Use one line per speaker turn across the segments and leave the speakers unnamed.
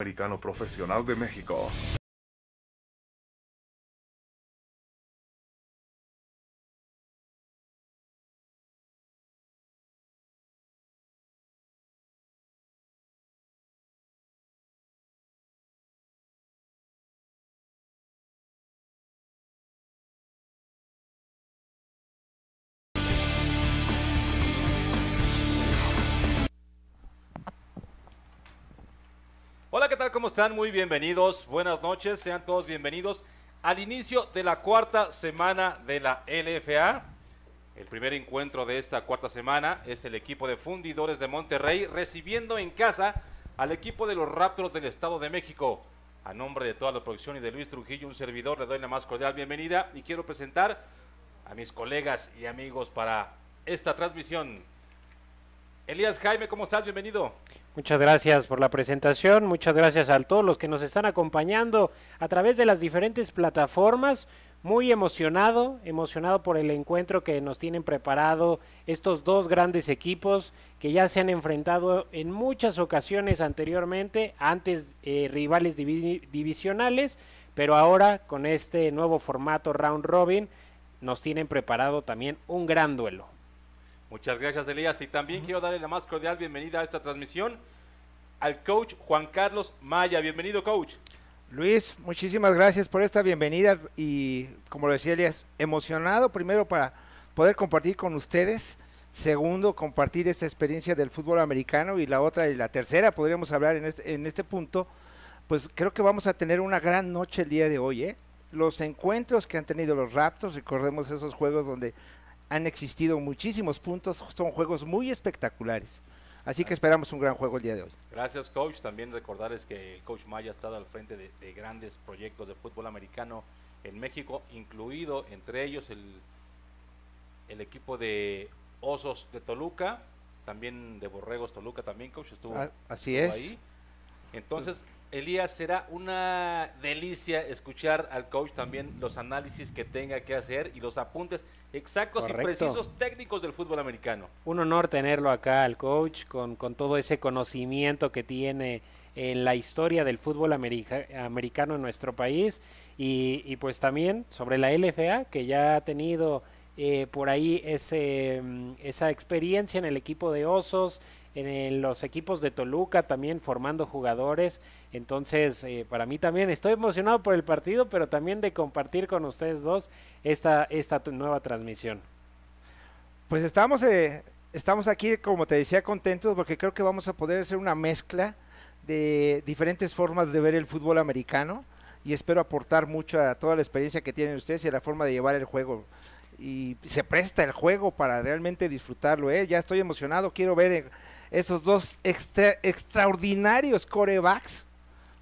Americano Profesional de México.
¿Cómo están? Muy bienvenidos. Buenas noches. Sean todos bienvenidos al inicio de la cuarta semana de la LFA. El primer encuentro de esta cuarta semana es el equipo de fundidores de Monterrey recibiendo en casa al equipo de los Raptors del Estado de México. A nombre de toda la producción y de Luis Trujillo, un servidor, le doy la más cordial bienvenida y quiero presentar a mis colegas y amigos para esta transmisión. Elías Jaime, ¿cómo estás? Bienvenido.
Muchas gracias por la presentación, muchas gracias a todos los que nos están acompañando a través de las diferentes plataformas. Muy emocionado, emocionado por el encuentro que nos tienen preparado estos dos grandes equipos que ya se han enfrentado en muchas ocasiones anteriormente, antes eh, rivales divi- divisionales, pero ahora con este nuevo formato round robin nos tienen preparado también un gran duelo.
Muchas gracias, Elías. Y también quiero darle la más cordial bienvenida a esta transmisión al coach Juan Carlos Maya. Bienvenido, coach.
Luis, muchísimas gracias por esta bienvenida y como lo decía Elias, emocionado primero para poder compartir con ustedes, segundo compartir esta experiencia del fútbol americano y la otra y la tercera podríamos hablar en este, en este punto, pues creo que vamos a tener una gran noche el día de hoy, ¿eh? Los encuentros que han tenido los Raptors, recordemos esos juegos donde han existido muchísimos puntos, son juegos muy espectaculares. Así que esperamos un gran juego el día de hoy.
Gracias, coach. También recordarles que el coach Maya ha estado al frente de, de grandes proyectos de fútbol americano en México, incluido entre ellos el, el equipo de Osos de Toluca, también de Borregos Toluca, también, coach. Estuvo,
así
estuvo
es.
ahí. Entonces, Elías, será una delicia escuchar al coach también los análisis que tenga que hacer y los apuntes exactos y precisos técnicos del fútbol americano.
Un honor tenerlo acá al coach con, con todo ese conocimiento que tiene en la historia del fútbol america- americano en nuestro país y, y pues también sobre la LFA que ya ha tenido eh, por ahí ese, mm, esa experiencia en el equipo de Osos, en los equipos de Toluca también formando jugadores. Entonces, eh, para mí también estoy emocionado por el partido, pero también de compartir con ustedes dos esta, esta nueva transmisión.
Pues estamos, eh, estamos aquí, como te decía, contentos porque creo que vamos a poder hacer una mezcla de diferentes formas de ver el fútbol americano y espero aportar mucho a toda la experiencia que tienen ustedes y a la forma de llevar el juego. Y se presta el juego para realmente disfrutarlo, ¿eh? Ya estoy emocionado, quiero ver eh, esos dos extra- extraordinarios corebacks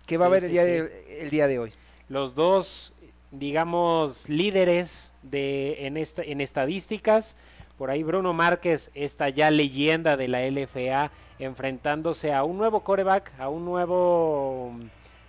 que va a
Sí,
haber el,
sí,
día
sí.
de- el día de hoy.
los dos, digamos, líderes de, en, esta, en estadísticas. Por ahí Bruno Márquez, esta ya leyenda de la LFA, enfrentándose a un nuevo coreback, a un nuevo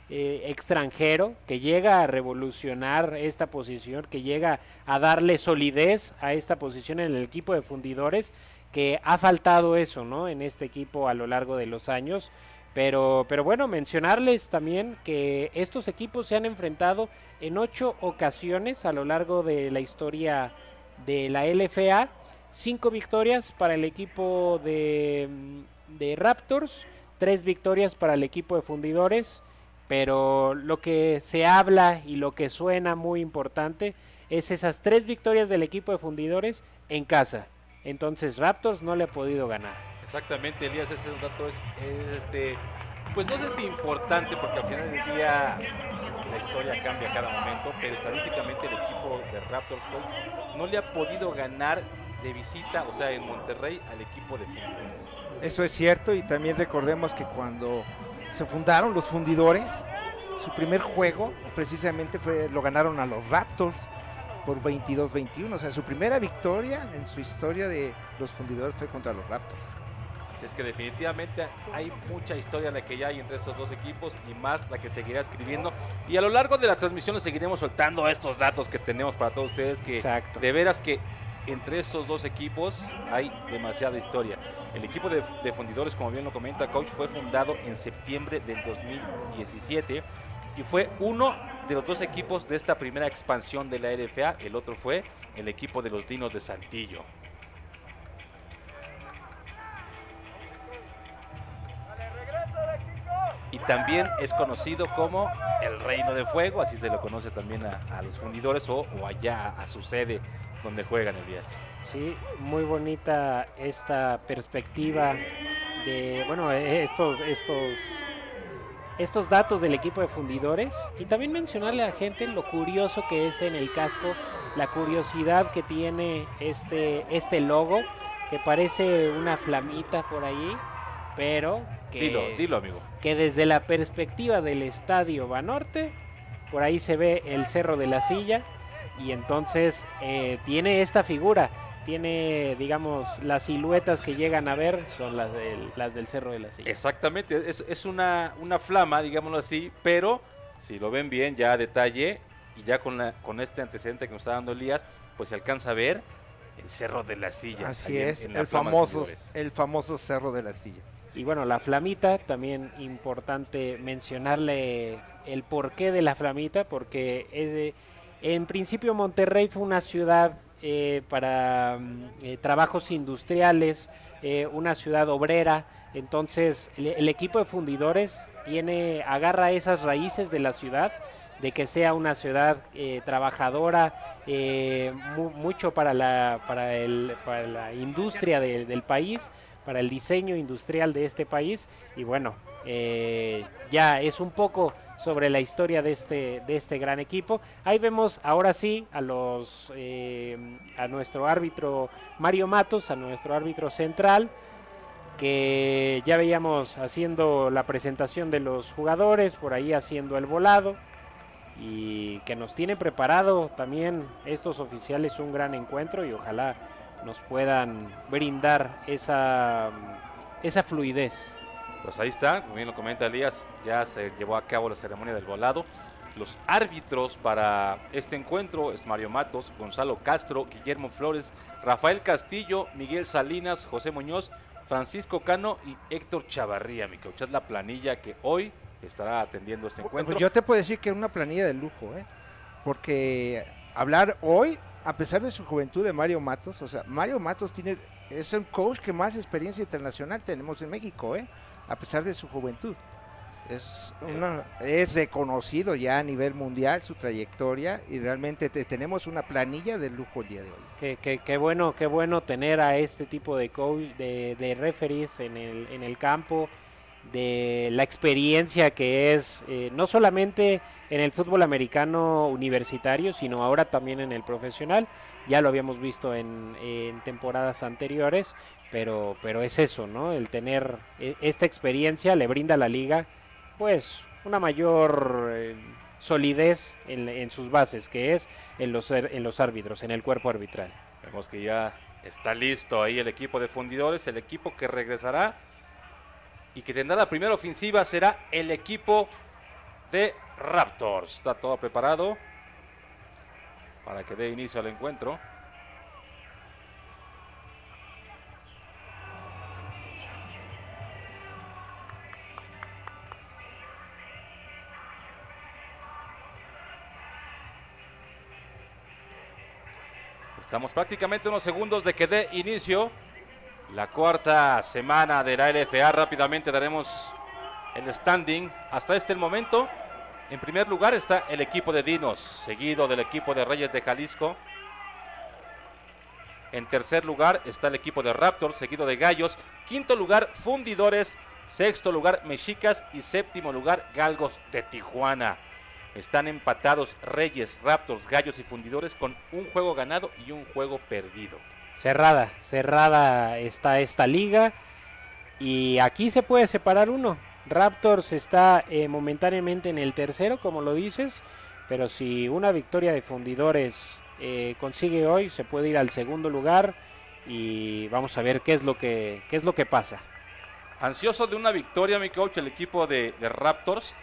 eh, extranjero que llega a revolucionar esta posición, que llega a darle solidez a esta posición en el equipo de fundidores, que ha faltado eso, ¿no? En este equipo a lo largo de los años. Pero, pero bueno, mencionarles también que estos equipos se han enfrentado en ocho ocasiones a lo largo de la historia de la LFA. Cinco victorias para el equipo de, de Raptors, tres victorias para el equipo de Fundidores. Pero lo que se habla y lo que suena muy importante es esas tres victorias del equipo de Fundidores en casa. Entonces Raptors no le ha podido ganar.
Exactamente, Elías, ese dato es, es, este, pues no sé si importante porque al final del día la historia cambia a cada momento, pero estadísticamente el equipo de Raptors Coach no le ha podido ganar de visita, o sea, en Monterrey al equipo de Fundidores.
Eso es cierto y también recordemos que cuando se fundaron los fundidores, su primer juego precisamente fue lo ganaron a los Raptors por 22-21, o sea, su primera victoria en su historia de los fundidores fue contra los Raptors.
Así es que definitivamente hay mucha historia la que ya hay entre estos dos equipos y más la que seguirá escribiendo. Y a lo largo de la transmisión les seguiremos soltando estos datos que tenemos para todos ustedes que
Exacto.
de veras que entre estos dos equipos hay demasiada historia. El equipo de, de fundidores, como bien lo comenta Coach, fue fundado en septiembre del 2017 y fue uno de los dos equipos de esta primera expansión de la LFA. El otro fue el equipo de los Dinos de Saltillo. y también es conocido como el Reino de Fuego, así se lo conoce también a, a los fundidores o, allá a su sede donde juegan el día.
Sí, muy bonita esta perspectiva de, bueno, estos, estos, estos datos del equipo de fundidores y también mencionarle a la gente lo curioso que es en el casco, la curiosidad que tiene este, este logo, que parece una flamita por ahí, pero que,
dilo, dilo, amigo.
Que desde la perspectiva del estadio Banorte, por ahí se ve el Cerro de la Silla y entonces eh, tiene esta figura, tiene, digamos, las siluetas que llegan a ver son las del, las del Cerro de la Silla.
Exactamente, es, es una, una, flama, digámoslo así, pero si lo ven bien ya a detalle y ya con, la, con este antecedente que nos está dando Elías, pues se alcanza a ver el Cerro de la Silla.
Así es, en, en el, famoso, el famoso Cerro de la Silla.
Y bueno, la flamita, también importante mencionarle el porqué de la flamita, porque es de, en principio Monterrey fue una ciudad para eh, trabajos industriales, eh, una ciudad obrera, entonces el, equipo de fundidores tiene, agarra esas raíces de la ciudad, de que sea una ciudad eh, trabajadora, mu mucho para la, para, el, para la industria de, del país, para el diseño industrial de este país. Y bueno, eh, ya es un poco sobre la historia de este, de este gran equipo. Ahí vemos ahora sí a los eh, a nuestro árbitro Mario Matos, a nuestro árbitro central, que ya veíamos haciendo la presentación de los jugadores, por ahí haciendo el volado y que nos tiene preparado también estos oficiales un gran encuentro y ojalá nos puedan brindar esa, esa fluidez.
Pues ahí está, como bien lo comenta Elías, ya se llevó a cabo la ceremonia del volado. Los árbitros para este encuentro es Mario Matos, Gonzalo Castro, Guillermo Flores, Rafael Castillo, Miguel Salinas, José Muñoz, Francisco Cano y Héctor Chavarría, mi coach. Es la planilla que hoy estará atendiendo este encuentro.
Pues yo te puedo decir que es una planilla de lujo, ¿eh? porque hablar hoy a pesar de su juventud de Mario Matos, o sea, Mario Matos tiene, es el coach que más experiencia internacional tenemos en México, ¿eh? A pesar de su juventud. Es, una, es reconocido ya a nivel mundial su trayectoria y realmente te, tenemos una planilla de lujo el día de hoy.
Qué, qué, qué bueno, qué bueno tener a este tipo de coach, de, de referees en el, en el campo, de la experiencia que es eh, no solamente en el fútbol americano universitario, sino ahora también en el profesional. Ya lo habíamos visto en, en temporadas anteriores, pero, pero es eso, ¿no? El tener esta experiencia le brinda a la liga, pues, una mayor eh, solidez en, en, sus bases, que es en los, en los árbitros, en el cuerpo arbitral.
Vemos que ya está listo ahí el equipo de fundidores, el equipo que regresará y que tendrá la primera ofensiva será el equipo de Raptors. Está todo preparado para que dé inicio al encuentro. Estamos prácticamente unos segundos de que dé inicio la cuarta semana de la LFA. Rápidamente daremos el standing. Hasta este momento, en primer lugar está el equipo de Dinos, seguido del equipo de Reyes de Jalisco. En tercer lugar está el equipo de Raptors, seguido de Gallos. Quinto lugar, Fundidores. Sexto lugar, Mexicas. Y séptimo lugar, Galgos de Tijuana. Están empatados Reyes, Raptors, Gallos y Fundidores con un juego ganado y un juego perdido
cerrada, cerrada está esta liga y aquí se puede separar uno. Raptors está eh, momentáneamente en el tercero, como lo dices, pero si una victoria de fundidores eh, consigue hoy, se puede ir al segundo lugar y vamos a ver qué es lo que, qué es lo que pasa.
Ansioso de una victoria, mi coach, el equipo de, de Raptors,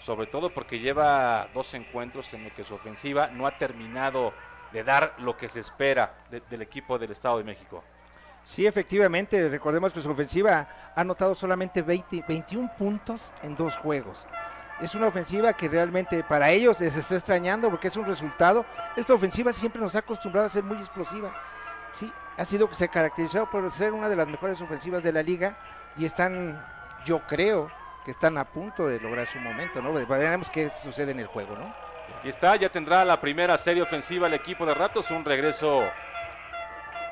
sobre todo porque lleva dos encuentros en los que su ofensiva no ha terminado de dar lo que se espera de- del equipo del Estado de México.
Sí, efectivamente, recordemos que su ofensiva ha anotado solamente 20 21 puntos en dos juegos. Es una ofensiva que realmente para ellos les está extrañando porque es un resultado. Esta ofensiva siempre nos ha acostumbrado a ser muy explosiva. Sí, ha sido que se caracterizó por ser una de las mejores ofensivas de la liga y están, yo creo, que están a punto de lograr su momento, ¿no? Veremos qué sucede en el juego, ¿no?
Aquí está, ya tendrá la primera serie ofensiva el equipo de Ratos, un regreso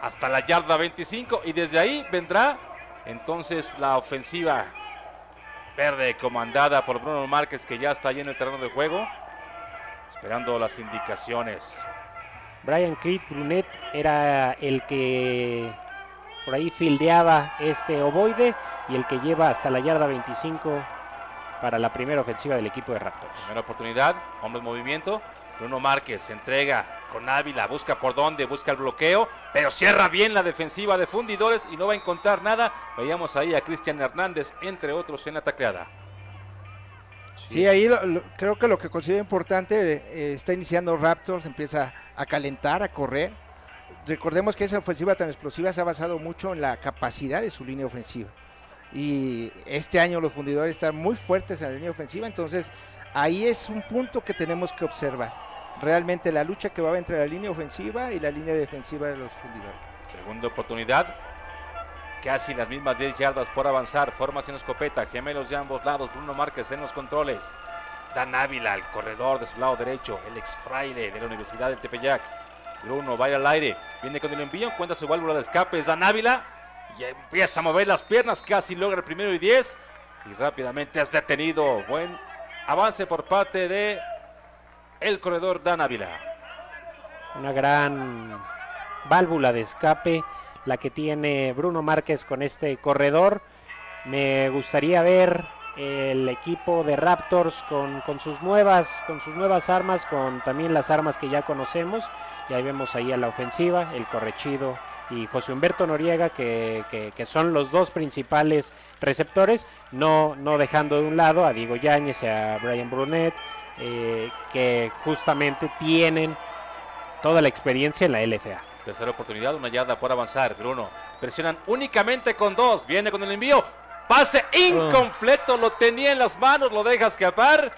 hasta la yarda 25 y desde ahí vendrá entonces la ofensiva verde comandada por Bruno Márquez que ya está ahí en el terreno de juego, esperando las indicaciones.
Brian Creed Brunet era el que por ahí fildeaba este ovoide y el que lleva hasta la yarda 25 para la primera ofensiva del equipo de Raptors.
Primera oportunidad, hombre en movimiento. Bruno Márquez se entrega con Ávila, busca por dónde, busca el bloqueo, pero cierra bien la defensiva de fundidores y no va a encontrar nada. Veíamos ahí a Cristian Hernández, entre otros, en la tacleada.
Sí, ahí lo- lo- creo que lo que considero importante, eh, está iniciando Raptors, empieza a calentar, a correr. Recordemos que esa ofensiva tan explosiva se ha basado mucho en la capacidad de su línea ofensiva. Y este año los fundidores están muy fuertes en la línea ofensiva, entonces ahí es un punto que tenemos que observar. Realmente la lucha que va entre la línea ofensiva y la línea defensiva de los fundidores.
Segunda oportunidad. Casi las mismas 10 yardas por avanzar. Formación escopeta. Gemelos de ambos lados. Bruno Márquez en los controles. Dan Ávila, el corredor de su lado derecho. El ex fraile de la Universidad del Tepeyac. Bruno va al aire. Viene con el envío. Cuenta su válvula de escape. Es Dan Ávila. Y empieza a mover las piernas. Casi logra el primero y 10. Y rápidamente es detenido. Buen avance por parte de el corredor Dan Ávila.
Una gran válvula de escape la que tiene Bruno Márquez con este corredor. Me gustaría ver el equipo de Raptors con, con sus nuevas con sus nuevas armas, con también las armas que ya conocemos. Y ahí vemos ahí a la ofensiva, el Correchido y José Humberto Noriega, que, que- son los dos principales receptores, no, no dejando de un lado a Diego Yáñez y a Brian Brunet, eh, que justamente tienen toda la experiencia en la LFA.
Tercera oportunidad, una yarda por avanzar. Bruno presionan únicamente con dos. Viene con el envío. Pase incompleto. Lo tenía en las manos. Lo deja escapar.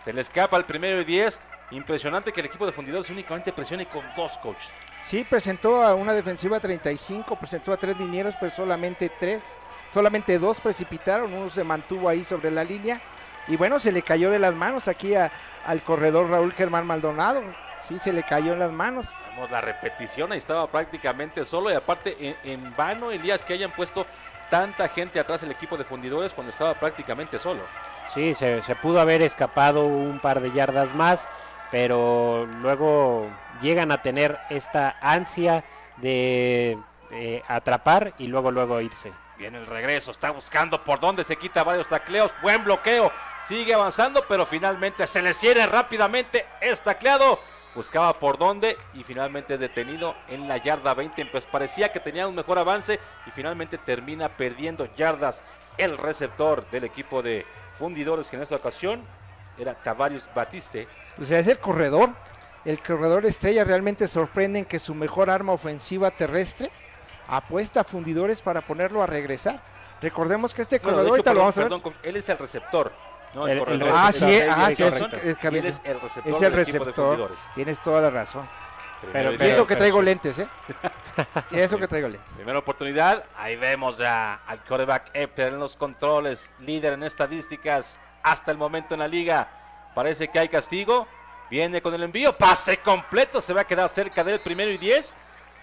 Se le escapa el primero y diez. Impresionante que el equipo de fundidores únicamente presione con dos, coach.
Sí, presentó a una defensiva 35, presentó a tres linieros, pero solamente tres, solamente dos precipitaron, uno se mantuvo ahí sobre la línea y bueno, se le cayó de las manos aquí a- al corredor Raúl Germán Maldonado, sí, se le cayó en las manos.
Vemos la repetición. Ahí estaba prácticamente solo. Y aparte, en, en vano, Elías, que hayan puesto tanta gente atrás el equipo de fundidores cuando estaba prácticamente solo.
Sí, se, se pudo haber escapado un par de yardas más, pero luego llegan a tener esta ansia de eh, atrapar y luego luego irse.
Viene el regreso, está buscando por dónde se quita varios tacleos. Buen bloqueo, sigue avanzando, pero finalmente se le cierra rápidamente. Es tacleado, buscaba por dónde y finalmente es detenido en la yarda 20. Pues parecía que tenía un mejor avance y finalmente termina perdiendo yardas el receptor del equipo de fundidores que en esta ocasión era Tavarius Batiste.
Pues es el corredor, el corredor estrella realmente sorprende en que su mejor arma ofensiva terrestre apuesta a fundidores para ponerlo a regresar. Recordemos que este
Bueno,
corredor,
de hecho,
ahorita lo
perdón,
vamos a ver.
perdón, él es el receptor. No,
El- el
corredor
receptor.
Ah, sí, ah, sí, es- que
el receptor
Es el
de
receptor. Tienes toda la razón.
Primero
pero-
eso que traigo lentes, ¿eh? Y eso que traigo lentes.
Primera oportunidad, ahí vemos ya al quarterback Epler en los controles, líder en estadísticas hasta el momento en la liga. Parece que hay castigo, viene con el envío, pase completo, se va a quedar cerca del primero y diez.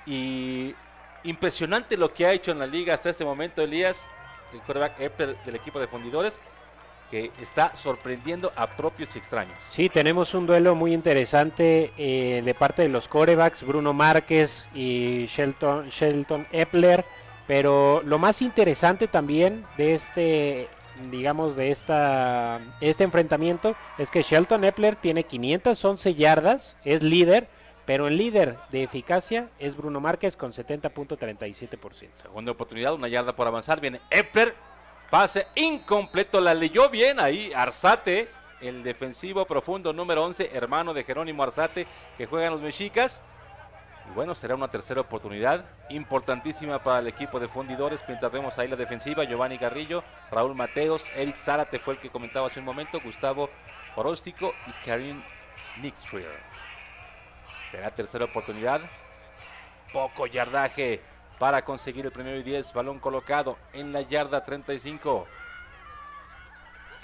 Y impresionante lo que ha hecho en la liga hasta este momento, Elías, el quarterback Epler del equipo de fundidores, que está sorprendiendo a propios y extraños.
Sí, tenemos un duelo muy interesante eh, de parte de los corebacks, Bruno Márquez y Shelton, Shelton Epler. Pero lo más interesante también de este, digamos, de esta, este enfrentamiento es que Shelton Epler tiene 511 yardas, es líder, pero el líder de eficacia es Bruno Márquez con 70.37%.
Segunda oportunidad, una yarda por avanzar. Viene Epler. Pase incompleto. La leyó bien ahí Arzate, el defensivo profundo número 11, hermano de Jerónimo Arzate, que juega en los Mexicas. Bueno, será una tercera oportunidad importantísima para el equipo de fundidores. Mientras vemos ahí la defensiva, Giovanni Garrillo, Raúl Mateos, Eric Zárate fue el que comentaba hace un momento, Gustavo Oróstico y Karim Nixtrier. Será tercera oportunidad. Poco yardaje para conseguir el primero y 10. Balón colocado en la yarda 35.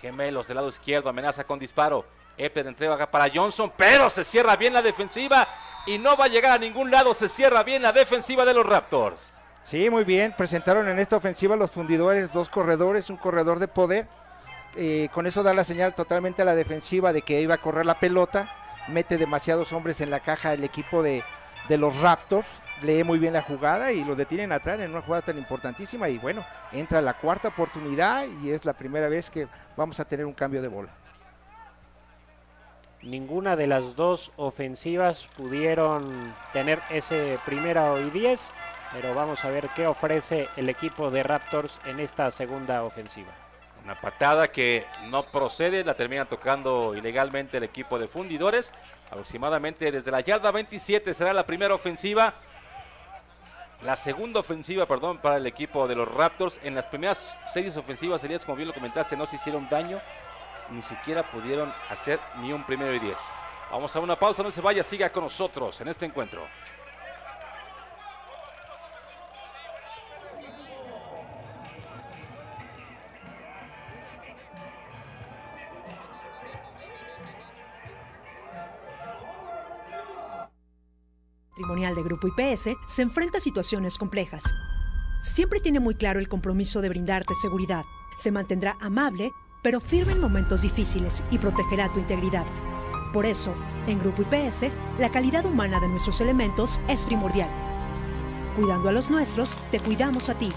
Gemelos del lado izquierdo, amenaza con disparo. Epler entrega para Johnson, pero se cierra bien la defensiva y no va a llegar a ningún lado. Se cierra bien la defensiva de los Raptors.
Sí, muy bien. Presentaron en esta ofensiva los fundidores dos corredores, un corredor de poder. Eh, con eso da la señal totalmente a la defensiva de que iba a correr la pelota. Mete demasiados hombres en la caja el equipo de, de los Raptors. Lee muy bien la jugada y lo detienen atrás en una jugada tan importantísima. Y bueno, entra la cuarta oportunidad y es la primera vez que vamos a tener un cambio de bola.
Ninguna de las dos ofensivas pudieron tener ese primera y 10, pero vamos a ver qué ofrece el equipo de Raptors en esta segunda ofensiva.
Una patada que no procede, la termina tocando ilegalmente el equipo de fundidores. Aproximadamente desde la yarda 27 será la primera ofensiva. La segunda ofensiva, perdón, para el equipo de los Raptors. En las primeras series ofensivas, Elías, como bien lo comentaste, no se hicieron daño ni siquiera pudieron hacer ni un primero y diez. Vamos a una pausa, no se vaya, siga con nosotros en este encuentro.
Tribunal de Grupo IPS se enfrenta a situaciones complejas. Siempre tiene muy claro el compromiso de brindarte seguridad. Se mantendrá amable pero firme en momentos difíciles y protegerá tu integridad. Por eso, en Grupo IPS, la calidad humana de nuestros elementos es primordial. Cuidando a los nuestros, te cuidamos a ti.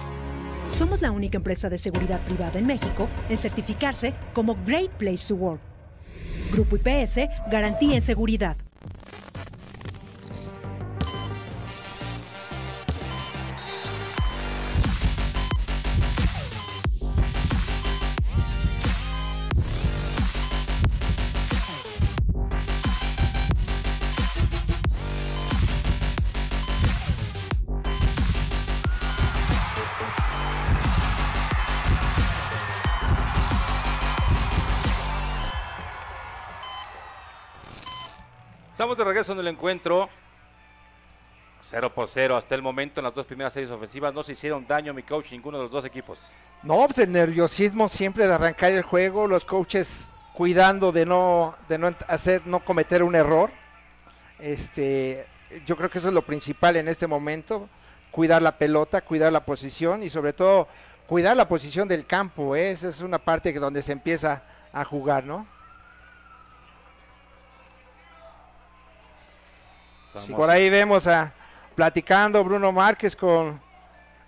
Somos la única empresa de seguridad privada en México en certificarse como Great Place to Work. Grupo IPS, garantía en seguridad.
Estamos de regreso en el encuentro. 0 por 0 hasta el momento en las dos primeras series ofensivas. No se hicieron daño, mi coach, ninguno de los dos equipos.
No, pues el nerviosismo siempre de arrancar el juego, los coaches cuidando de no, de no hacer, no cometer un error. Este, yo creo que eso es lo principal en este momento, cuidar la pelota, cuidar la posición y sobre todo cuidar la posición del campo. ¿eh? Esa es una parte donde se empieza a jugar, ¿no? Por ahí vemos a platicando Bruno Márquez con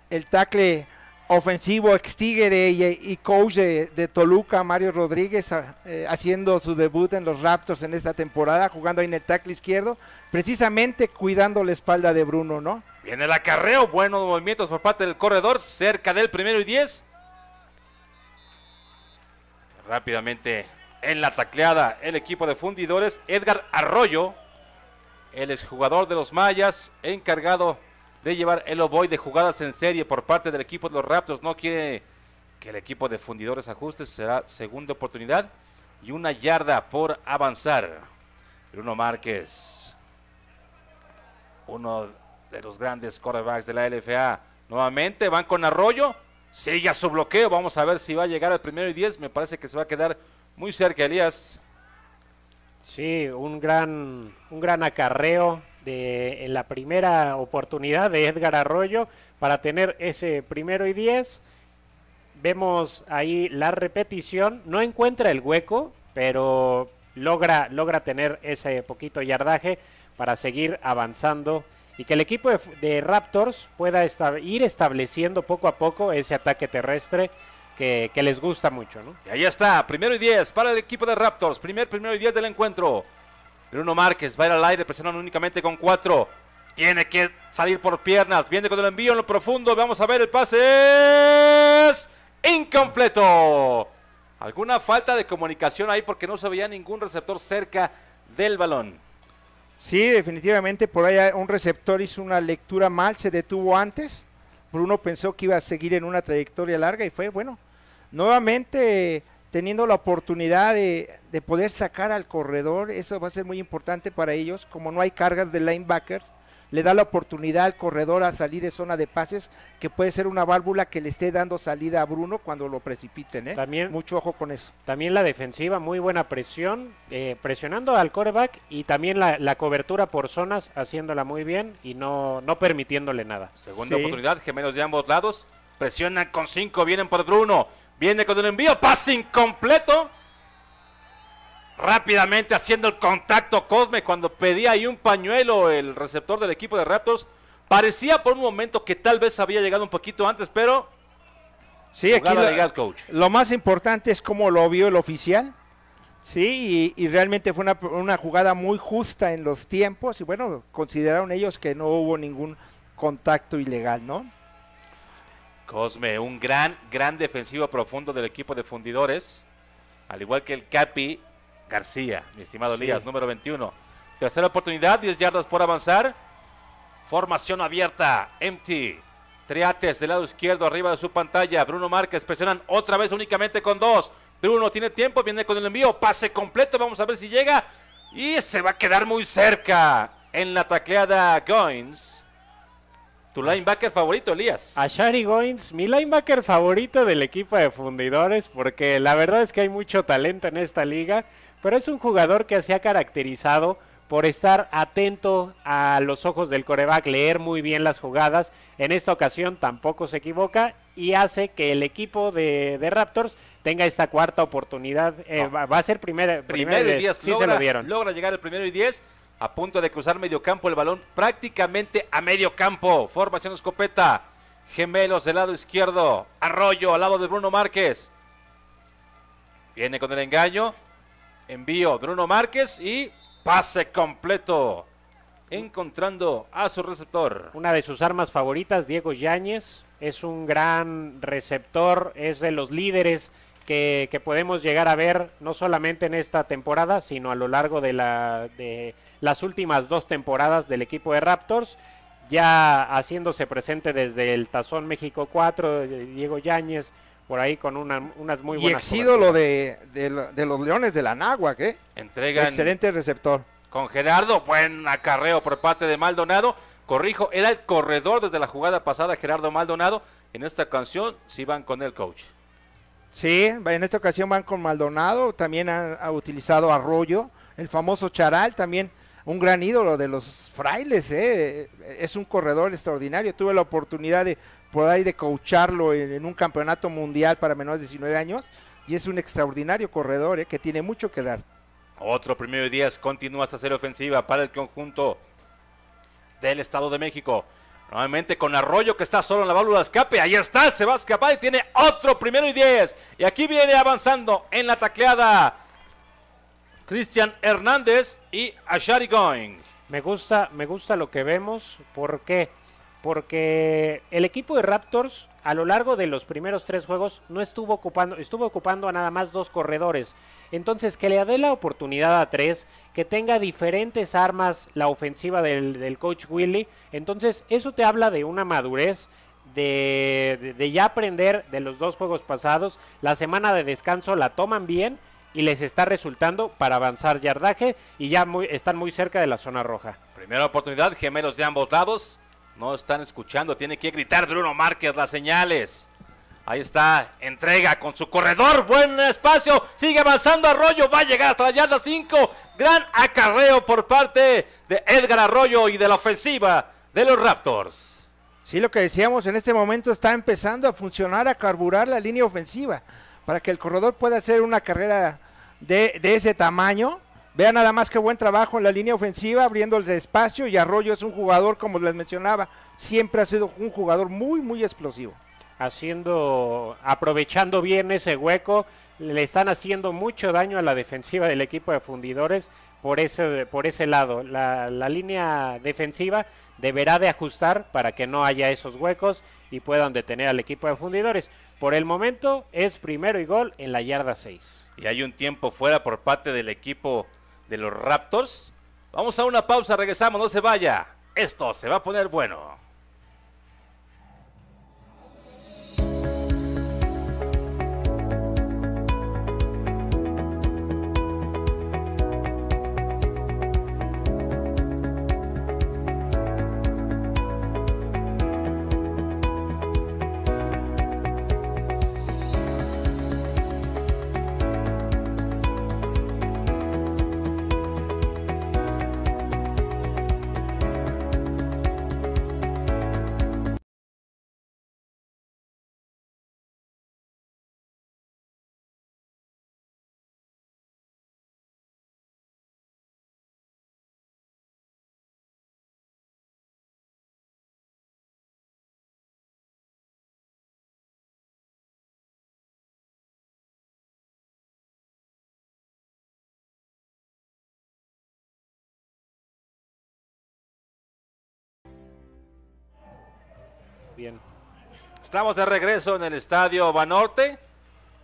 el tackle ofensivo ex Tigre y, coach de, Toluca, Mario Rodríguez, eh, haciendo su debut en los Raptors en esta temporada, jugando ahí en el tackle izquierdo, precisamente cuidando la espalda de Bruno, ¿no?
Viene el acarreo, buenos movimientos por parte del corredor, cerca del primero y diez. Rápidamente en la tacleada el equipo de fundidores, Edgar Arroyo, el exjugador de los Mayas, encargado de llevar el oboy de jugadas en serie por parte del equipo de los Raptors. No quiere que el equipo de fundidores ajuste, será segunda oportunidad y una yarda por avanzar. Bruno Márquez, uno de los grandes quarterbacks de la LFA, nuevamente van con Arroyo, sigue su bloqueo, vamos a ver si va a llegar al primero y diez, me parece que se va a quedar muy cerca Elías.
Sí, un gran, un gran acarreo de, en la primera oportunidad de Edgar Arroyo para tener ese primero y diez. Vemos ahí la repetición, no encuentra el hueco, pero logra, logra tener ese poquito yardaje para seguir avanzando y que el equipo de, Raptors pueda ir estableciendo poco a poco ese ataque terrestre que, les gusta mucho, ¿no?
Y ahí está, primero y diez para el equipo de Raptors, primer, primero y diez del encuentro. Bruno Márquez va a ir al aire presionando únicamente con cuatro. Tiene que salir por piernas. Viene con el envío en lo profundo. Vamos a ver el pase. Es incompleto. Alguna falta de comunicación ahí porque no se veía ningún receptor cerca del balón.
Sí, definitivamente por ahí un receptor hizo una lectura mal, se detuvo antes. Bruno pensó que iba a seguir en una trayectoria larga y fue, bueno, nuevamente teniendo la oportunidad de, de poder sacar al corredor, eso va a ser muy importante para ellos, como no hay cargas de linebackers, le da la oportunidad al corredor a salir de zona de pases, que puede ser una válvula que le esté dando salida a Bruno cuando lo precipiten. ¿eh?
También,
Mucho ojo con eso.
También la defensiva, muy buena presión, eh, presionando al coreback y también la, la, cobertura por zonas, haciéndola muy bien y no, no permitiéndole nada.
Segunda sí. oportunidad, gemelos de ambos lados, presionan con cinco, vienen por Bruno, viene con el envío, pase incompleto rápidamente haciendo el contacto Cosme cuando pedía ahí un pañuelo el receptor del equipo de Raptors. Parecía por un momento que tal vez había llegado un poquito antes, pero
sí, aquí lo, coach. lo más importante es cómo lo vio el oficial. Sí, y, y realmente fue una, una, jugada muy justa en los tiempos y bueno, consideraron ellos que no hubo ningún contacto ilegal, ¿no?
Cosme, un gran, gran defensivo profundo del equipo de fundidores, al igual que el Capi, García, mi estimado sí. Elías, número 21. Tercera oportunidad, 10 yardas por avanzar. Formación abierta, empty. Triates del lado izquierdo, arriba de su pantalla. Bruno Márquez presionan otra vez únicamente con dos. Bruno tiene tiempo, viene con el envío, pase completo, vamos a ver si llega. Y se va a quedar muy cerca en la tacleada Goins. Tu linebacker favorito, Elías.
A Shari Goins, mi linebacker favorito del equipo de fundidores, porque la verdad es que hay mucho talento en esta liga, pero es un jugador que se ha caracterizado por estar atento a los ojos del coreback, leer muy bien las jugadas. En esta ocasión tampoco se equivoca y hace que el equipo de, de Raptors tenga esta cuarta oportunidad. Eh, va, va, a ser primera,
primero y diez. Sí logra, se lo dieron. Logra llegar el primero y diez a punto de cruzar medio campo el balón prácticamente a medio campo. Formación escopeta. Gemelos del lado izquierdo. Arroyo al lado de Bruno Márquez. Viene con el engaño. Envío Bruno Márquez y pase completo. Encontrando a su receptor.
Una de sus armas favoritas, Diego Yáñez. Es un gran receptor, es de los líderes que, que, podemos llegar a ver no solamente en esta temporada, sino a lo largo de, la, de las últimas dos temporadas del equipo de Raptors, ya haciéndose presente desde el Tazón México 4, Diego Yáñez, por ahí con una, unas muy buenas.
Y ex ídolo de, de, de, los Leones de la Náhuac, ¿eh?
Entregan
Excelente receptor.
Con Gerardo, buen acarreo por parte de Maldonado. Corrijo, era el corredor desde la jugada pasada, Gerardo Maldonado. En esta canción sí van con el coach.
Sí, en esta ocasión van con Maldonado, también ha, utilizado Arroyo, el famoso Charal, también un gran ídolo de los frailes, ¿eh? es un corredor extraordinario. Tuve la oportunidad de por ahí de coacharlo en, un campeonato mundial para menores de 19 años y es un extraordinario corredor ¿eh? que tiene mucho que dar.
Otro primero y 10 continúa esta serie ofensiva para el conjunto del Estado de México. Nuevamente con Arroyo que está solo en la válvula de escape. Ahí está, se va a escapar y tiene otro primero y 10. Y aquí viene avanzando en la tacleada Cristian Hernández y Ashari Going.
Me gusta, me gusta lo que vemos. ¿Por qué? Porque el equipo de Raptors a lo largo de los primeros tres juegos no estuvo ocupando, estuvo ocupando a nada más dos corredores. Entonces, que le dé la oportunidad a tres, que tenga diferentes armas la ofensiva del, del coach Willy. Entonces, eso te habla de una madurez. De, de, ya aprender de los dos juegos pasados, la semana de descanso la toman bien y les está resultando para avanzar yardaje y ya están muy cerca de la zona roja.
Primera oportunidad, gemelos de ambos lados. No están escuchando, tiene que gritar Bruno Márquez las señales. Ahí está, entrega con su corredor, buen espacio, sigue avanzando Arroyo, va a llegar hasta la yarda 5. Gran acarreo por parte de Edgar Arroyo y de la ofensiva de los Raptors.
Sí, lo que decíamos, en este momento está empezando a funcionar, a carburar la línea ofensiva para que el corredor pueda hacer una carrera de, de ese tamaño. Vean nada más qué buen trabajo en la línea ofensiva, abriendo el espacio y Arroyo es un jugador, como les mencionaba, siempre ha sido un jugador muy, muy explosivo.
Haciendo, aprovechando bien ese hueco, le están haciendo mucho daño a la defensiva del equipo de fundidores por ese, por ese lado. La, la línea defensiva deberá de ajustar para que no haya esos huecos y puedan detener al equipo de fundidores. Por el momento es primero y gol en la yarda 6.
Y hay un tiempo fuera por parte del equipo de los Raptors. Vamos a una pausa, regresamos, no se vaya. Esto se va a poner bueno. Estamos de regreso en el estadio Banorte.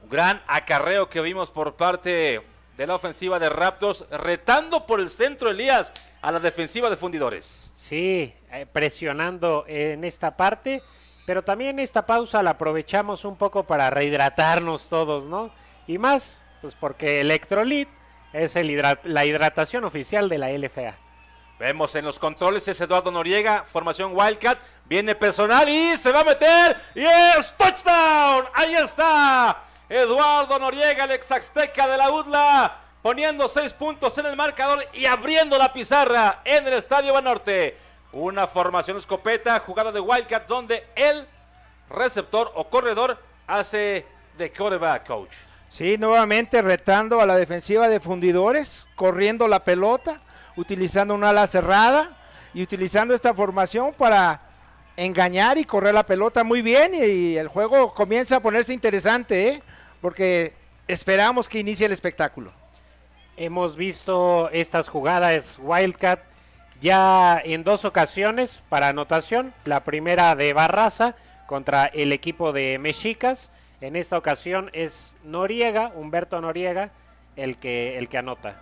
Un gran acarreo que vimos por parte de la ofensiva de Raptors, retando por el centro Elías a la defensiva de Fundidores.
Sí, eh, presionando en esta parte, pero también esta pausa la aprovechamos un poco para rehidratarnos todos, ¿no? Y más, pues porque Electrolit es la hidratación oficial de la LFA.
Vemos en los controles es Eduardo Noriega, formación Wildcat, viene personal y se va a meter y es touchdown. Ahí está Eduardo Noriega, el ex azteca de la UDLA, poniendo seis puntos en el marcador y abriendo la pizarra en el Estadio Banorte. Una formación escopeta, jugada de Wildcat donde el receptor o corredor hace de quarterback coach.
Sí, nuevamente retando a la defensiva de fundidores, corriendo la pelota, utilizando una ala cerrada y utilizando esta formación para engañar y correr la pelota muy bien y, el juego comienza a ponerse interesante, ¿eh? porque esperamos que inicie el espectáculo.
Hemos visto estas jugadas Wildcat ya en dos ocasiones para anotación. La primera de Barraza contra el equipo de Mexicas. En esta ocasión es Noriega, Humberto Noriega, el que, el que anota.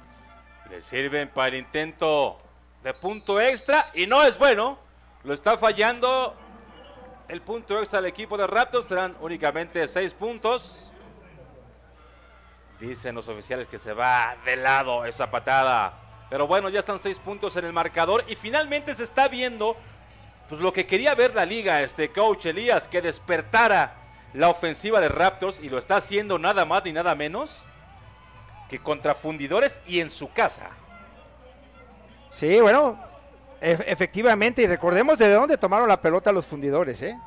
Le sirven para el intento de punto extra y no es bueno. Lo está fallando el punto extra del equipo de Raptors. Serán únicamente seis puntos. Dicen los oficiales que se va de lado esa patada. Pero bueno, ya están seis puntos en el marcador y finalmente se está viendo pues lo que quería ver la liga, este coach Elías, que despertara la ofensiva de Raptors y lo está haciendo nada más ni nada menos que contra fundidores y en su casa.
Sí, bueno, efectivamente, y recordemos de dónde tomaron la pelota los fundidores, ¿eh?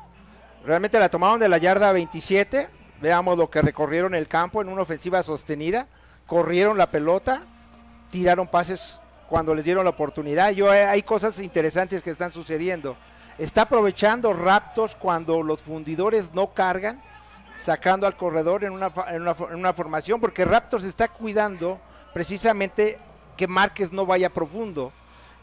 Realmente la tomaron de la yarda 27, veamos lo que recorrieron el campo en una ofensiva sostenida, corrieron la pelota, tiraron pases cuando les dieron la oportunidad. Yo, eh, hay cosas interesantes que están sucediendo. Está aprovechando Raptors cuando los fundidores no cargan, sacando al corredor en una, en una, en una formación, porque Raptors está cuidando precisamente que Márquez no vaya profundo.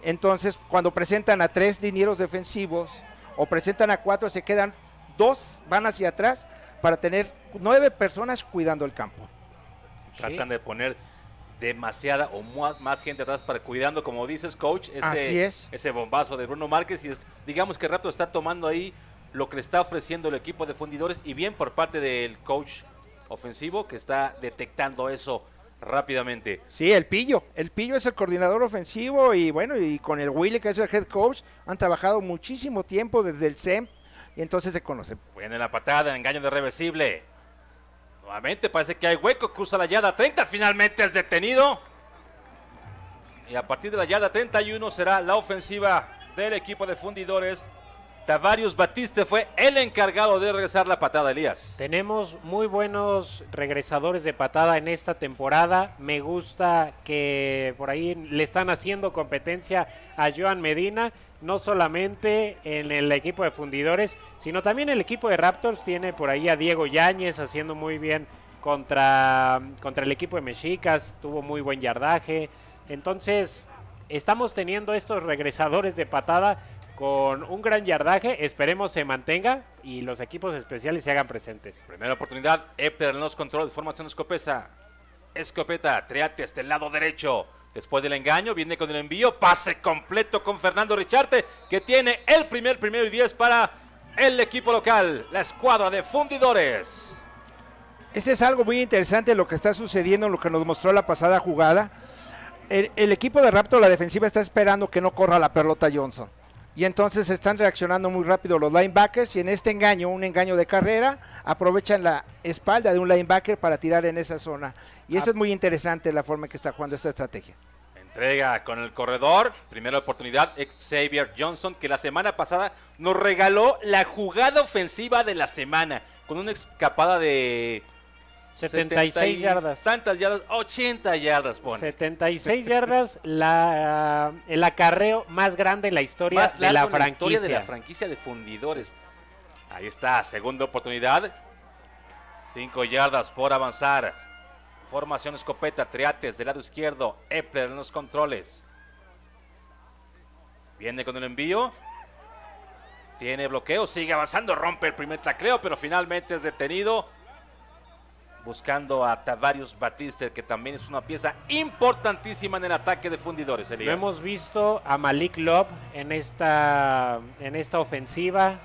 Entonces, cuando presentan a tres linieros defensivos o presentan a cuatro, se quedan dos, van hacia atrás para tener nueve personas cuidando el campo.
Tratan de poner demasiada o más, más gente atrás para cuidando, como dices, coach, ese,
Así es.
ese bombazo de Bruno Márquez. Y es- digamos que Raptor está tomando ahí lo que le está ofreciendo el equipo de fundidores y bien por parte del coach ofensivo que está detectando eso rápidamente.
Sí, el Pillo. El Pillo es el coordinador ofensivo y bueno, y con el Willy, que es el head coach, han trabajado muchísimo tiempo desde el SEM y entonces se conocen.
Viene la patada, engaño de reversible. Nuevamente parece que hay hueco, cruza la yarda 30, finalmente es detenido. Y a partir de la yarda 31 será la ofensiva del equipo de fundidores. Tavarius Batiste fue el encargado de regresar la patada, Elías.
Tenemos muy buenos regresadores de patada en esta temporada. Me gusta que por ahí le están haciendo competencia a Joan Medina, no solamente en el equipo de fundidores, sino también el equipo de Raptors tiene por ahí a Diego Yáñez haciendo muy bien contra, contra el equipo de Mexicas, tuvo muy buen yardaje. Entonces, estamos teniendo estos regresadores de patada con un gran yardaje, esperemos se mantenga y los equipos especiales se hagan presentes.
Primera oportunidad, Epler en los controles, formación escopesa. Escopeta, triate hasta el lado derecho. Después del engaño, viene con el envío, pase completo con Fernando Richarte, que tiene el primer primero y diez para el equipo local, la escuadra de fundidores.
Este es algo muy interesante lo que está sucediendo, lo que nos mostró la pasada jugada. El, el equipo de Raptor, la defensiva, está esperando que no corra la pelota Johnson. Y entonces están reaccionando muy rápido los linebackers y en este engaño, un engaño de carrera, aprovechan la espalda de un linebacker para tirar en esa zona. Y eso es muy interesante la forma en que está jugando esta estrategia.
Entrega con el corredor, primera oportunidad, Xavier Johnson, que la semana pasada nos regaló la jugada ofensiva de la semana, con una escapada de
76
70 y
yardas.
Tantas yardas, 80 yardas, pone.
76 yardas, la, el acarreo más grande en la historia
Más
de la
historia
franquicia.
de la franquicia de fundidores. Ahí está, segunda oportunidad. 5 yardas por avanzar. Formación escopeta, triates del lado izquierdo. Epler en los controles. Viene con el envío. Tiene bloqueo, sigue avanzando, rompe el primer tacleo, pero finalmente es detenido. Buscando a Tavarius Batiste, que también es una pieza importantísima en el ataque de fundidores.
Lo
Elías.
hemos visto a Malik Love en esta, en esta ofensiva.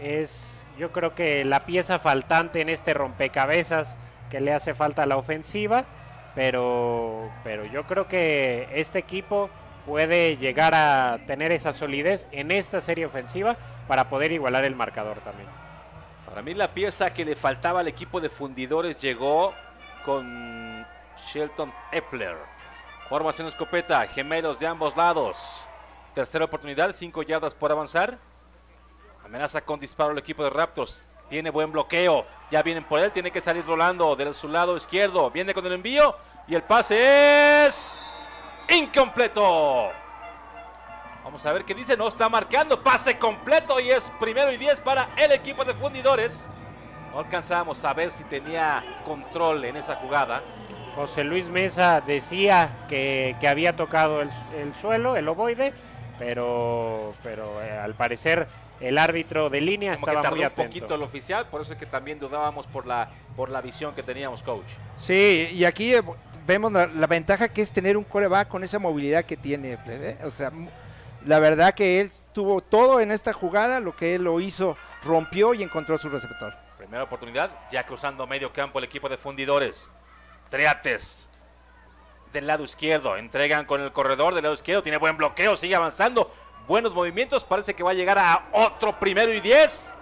Es, yo creo que la pieza faltante en este rompecabezas que le hace falta a la ofensiva. Pero, pero yo creo que este equipo puede llegar a tener esa solidez en esta serie ofensiva para poder igualar el marcador también.
Para mí la pieza que le faltaba al equipo de fundidores llegó con Shelton Epler. Formación escopeta, gemelos de ambos lados. Tercera oportunidad, 5 yardas por avanzar. Amenaza con disparo el equipo de Raptors. Tiene buen bloqueo. Ya vienen por él, tiene que salir rolando de su lado izquierdo. Viene con el envío y el pase es incompleto. Vamos a ver qué dice. No está marcando. Pase completo y es primero y 10 para el equipo de fundidores. No alcanzamos a ver si tenía control en esa jugada.
José Luis Mesa decía que, que había tocado el, el suelo, el ovoide, pero, pero eh, al parecer el árbitro de línea
Como que
estaba
tardó
muy
un poquito
atento.
el oficial. Por eso es que también dudábamos por la, por la visión que teníamos, coach.
Sí, y aquí eh, vemos la, la ventaja que es tener un coreback con esa movilidad que tiene. ¿eh? O sea, la verdad que él tuvo todo en esta jugada, lo que él lo hizo, rompió y encontró su receptor.
Primera oportunidad, ya cruzando medio campo el equipo de fundidores. Triates del lado izquierdo, entregan con el corredor del lado izquierdo, tiene buen bloqueo, sigue avanzando, buenos movimientos, parece que va a llegar a otro primero y diez.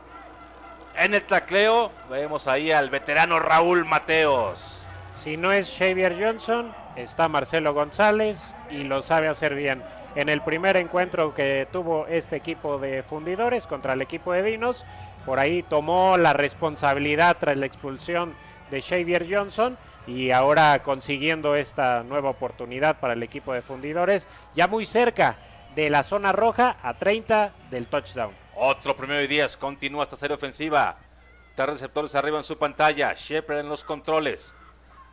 En el tacleo vemos ahí al veterano Raúl Mateos.
Si no es Xavier Johnson, está Marcelo González y lo sabe hacer bien. En el primer encuentro que tuvo este equipo de fundidores contra el equipo de Dinos, por ahí tomó la responsabilidad tras la expulsión de Xavier Johnson y ahora consiguiendo esta nueva oportunidad para el equipo de fundidores, ya muy cerca de la zona roja a 30 del touchdown.
Otro primero y 10. Continúa esta serie ofensiva. Tres receptores arriba en su pantalla. Shepard en los controles.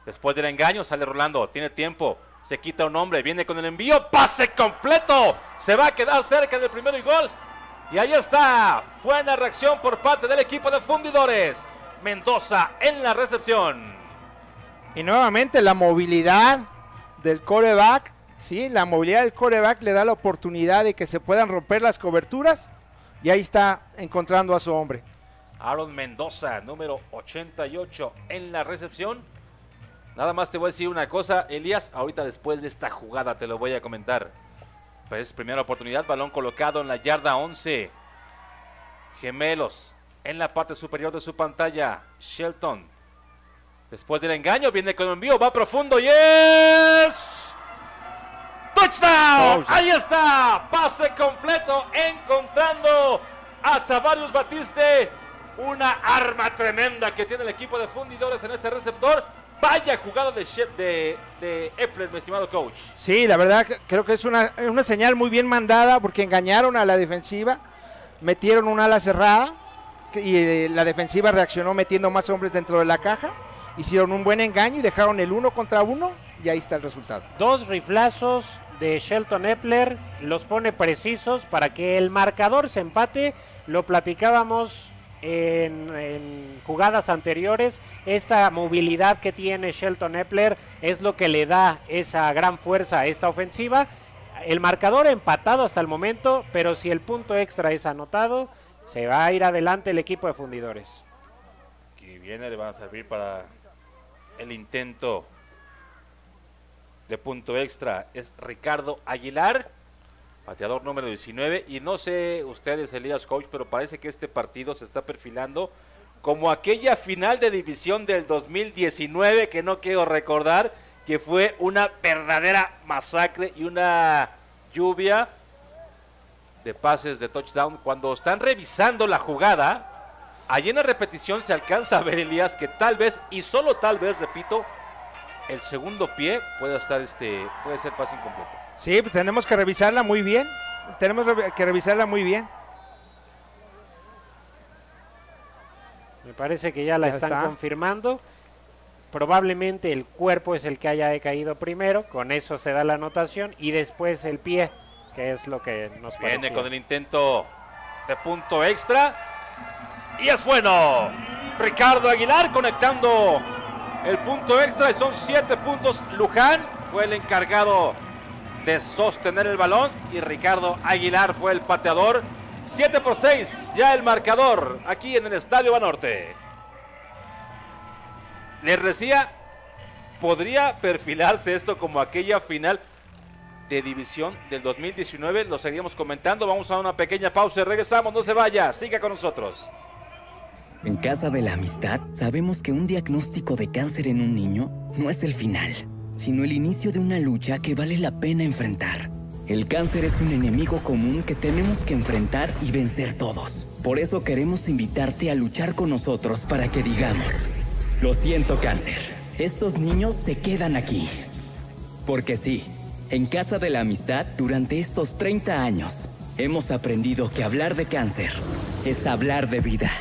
Después del engaño sale rolando. Tiene tiempo. Se quita un hombre. Viene con el envío. Pase completo. Se va a quedar cerca del primero y gol. Y ahí está. Buena reacción por parte del equipo de fundidores. Mendoza en la recepción.
Y nuevamente la movilidad del coreback, sí, la movilidad del coreback le da la oportunidad de que se puedan romper las coberturas y ahí está encontrando a su hombre.
Aaron Mendoza, número 88 en la recepción. Nada más te voy a decir una cosa, Elías, ahorita después de esta jugada te lo voy a comentar. Pues primera oportunidad, balón colocado en la yarda 11. Gemelos en la parte superior de su pantalla. Shelton. Después del engaño viene con envío, va profundo y es... ¡Touchdown!
Touchdown.
Ahí está, pase completo encontrando a Tavarius Batiste. Una arma tremenda que tiene el equipo de fundidores en este receptor. Vaya jugada de, Shep- de, de Epler, mi estimado coach.
Sí, la verdad creo que es una, una señal muy bien mandada porque engañaron a la defensiva, metieron un ala cerrada y eh, la defensiva reaccionó metiendo más hombres dentro de la caja, hicieron un buen engaño y dejaron el uno contra uno y ahí está el resultado.
Dos riflazos de Shelton Epler los pone precisos para que el marcador se empate. Lo platicábamos en, jugadas anteriores. Esta movilidad que tiene Shelton Epler es lo que le da esa gran fuerza a esta ofensiva. El marcador empatado hasta el momento, pero si el punto extra es anotado, se va a ir adelante el equipo de fundidores.
que viene le van a servir para el intento de punto extra. Es Ricardo Aguilar, pateador número 19. Y no sé ustedes, Elías Coach, pero parece que este partido se está perfilando como aquella final de división del 2019 que no quiero recordar, que fue una verdadera masacre y una lluvia de pases de touchdown. Cuando están revisando la jugada, Allí en la repetición se alcanza a ver, Elías, que tal vez, y solo tal vez, repito, el segundo pie puede estar este, puede ser pase incompleto.
Sí, pues tenemos que revisarla muy bien. Tenemos que revisarla muy bien.
Me parece que ya la
Ya
están
está.
confirmando. Probablemente el cuerpo es el que haya caído primero, con eso se da la anotación, y después el pie, que es lo que nos
Viene con el intento de punto extra. Y es bueno. Ricardo Aguilar conectando el punto extra y son siete puntos. Luján fue el encargado de sostener el balón y Ricardo Aguilar fue el pateador. 7 por 6, ya el marcador aquí en el Estadio Banorte. Les decía, podría perfilarse esto como aquella final de división del 2019. Lo seguimos comentando. Vamos a una pequeña pausa y regresamos. No se vaya, siga con nosotros.
En Casa de la Amistad sabemos que un diagnóstico de cáncer en un niño no es el final, sino el inicio de una lucha que vale la pena enfrentar. El cáncer es un enemigo común que tenemos que enfrentar y vencer todos. Por eso queremos invitarte a luchar con nosotros para que digamos, lo siento cáncer, estos niños se quedan aquí. Porque sí, en Casa de la Amistad durante estos 30 años hemos aprendido que hablar de cáncer es hablar de vida.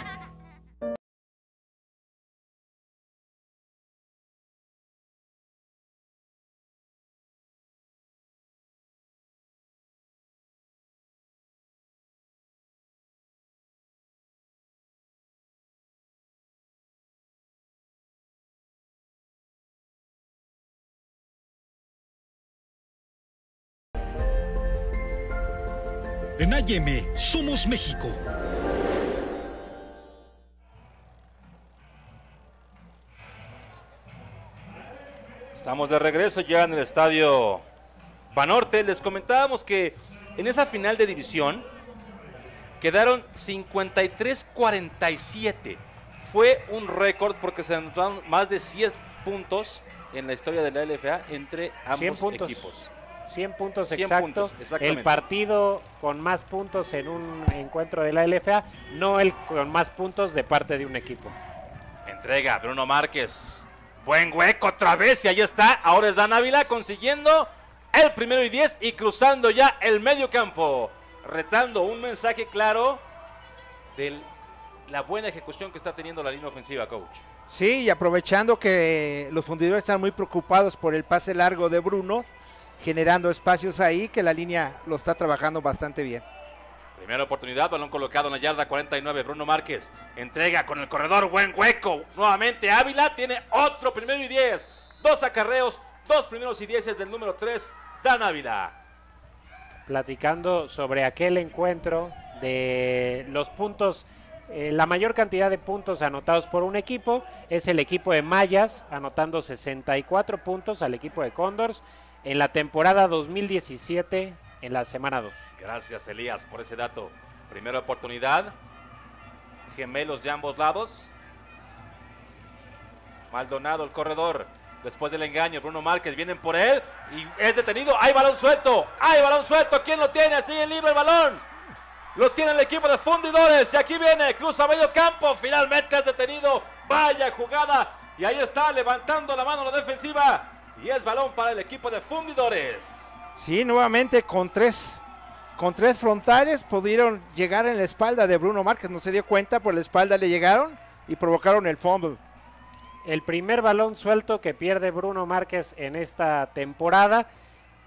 En AM Somos México.
Estamos de regreso ya en el estadio Banorte. Les comentábamos que en esa final de división quedaron 53-47. Fue un récord porque se anotaron más de 100 puntos en la historia de la LFA entre ambos
100 puntos.
equipos.
100 puntos
100
exacto.
puntos,
el partido con más puntos en un encuentro de la LFA, no el con más puntos de parte de un equipo.
Entrega Bruno Márquez. Buen hueco otra vez y ahí está. Ahora es Dan Ávila consiguiendo el primero y 10 y cruzando ya el medio campo. Retando un mensaje claro de la buena ejecución que está teniendo la línea ofensiva, coach.
Sí, y aprovechando que los fundidores están muy preocupados por el pase largo de Bruno, generando espacios ahí, que la línea lo está trabajando bastante bien.
Primera oportunidad, balón colocado en la yarda 49. Bruno Márquez entrega con el corredor, buen hueco. Nuevamente Ávila tiene otro primero y 10. Dos acarreos, dos primeros y 10 del número 3, Dan Ávila.
Platicando sobre aquel encuentro de los puntos, eh, la mayor cantidad de puntos anotados por un equipo es el equipo de Mayas, anotando 64 puntos al equipo de Condors en la temporada 2017 en la semana 2.
Gracias, Elías, por ese dato. Primera oportunidad. Gemelos de ambos lados. Maldonado, el corredor. Después del engaño, Bruno Márquez vienen por él y es detenido. ¡Hay balón suelto! ¡Hay balón suelto! ¿Quién lo tiene? Sigue libre el balón. Lo tiene el equipo de fundidores. Y aquí viene, cruza medio campo. Finalmente es detenido. Vaya jugada. Y ahí está, levantando la mano la defensiva. Y es balón para el equipo de fundidores.
Sí, nuevamente con tres, con tres frontales pudieron llegar en la espalda de Bruno Márquez. No se dio cuenta, por la espalda le llegaron y provocaron el fumble.
El primer balón suelto que pierde Bruno Márquez en esta temporada,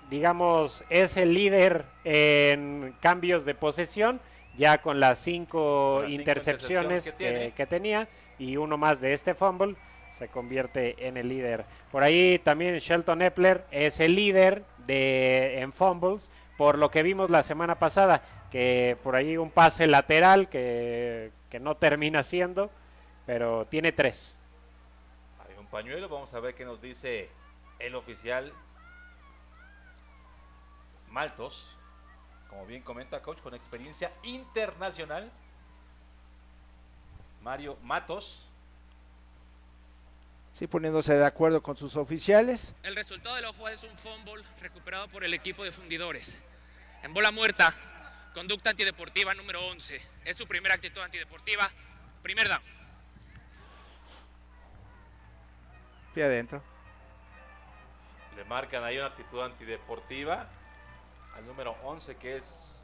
digamos, es el líder en cambios de posesión. ya con las cinco
Con las cinco
intercepciones
intercepciones que tiene.
que, que tenía y uno más de este fumble, se convierte en el líder. Por ahí también Shelton Epler es el líder de, en fumbles, por lo que vimos la semana pasada, que por ahí un pase lateral que, que no termina siendo, pero tiene tres.
Hay un pañuelo, vamos a ver qué nos dice el oficial Maltos. Como bien comenta coach, con experiencia internacional. Mario Matos.
Sí, poniéndose de acuerdo con sus oficiales.
El resultado de la jugada es un fumble recuperado por el equipo de fundidores. En bola muerta, conducta antideportiva número 11. Es su primera actitud antideportiva. Primer down.
Pie adentro.
Le marcan ahí una actitud antideportiva al número 11 que es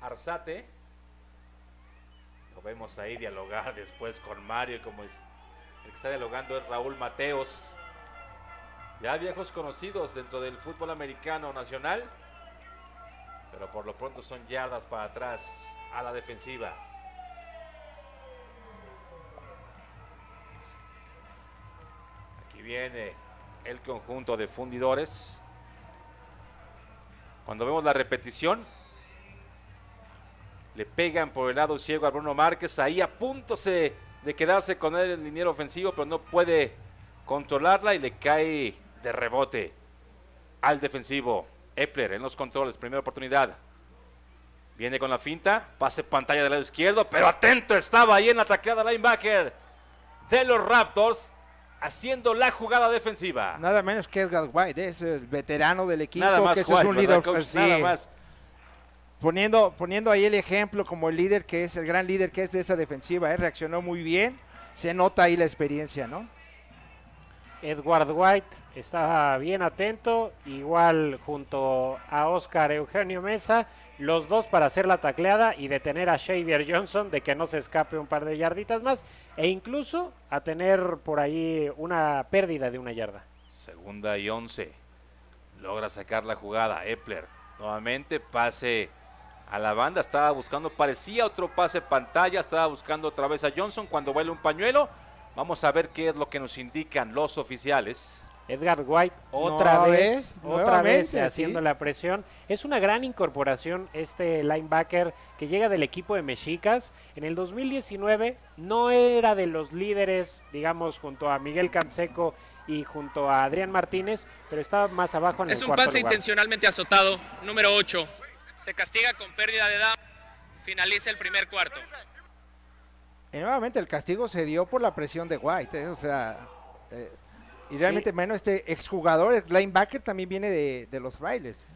Arzate. Lo vemos ahí dialogar después con Mario, como es- el que está dialogando es Raúl Mateos. Ya viejos conocidos dentro del fútbol americano nacional, pero por lo pronto son yardas para atrás a la defensiva. Aquí viene el conjunto de fundidores. Cuando vemos la repetición, le pegan por el lado ciego a Bruno Márquez, ahí a punto se- de quedarse con él el liniero ofensivo, pero no puede controlarla y le cae de rebote al defensivo. Epler en los controles, primera oportunidad. Viene con la finta, pase pantalla del lado izquierdo, pero atento estaba ahí en la tacleada linebacker de los Raptors, haciendo la jugada defensiva.
Nada menos que Edgar White, es el veterano del equipo,
Nada más
que
White,
es un
¿verdad,
líder.
coach?
sí,
Nada más.
Poniendo, poniendo ahí el ejemplo como el líder que es, el gran líder que es de esa defensiva, ¿eh? reaccionó muy bien. Se nota ahí la experiencia, ¿no?
Edward White está bien atento, igual junto a Oscar Eugenio Mesa, los dos para hacer la tacleada y detener a Xavier Johnson de que no se escape un par de yarditas más e incluso a tener por ahí una pérdida de una yarda.
Segunda y once. Logra sacar la jugada. Epler. Nuevamente pase a la banda. Estaba buscando, parecía otro pase pantalla. Estaba buscando otra vez a Johnson cuando baila un pañuelo. Vamos a ver qué es lo que nos indican los oficiales.
Edgar White otra vez, otra vez haciendo
sí.
la presión. Es una gran incorporación este linebacker que llega del equipo de Mexicas. En el 2019 no era de los líderes, digamos, junto a Miguel Canseco y junto a Adrián Martínez, pero estaba más abajo en
Es
el
un
cuarto
pase
lugar.
intencionalmente azotado, número 8. Se castiga con pérdida de down. Finaliza el primer cuarto.
Y nuevamente el castigo se dio por la presión de White, ¿eh? o sea, eh, y realmente menos este exjugador, el linebacker también viene de, de los frailes.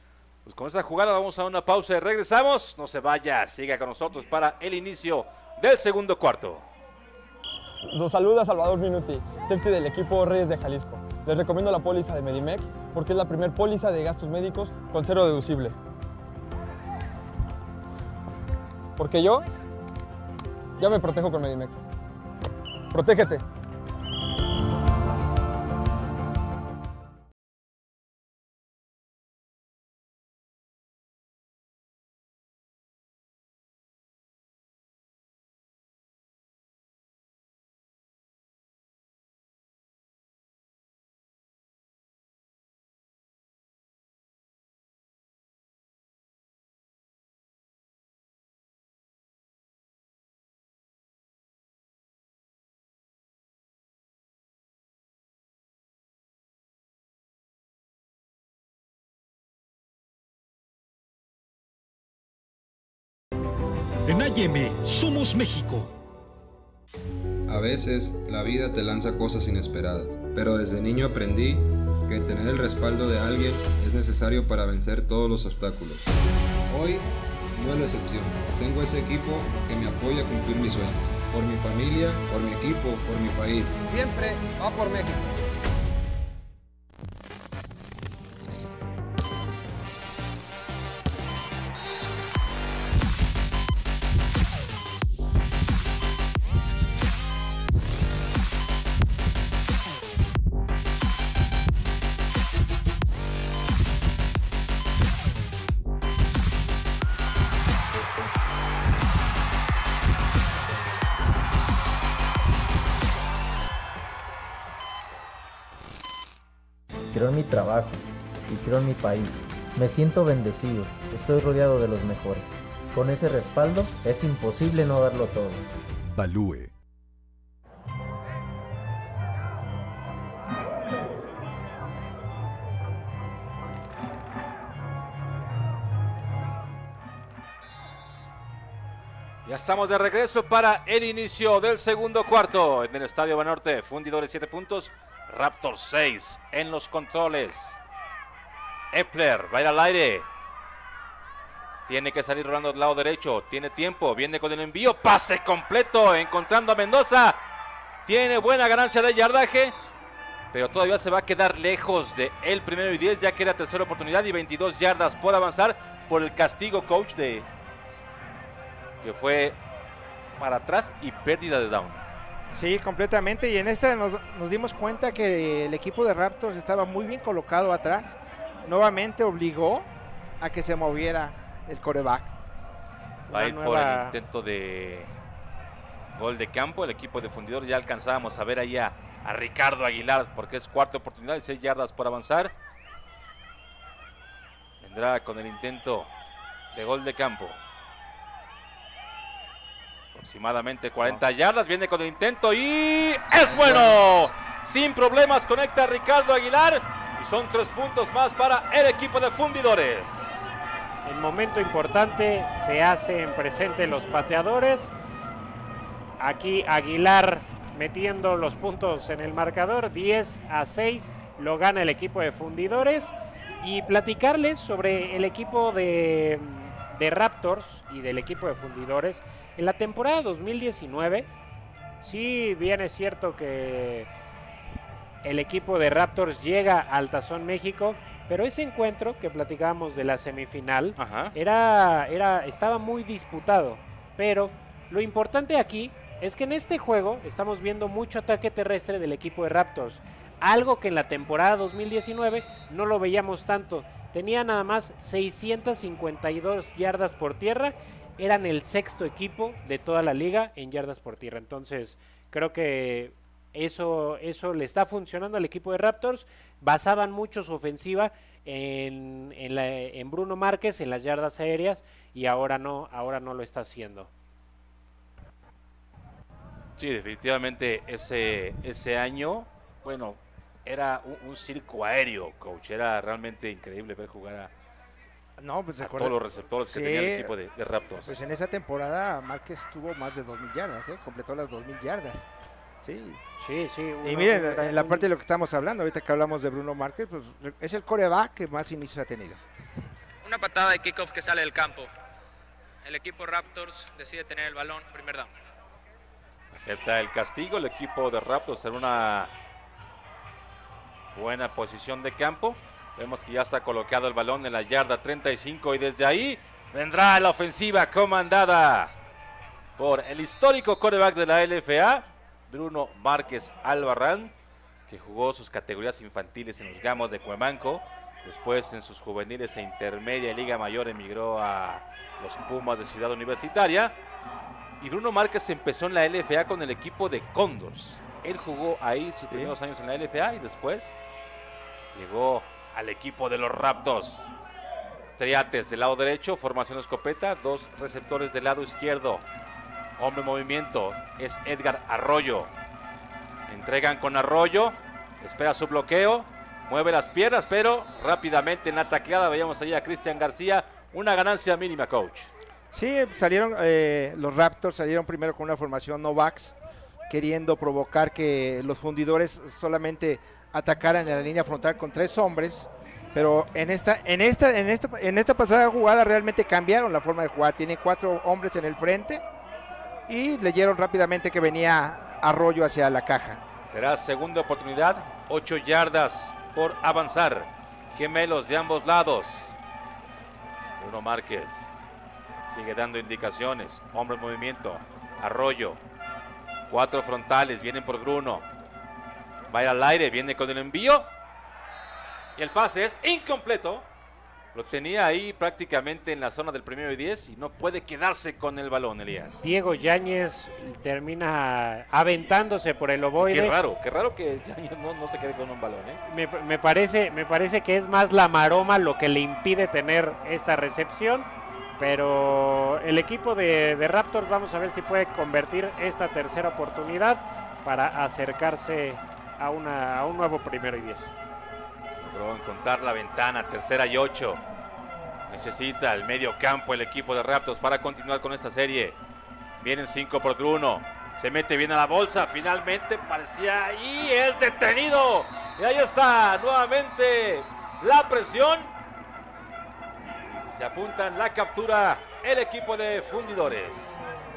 Pues con esta jugada vamos a una pausa y regresamos. No se vaya, siga con nosotros para el inicio del segundo cuarto.
Los saluda Salvador Minuti, safety del equipo Reyes de Jalisco. Les recomiendo la póliza de Medimex porque es la primer póliza de gastos médicos con cero deducible. Porque yo ya me protejo con Medimex. Protégete.
Somos México.
A veces la vida te lanza cosas inesperadas, pero desde niño aprendí que tener el respaldo de alguien es necesario para vencer todos los obstáculos. Hoy no es la excepción. Tengo ese equipo que me apoya a cumplir mis sueños. Por mi familia, por mi equipo, por mi país.
Siempre va por México.
En mi país. Me siento bendecido, estoy rodeado de los mejores. Con ese respaldo es imposible no darlo todo.
Balúe.
Ya estamos de regreso para el inicio del segundo cuarto en el Estadio Banorte. Fundidores 7 puntos, Raptors 6 en los controles. Epler va a ir al aire. Tiene que salir rolando del lado derecho. Tiene tiempo. Viene con el envío. Pase completo. Encontrando a Mendoza. Tiene buena ganancia de yardaje. Pero todavía se va a quedar lejos de el primero y 10. Ya que era tercera oportunidad y 22 yardas por avanzar. Por el castigo coach de que fue para atrás y pérdida de down.
Sí, completamente. Y en esta nos, dimos cuenta que el equipo de Raptors estaba muy bien colocado atrás. Nuevamente obligó a que se moviera el coreback.
Va a ir por el intento de gol de campo. El equipo de fundidor ya alcanzábamos a ver ahí a, a Ricardo Aguilar porque es cuarta oportunidad y seis yardas por avanzar. Vendrá con el intento de gol de campo aproximadamente 40 yardas, viene con el intento y es bueno. Sin problemas conecta Ricardo Aguilar y son tres puntos más para el equipo de fundidores.
El momento importante se hace en presente los pateadores. Aquí Aguilar metiendo los puntos en el marcador, 10 a 6 lo gana el equipo de fundidores. Y platicarles sobre el equipo de de Raptors y del equipo de fundidores. En la temporada 2019, sí bien es cierto que el equipo de Raptors llega al Tazón México, pero ese encuentro que platicábamos de la semifinal Era, era, estaba muy disputado. Pero lo importante aquí es que en este juego estamos viendo mucho ataque terrestre del equipo de Raptors. Algo que en la temporada 2019 no lo veíamos tanto. Tenía nada más 652 yardas por tierra. Eran el sexto equipo de toda la liga en yardas por tierra. Entonces, creo que eso, eso le está funcionando al equipo de Raptors. Basaban mucho su ofensiva en, en, Bruno Márquez, en las yardas aéreas, y ahora no, ahora no lo está haciendo.
Sí, definitivamente ese, ese año, bueno, era un, circo aéreo, coach. Era realmente increíble ver jugar a,
no, pues
todos los receptores que tenía el equipo de, Raptors.
Pues en esa temporada Márquez tuvo más de 2.000 yardas, ¿eh? completó las 2.000 yardas. Sí,
sí, sí.
y miren, en la parte de lo que estamos hablando, ahorita que hablamos de Bruno Márquez, pues es el coreback que más inicios ha tenido.
Una patada de kickoff que sale del campo. El equipo Raptors decide tener el balón, primer down.
Acepta el castigo el equipo de Raptors en una Buena posición de campo. Vemos que ya está colocado el balón en la yarda 35 y desde ahí vendrá la ofensiva comandada por el histórico coreback de la LFA, Bruno Márquez Albarrán, que jugó sus categorías infantiles en los Gamos de Cuemanco. Después en sus juveniles e intermedia Liga Mayor emigró a los Pumas de Ciudad Universitaria. Y Bruno Márquez empezó en la LFA con el equipo de Condors. Él jugó ahí sus primeros años en la LFA y después llegó al equipo de los Raptors. Triates del lado derecho, formación escopeta, dos receptores del lado izquierdo. Hombre en movimiento es Edgar Arroyo. Entregan con Arroyo, espera su bloqueo, mueve las piernas, pero rápidamente en la tacleada veíamos ahí a Cristian García, una ganancia mínima, coach.
Sí, salieron eh, los Raptors, salieron primero con una formación Novax, queriendo provocar que los fundidores solamente atacaran en la línea frontal con tres hombres. Pero en esta, en esta, en esta, en esta pasada jugada realmente cambiaron la forma de jugar. Tiene cuatro hombres en el frente y leyeron rápidamente que venía Arroyo hacia la caja.
Será segunda oportunidad, ocho yardas por avanzar. Gemelos de ambos lados. Bruno Márquez sigue dando indicaciones. Hombre en movimiento. Arroyo Cuatro frontales, vienen por Bruno. Va al aire, viene con el envío. Y el pase es incompleto. Lo tenía ahí prácticamente en la zona del primero y 10 y no puede quedarse con el balón, Elías.
Diego Yáñez termina aventándose por el ovoide.
Qué raro, qué raro que Yáñez no, no, se quede con un balón. ¿eh?
Me, me, parece, me parece que es más la maroma lo que le impide tener esta recepción. Pero el equipo de, de Raptors vamos a ver si puede convertir esta tercera oportunidad para acercarse a, una, a un nuevo primero y 10
logró encontrar la ventana, tercera y ocho. Necesita el medio campo el equipo de Raptors para continuar con esta serie. Vienen 5 por 1. Se mete bien a la bolsa. Finalmente parecía ahí. Es detenido. Y ahí está nuevamente la presión. Se apunta en la captura el equipo de fundidores.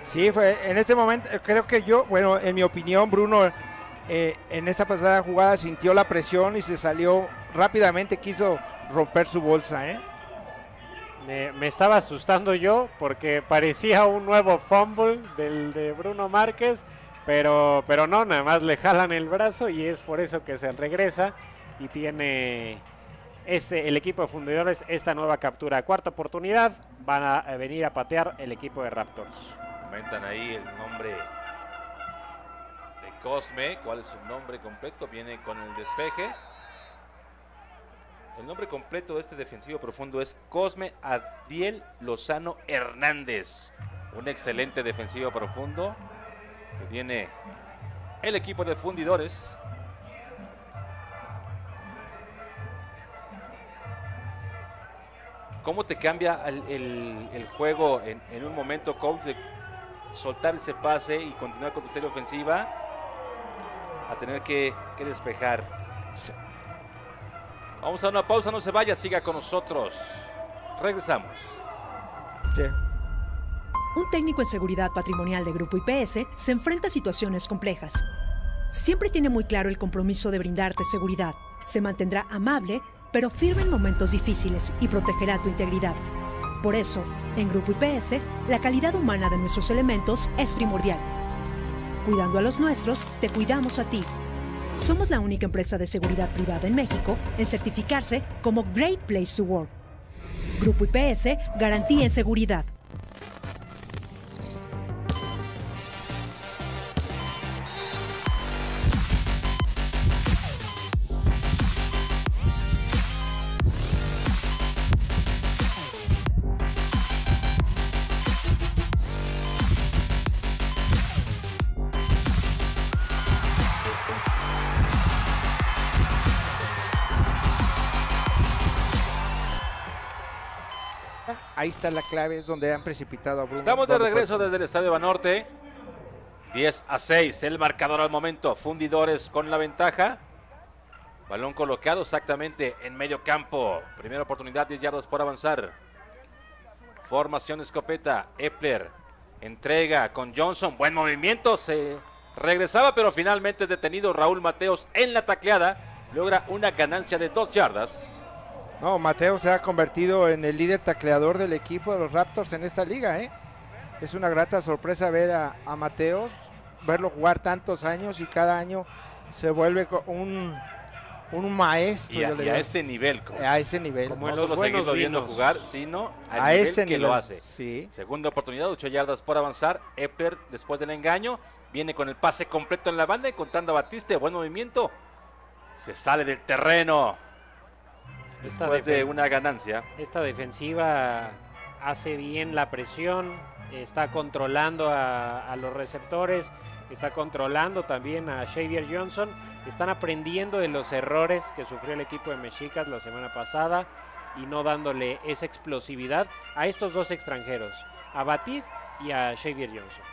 Sí, fue en este momento, creo que yo, bueno, en mi opinión, Bruno, eh, en esta pasada jugada sintió la presión y se salió rápidamente, quiso romper su bolsa. ¿eh?
Me, me, estaba asustando yo porque parecía un nuevo fumble del de Bruno Márquez, pero, pero no, nada más le jalan el brazo y es por eso que se regresa y tiene este, el equipo de fundidores esta nueva captura. Cuarta oportunidad, van a venir a patear el equipo de Raptors.
Comentan ahí el nombre Cosme, ¿cuál es su nombre completo? Viene con el despeje. El nombre completo de este defensivo profundo es Cosme Adiel Lozano Hernández. Un excelente defensivo profundo que tiene el equipo de fundidores. ¿Cómo te cambia el, juego en, un momento, coach, de soltar ese pase y continuar con tu serie ofensiva? a tener que, despejar. Vamos a una pausa, no se vaya, siga con nosotros. Regresamos.
Sí. Un técnico en seguridad patrimonial de Grupo IPS se enfrenta a situaciones complejas. Siempre tiene muy claro el compromiso de brindarte seguridad. Se mantendrá amable, pero firme en momentos difíciles y protegerá tu integridad. Por eso, en Grupo IPS, la calidad humana de nuestros elementos es primordial. Cuidando a los nuestros, te cuidamos a ti. Somos la única empresa de seguridad privada en México en certificarse como Great Place to Work. Grupo IPS, garantía en seguridad.
Ahí está la clave, es donde han precipitado a Bruno.
Estamos de regreso desde el Estadio Banorte. 10 a 6, el marcador al momento. Fundidores con la ventaja. Balón colocado exactamente en medio campo. Primera oportunidad, 10 yardas por avanzar. Formación escopeta. Epler entrega con Johnson. Buen movimiento. Se regresaba, pero finalmente es detenido Raúl Mateos en la tacleada. Logra una ganancia de 2 yardas.
No, Mateo se ha convertido en el líder tacleador del equipo de los Raptors en esta liga, ¿eh? Es una grata sorpresa ver a, a Mateos, verlo jugar tantos años y cada año se vuelve un, un maestro.
Y a, y a ese nivel.
A ese nivel.
Como no solo seguirlo viendo jugar, sino a nivel ese que nivel. lo hace.
Sí.
Segunda oportunidad, 8 yardas por avanzar. Epler, después del engaño, viene con el pase completo en la banda, encontrando a Batiste. Buen movimiento. Se sale del terreno. Después de una ganancia.
Esta defensiva hace bien la presión, está controlando a, a, los receptores, está controlando también a Xavier Johnson, están aprendiendo de los errores que sufrió el equipo de Mexicas la semana pasada y no dándole esa explosividad a estos dos extranjeros, a Batiste y a Xavier Johnson.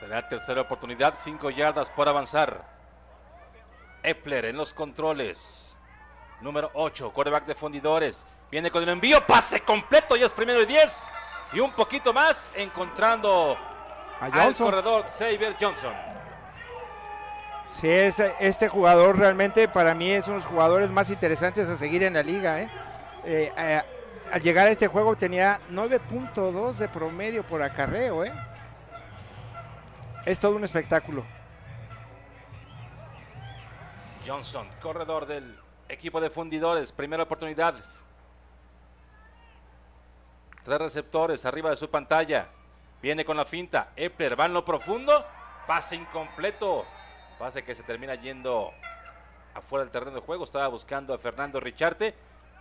Será tercera oportunidad, cinco yardas por avanzar. Epler en los controles número 8, quarterback de fundidores. Viene con el envío, pase completo, ya es primero y 10. Y un poquito más, encontrando al corredor Xavier Johnson.
Sí, este, este, jugador realmente para mí es uno de los jugadores más interesantes a seguir en la liga. ¿eh? Eh, eh, al llegar a este juego tenía 9.2 de promedio por acarreo. Es todo un espectáculo.
Johnson, corredor del equipo de fundidores, primera oportunidad. Tres receptores arriba de su pantalla. Viene con la finta. Epler va en lo profundo. Pase incompleto. Pase que se termina yendo afuera del terreno de juego. Estaba buscando a Fernando Richarte.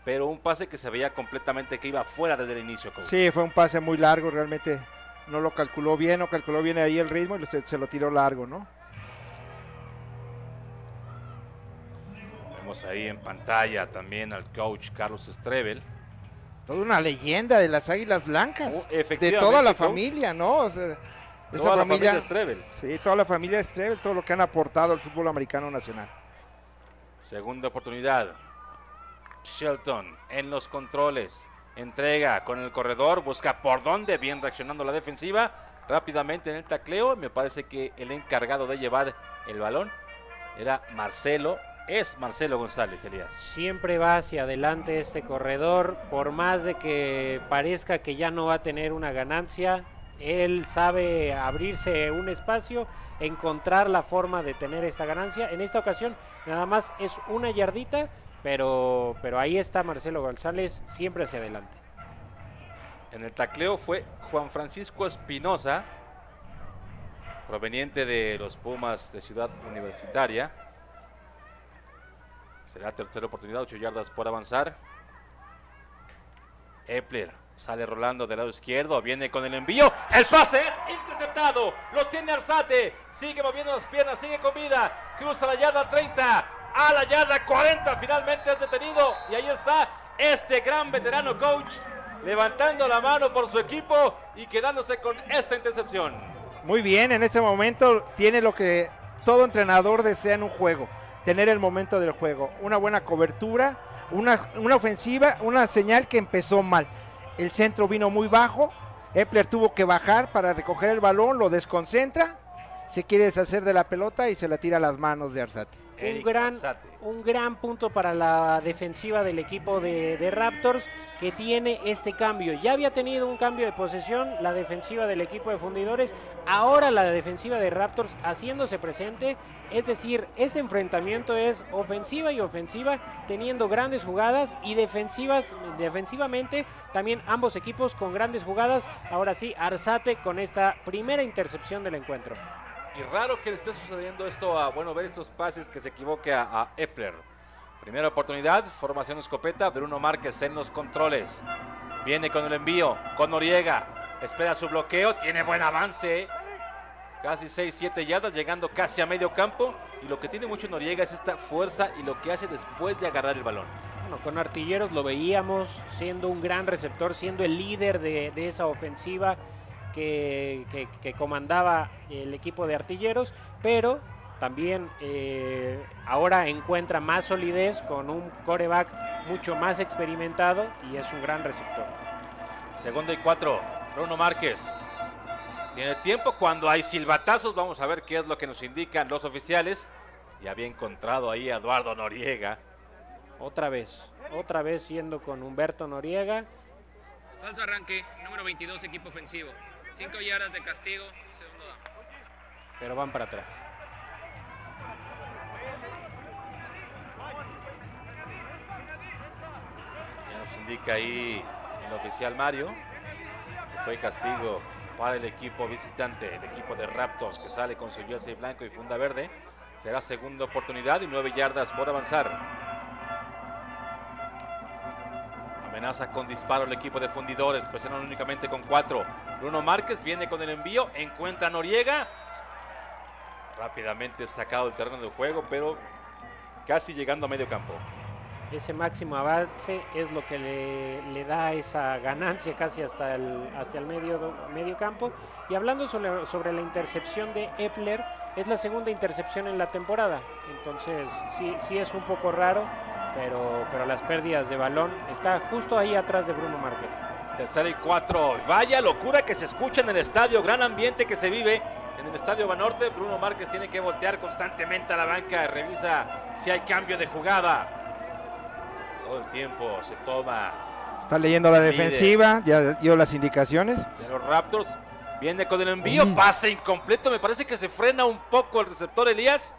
Pero un pase que se veía completamente que iba fuera desde el inicio.
Sí, fue un pase muy largo, realmente no lo calculó bien, no calculó bien ahí el ritmo y se, se lo tiró largo, ¿no?
Vemos ahí en pantalla también al coach Carlos Strebel.
Toda una leyenda de las Águilas Blancas.
Uh,
de toda la
coach.
familia, ¿no? O sea, esa
Toda la
familia,
familia Strebel.
Sí, toda la familia Strebel, todo lo que han aportado al fútbol americano nacional.
Segunda oportunidad. Shelton en los controles. Entrega con el corredor. Busca por dónde. Bien reaccionando la defensiva. Rápidamente en el tacleo. Me parece que el encargado de llevar el balón era Marcelo. Es Marcelo González, Elías.
Siempre va hacia adelante este corredor, por más de que parezca que ya no va a tener una ganancia, él sabe abrirse un espacio, encontrar la forma de tener esta ganancia. En esta ocasión nada más es una yardita, pero, pero ahí está Marcelo González siempre hacia adelante.
En el tacleo fue Juan Francisco Espinosa, proveniente de los Pumas de Ciudad Universitaria. Será tercera oportunidad, 8 yardas por avanzar. Epler sale rolando del lado izquierdo, viene con el envío. El pase es interceptado, lo tiene Arzate. Sigue moviendo las piernas, sigue con vida. Cruza la yarda 30, a la yarda 40. Finalmente es detenido. Y ahí está este gran veterano coach levantando la mano por su equipo y quedándose con esta intercepción.
Muy bien, en este momento tiene lo que todo entrenador desea en un juego, tener el momento del juego, una buena cobertura, una, una ofensiva, una señal que empezó mal. El centro vino muy bajo, Epler tuvo que bajar para recoger el balón, lo desconcentra, se quiere deshacer de la pelota y se la tira a las manos de Arzate.
Un gran, un gran punto para la defensiva del equipo de, de Raptors que tiene este cambio. Ya había tenido un cambio de posesión la defensiva del equipo de fundidores, ahora la defensiva de Raptors haciéndose presente. Es decir, este enfrentamiento es ofensiva y ofensiva, teniendo grandes jugadas y defensivas, defensivamente también ambos equipos con grandes jugadas. Ahora sí, Arzate con esta primera intercepción del encuentro.
Y raro que le esté sucediendo esto a, bueno, ver estos pases que se equivoque a, Epler. Primera oportunidad, formación escopeta, Bruno Márquez en los controles. Viene con el envío, con Noriega. Espera su bloqueo, tiene buen avance. Casi 6-7 yardas, llegando casi a medio campo. Y lo que tiene mucho Noriega es esta fuerza y lo que hace después de agarrar el balón.
Bueno, con Artilleros lo veíamos siendo un gran receptor, siendo el líder de, de esa ofensiva que, que- que comandaba el equipo de Artilleros, pero también eh, ahora encuentra más solidez con un coreback mucho más experimentado y es un gran receptor.
Segunda y cuatro, Bruno Márquez. Tiene tiempo cuando hay silbatazos. Vamos a ver qué es lo que nos indican los oficiales. Y había encontrado ahí a Eduardo Noriega.
Otra vez, otra vez siendo con Humberto Noriega.
Falso arranque, número 22, equipo ofensivo. 5 yardas de castigo, segundo down.
pero van para atrás.
Ya nos indica ahí el oficial Mario. que Fue castigo para el equipo visitante, el equipo de Raptors que sale con su jersey blanco y funda verde. Será segunda oportunidad y nueve yardas por avanzar. Amenaza con disparo el equipo de fundidores, presionan únicamente con cuatro. Bruno Márquez viene con el envío, encuentra a Noriega. Rápidamente sacado del terreno de juego, pero casi llegando a medio campo.
Ese máximo avance es lo que le, le da esa ganancia casi hasta el, hasta el medio campo. Y hablando sobre, sobre la intercepción de Epler, es la segunda intercepción en la temporada. Entonces sí, sí es un poco raro, pero, pero las pérdidas de balón está justo ahí atrás de Bruno Márquez.
Tercera y cuatro. Vaya locura que se escucha en el estadio. Gran ambiente que se vive en el estadio Banorte. Bruno Márquez tiene que voltear constantemente a la banca. Revisa si hay cambio de jugada. Todo el tiempo se toma
Está leyendo la defensiva, ya dio las indicaciones.
de los Raptors. Viene con el envío. Pase incompleto. Me parece que se frena un poco el receptor Elías.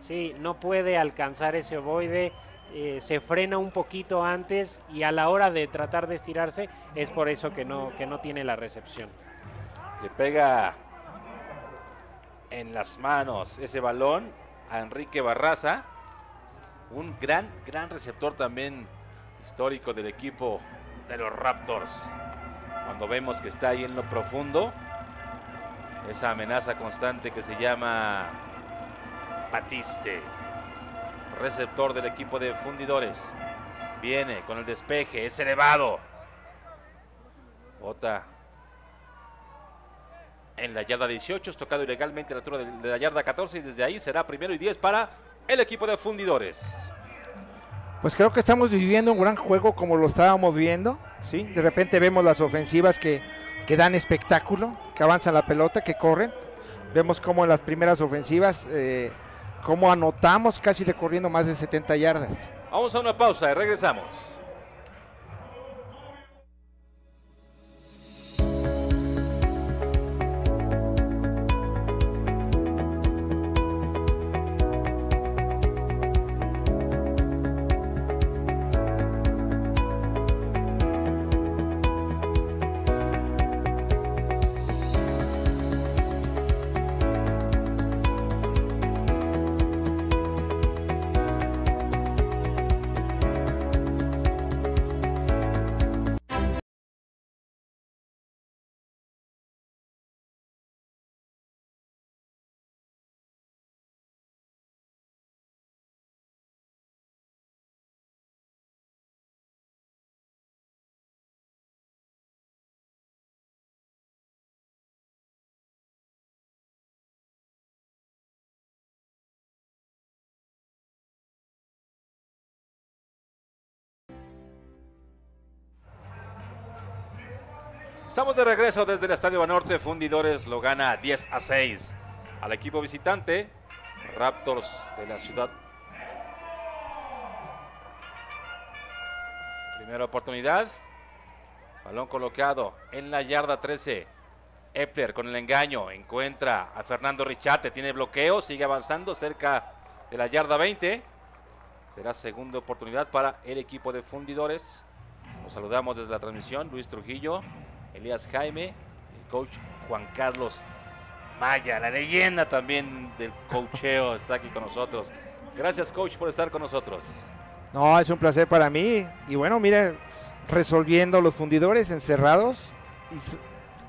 Sí, no puede alcanzar ese ovoide. eh, se frena un poquito antes y a la hora de tratar de estirarse es por eso que no, que no tiene la recepción.
Le pega en las manos ese balón a Enrique Barraza. Un gran, gran receptor también histórico del equipo de los Raptors. Cuando vemos que está ahí en lo profundo, esa amenaza constante que se llama Batiste, receptor del equipo de fundidores. Viene con el despeje, es elevado. Bota en la yarda 18, es tocado ilegalmente a la altura de, la yarda 14 y desde ahí será primero y 10 para el equipo de fundidores.
Pues creo que estamos viviendo un gran juego como lo estábamos viendo, ¿sí? De repente vemos las ofensivas que, que dan espectáculo, que avanzan la pelota, que corren. Vemos como en las primeras ofensivas, eh, cómo anotamos casi recorriendo más de 70 yardas.
Vamos a una pausa y regresamos. Estamos de regreso desde el Estadio Banorte. Fundidores lo gana 10 a 6 al equipo visitante. Raptors de la ciudad. Primera oportunidad. Balón colocado en la yarda 13. Epler con el engaño encuentra a Fernando Richarte. Tiene bloqueo, sigue avanzando cerca de la yarda 20. Será segunda oportunidad para el equipo de fundidores. Los saludamos desde la transmisión. Luis Trujillo, Elías Jaime, el coach Juan Carlos Maya, la leyenda también del coacheo, está aquí con nosotros. Gracias, coach, por estar con nosotros.
No, es un placer para mí. Y bueno, mire, resolviendo los fundidores encerrados y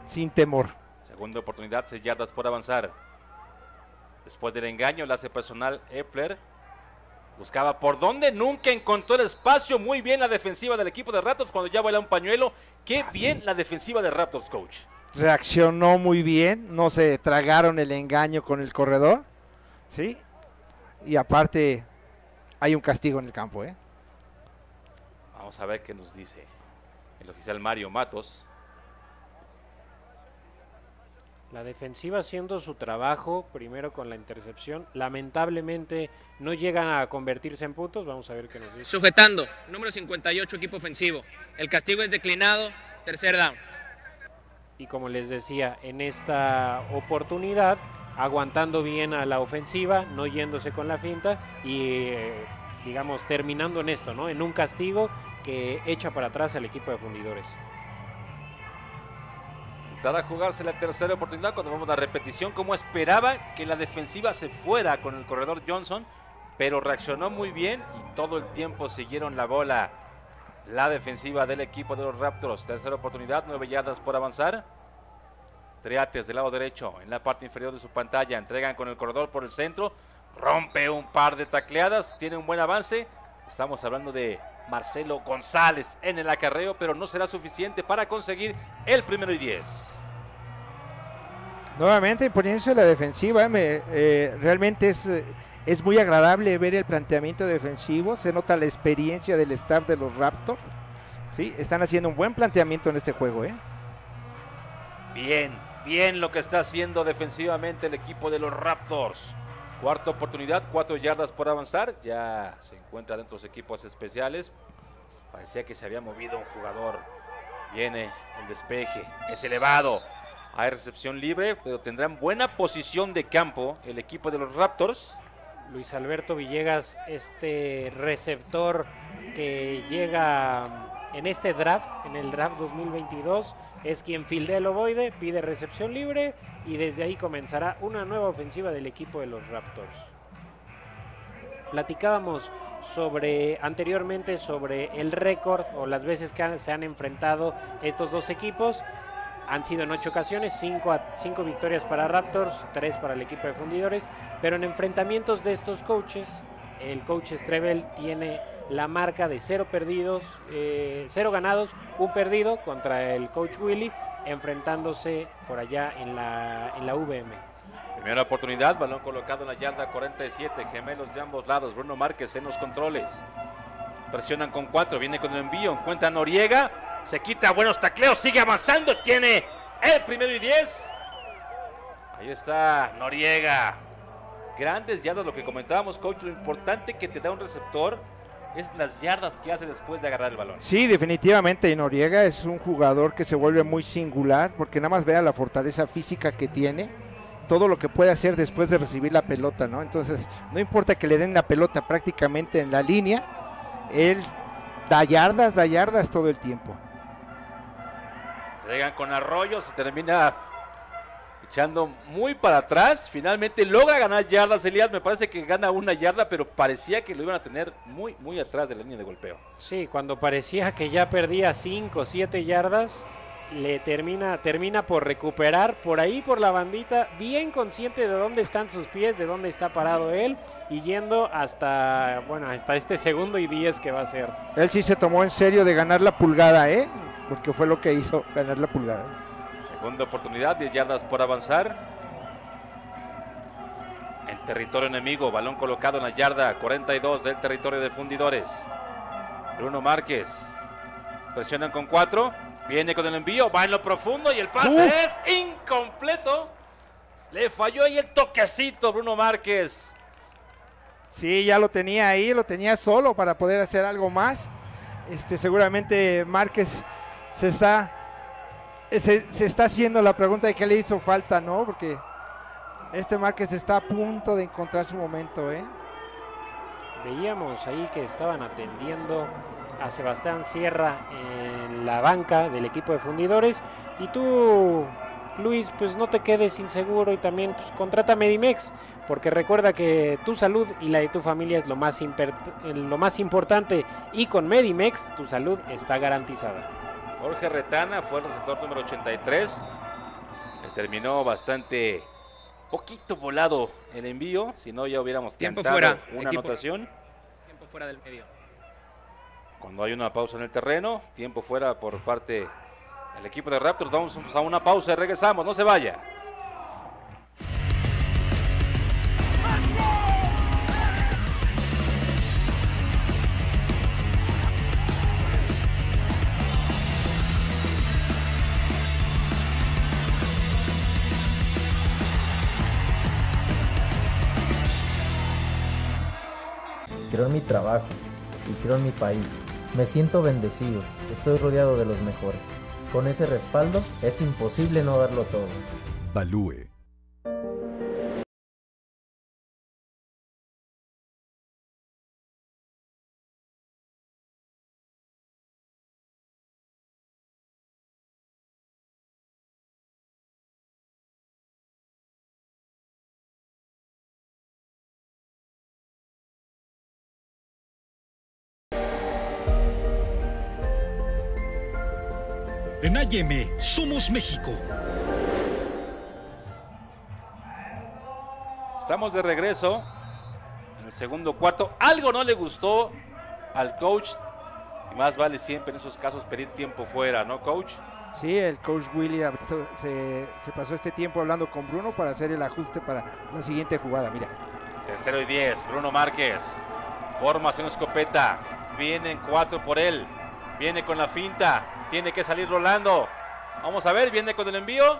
sin temor.
Segunda oportunidad, 6 yardas por avanzar. Después del engaño, el hace personal Epler. Buscaba por dónde, nunca encontró el espacio. Muy bien la defensiva del equipo de Raptors cuando ya vuela un pañuelo. Qué bien la defensiva de Raptors, coach.
Reaccionó muy bien, no se tragaron el engaño con el corredor, ¿sí? Y aparte, hay un castigo en el campo, ¿eh?
Vamos a ver qué nos dice el oficial Mario Matos.
La defensiva haciendo su trabajo, primero con la intercepción. Lamentablemente no llegan a convertirse en puntos. Vamos a ver qué nos dice.
Sujetando, número 58, equipo ofensivo. El castigo es declinado, tercer down.
Y como les decía, en esta oportunidad, aguantando bien a la ofensiva, no yéndose con la finta y, eh, digamos, terminando en esto, ¿no? En un castigo que echa para atrás al equipo de fundidores.
A jugarse la tercera oportunidad cuando vamos a la repetición, como esperaba que la defensiva se fuera con el corredor Johnson, pero reaccionó muy bien y todo el tiempo siguieron la bola la defensiva del equipo de los Raptors. Tercera oportunidad, nueve yardas por avanzar. Triates del lado derecho, en la parte inferior de su pantalla, entregan con el corredor por el centro, rompe un par de tacleadas, tiene un buen avance. Estamos hablando de Marcelo González en el acarreo, pero no será suficiente para conseguir el primero y diez.
Nuevamente imponiéndose la defensiva. Me- eh, realmente es, eh, es muy agradable ver el planteamiento defensivo, se nota la experiencia del staff de los Raptors, ¿sí? Están haciendo un buen planteamiento en este juego, ¿eh?
Bien, bien lo que está haciendo defensivamente el equipo de los Raptors. Cuarta oportunidad, cuatro yardas por avanzar. Ya se encuentra dentro de los equipos especiales. Parecía que se había movido un jugador. Viene el despeje, es elevado. Hay recepción libre, pero tendrán buena posición de campo el equipo de los Raptors.
Luis Alberto Villegas, este receptor que llega en este draft, en el draft 2022, es quien fildea el ovoide, pide recepción libre y desde ahí comenzará una nueva ofensiva del equipo de los Raptors. Platicábamos sobre anteriormente sobre el récord o las veces que han- se han enfrentado estos dos equipos. Han sido en ocho ocasiones, cinco, a- cinco victorias para Raptors, tres para el equipo de fundidores, pero en enfrentamientos de estos coaches, el coach Strebel tiene la marca de cero perdidos, eh, cero ganados, un perdido contra el coach Willy, enfrentándose por allá en la, en la VM.
Primera oportunidad, balón colocado en la yarda 47, gemelos de ambos lados, Bruno Márquez en los controles. Presionan con cuatro, viene con el envío, encuentra Noriega, se quita buenos tacleos, sigue avanzando, tiene el primero y diez. Ahí está Noriega. Grandes yardas, lo que comentábamos, coach, lo importante que te da un receptor es las yardas que hace después de agarrar el balón.
Sí, definitivamente Noriega es un jugador que se vuelve muy singular porque nada más vea la fortaleza física que tiene, todo lo que puede hacer después de recibir la pelota, ¿no? Entonces, no importa que le den la pelota prácticamente en la línea, él da yardas, da yardas todo el tiempo.
Llegan con Arroyo, se termina echando muy para atrás. Finalmente logra ganar yardas. Elías me parece que gana una yarda, pero parecía que lo iban a tener muy, muy atrás de la línea de golpeo.
Sí, cuando parecía que ya perdía 5 o 7 yardas, le termina, termina por recuperar por ahí por la bandita, bien consciente de dónde están sus pies, de dónde está parado él, y yendo hasta, bueno, hasta este segundo y 10 que va a ser.
Él sí se tomó en serio de ganar la pulgada, ¿eh? Porque fue lo que hizo, ganar la pulgada.
Segunda oportunidad, 10 yardas por avanzar. En territorio enemigo, balón colocado en la yarda 42 del territorio de fundidores. Bruno Márquez. Presionan con 4. Viene con el envío, va en lo profundo y el pase
Uf.
es incompleto. Le falló ahí el toquecito Bruno Márquez.
Sí, ya lo tenía ahí, lo tenía solo para poder hacer algo más. Este, seguramente Márquez se está, se, está haciendo la pregunta de qué le hizo falta, ¿no? Porque este Márquez está a punto de encontrar su momento, ¿eh?
Veíamos ahí que estaban atendiendo a Sebastián Sierra en la banca del equipo de fundidores y tú Luis pues no te quedes inseguro y también pues contrata Medimex porque recuerda que tu salud y la de tu familia es lo más, lo más importante y con Medimex tu salud está garantizada.
Jorge Retana fue el receptor número 83. Le terminó bastante poquito volado el envío, si no ya hubiéramos
Tiempo
cantado
fuera,
una
equipo.
anotación.
Tiempo fuera del medio.
Cuando hay una pausa en el terreno, tiempo fuera por parte del equipo de Raptors. Vamos a una pausa y regresamos, no se vaya.
Trabajo y creo en mi país. Me siento bendecido, estoy rodeado de los mejores. Con ese respaldo es imposible no darlo todo.
Somos México.
Estamos de regreso en el segundo cuarto. Algo no le gustó al coach. Y más vale siempre en esos casos pedir tiempo fuera, ¿no, coach?
Sí, el coach William se, se pasó este tiempo hablando con Bruno para hacer el ajuste para la siguiente jugada. Mira,
Tercero y 10, Bruno Márquez. Formación escopeta. Vienen cuatro por él. Viene con la finta. Tiene que salir rolando. Vamos a ver, viene con el envío.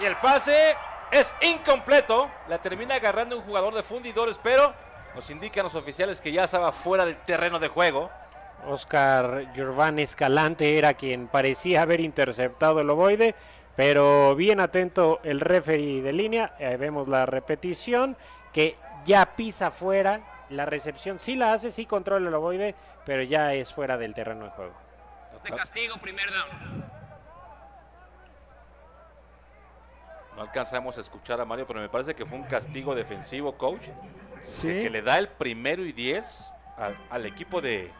Y el pase es incompleto. La termina agarrando un jugador de fundidores, pero nos indican los oficiales que ya estaba fuera del terreno de juego.
Oscar Giovanni Escalante era quien parecía haber interceptado el ovoide, pero bien atento el referee de línea. eh, vemos la repetición que ya pisa fuera, la recepción sí la hace, sí controla el ovoide, pero ya es fuera del terreno de juego.
De castigo, primer down.
No alcanzamos a escuchar a Mario, pero me parece que fue un castigo defensivo, coach.
Sí.
Que le da el primero y diez al, al equipo de,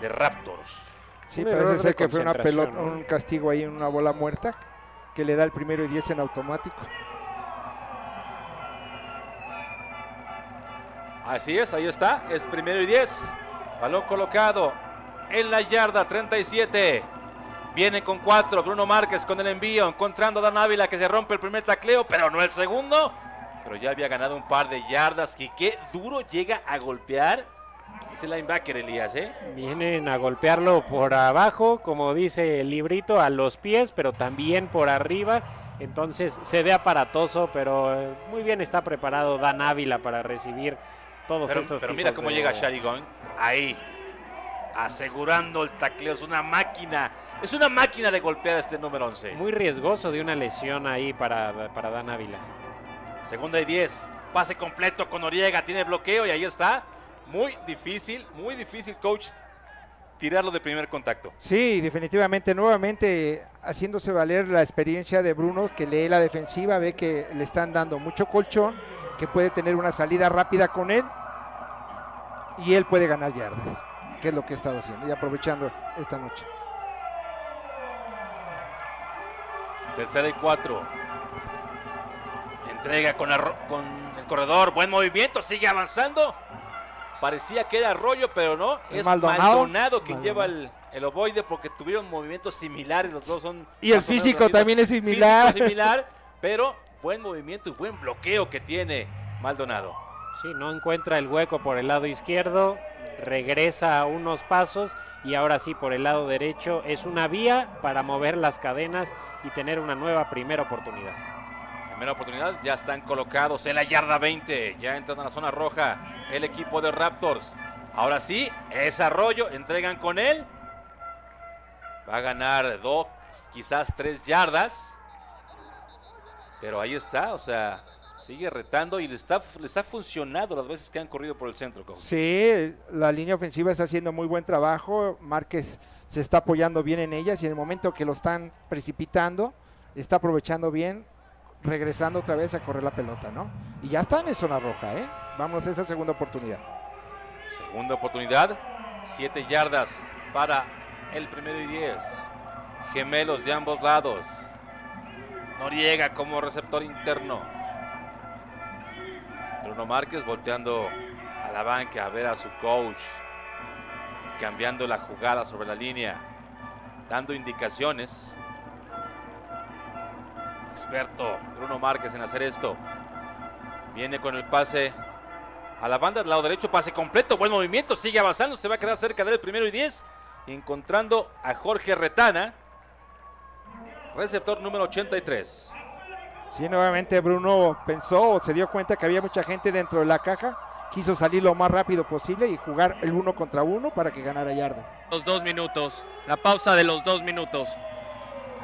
de Raptors.
Sí,
Un
parece ser que fue una pelota, un castigo ahí en una bola muerta que le da el primero y 10 en automático.
Así es, ahí está, es primero y 10. Balón colocado en la yarda 37. Viene con cuatro, Bruno Márquez con el envío, encontrando a Dan Ávila que se rompe el primer tacleo, pero no el segundo. Pero ya había ganado un par de yardas y qué duro llega a golpear ese linebacker Elías, ¿eh?
Vienen a golpearlo por abajo, como dice el librito, a los pies, pero también por arriba. Entonces se ve aparatoso, pero eh, muy bien está preparado Dan Ávila para recibir todos
Pero,
esos
pero mira cómo
de-
llega Sharigon ahí, asegurando el tacleo. Es una máquina, es una máquina de golpear este número 11.
Muy riesgoso de una lesión ahí para, para Dan Ávila.
Segunda y 10. Pase completo con Noriega. Tiene bloqueo y ahí está. Muy difícil, muy difícil, coach, tirarlo de primer contacto.
Sí, definitivamente, nuevamente haciéndose valer la experiencia de Bruno, que lee la defensiva, ve que le están dando mucho colchón, que puede tener una salida rápida con él y él puede ganar yardas, que es lo que ha estado haciendo y aprovechando esta noche.
Tercera y cuatro. Entrega con, el corredor. Buen movimiento. Sigue avanzando. Parecía que era Arroyo, pero no.
Es Maldonado.
Maldonado, quien
Maldonado.
lleva el, el ovoide porque tuvieron movimientos similares. Los dos son.
Y el físico también es similar.
Físico similar, pero buen movimiento y buen bloqueo que tiene Maldonado.
Sí, no encuentra el hueco por el lado izquierdo, regresa unos pasos y ahora sí por el lado derecho es una vía para mover las cadenas y tener una nueva primera oportunidad.
Primera oportunidad, ya están colocados en la yarda 20. Ya entran a la zona roja el equipo de Raptors. Ahora sí, es Arroyo, entregan con él. Va a ganar dos, quizás tres yardas. Pero ahí está, o sea, sigue retando y le está, le está funcionando las veces que han corrido por el centro. coach.
Sí, la línea ofensiva está haciendo muy buen trabajo, Márquez se está apoyando bien en ellas y en el momento que lo están precipitando, está aprovechando bien, regresando otra vez a correr la pelota, ¿no? Y ya están en zona roja, ¿eh? Vamos a esa segunda oportunidad.
Segunda oportunidad, siete yardas para el primero y diez. Gemelos de ambos lados. Noriega como receptor interno. Bruno Márquez volteando a la banca a ver a su coach. Cambiando la jugada sobre la línea. Dando indicaciones. Experto Bruno Márquez en hacer esto. Viene con el pase a la banda del lado derecho, pase completo, buen movimiento, sigue avanzando, se va a quedar cerca del primero y 10, encontrando a Jorge Retana, receptor número 83.
Sí, nuevamente Bruno pensó o se dio cuenta que había mucha gente dentro de la caja, quiso salir lo más rápido posible y jugar el uno contra uno para que ganara yardas.
Los dos minutos. La pausa de los dos minutos.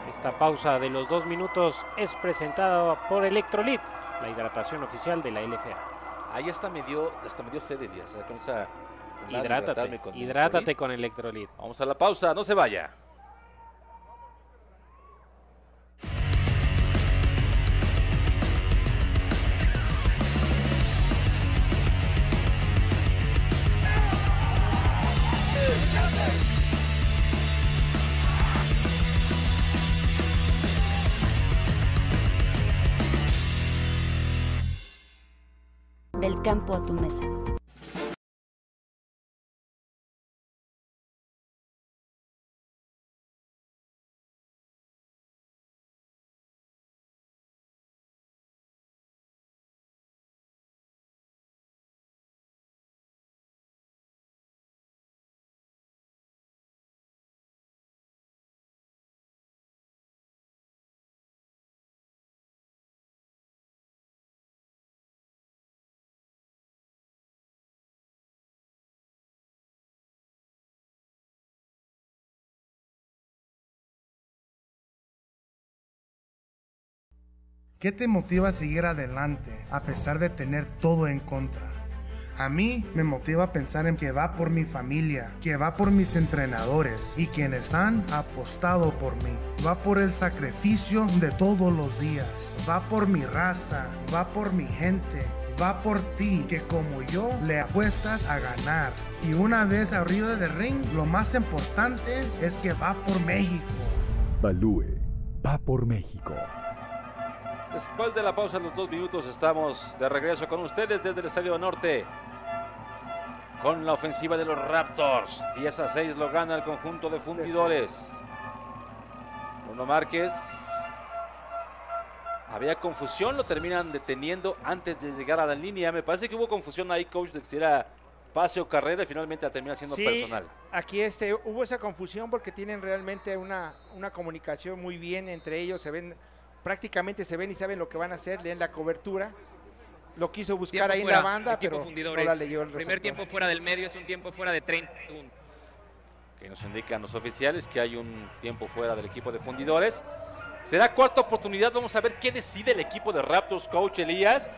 Esta pausa de los dos minutos es presentada por Electrolit, la hidratación oficial de la LFA.
Ahí hasta me dio, hasta me dio sed, Elías, ¿eh? con esa...
Hidrátate,
con
hidrátate
Electrolit.
con Electrolit.
Vamos a la pausa, no se vaya.
Del campo a tu mesa.
¿Qué te motiva a seguir adelante a pesar de tener todo en contra? A mí me motiva pensar en que va por mi familia, que va por mis entrenadores y quienes han apostado por mí. Va por el sacrificio de todos los días. Va por mi raza, va por mi gente, va por ti, que como yo le apuestas a ganar. Y una vez arriba del ring, lo más importante es que va por México.
Balúe, va por México.
Después de la pausa de los dos minutos estamos de regreso con ustedes desde el Estadio Norte. Con la ofensiva de los Raptors. 10 a 6 lo gana el conjunto de fundidores. Bruno Márquez. Había confusión, lo terminan deteniendo antes de llegar a la línea. Me parece que hubo confusión ahí, coach, de si era pase o carrera y finalmente la termina siendo
Sí,
personal.
Aquí este, hubo esa confusión porque tienen realmente una, una comunicación muy bien entre ellos, se ven, prácticamente se ven y saben lo que van a hacer, leen la cobertura. Lo quiso buscar
Tiempo
ahí
fuera,
en la banda, pero
fundidores.
no la leyó el
Primer
receptor.
tiempo fuera del medio es un tiempo fuera de 30 segundos.
que nos indican los oficiales que hay un tiempo fuera del equipo de fundidores. Será cuarta oportunidad, vamos a ver qué decide el equipo de Raptors, coach Elías.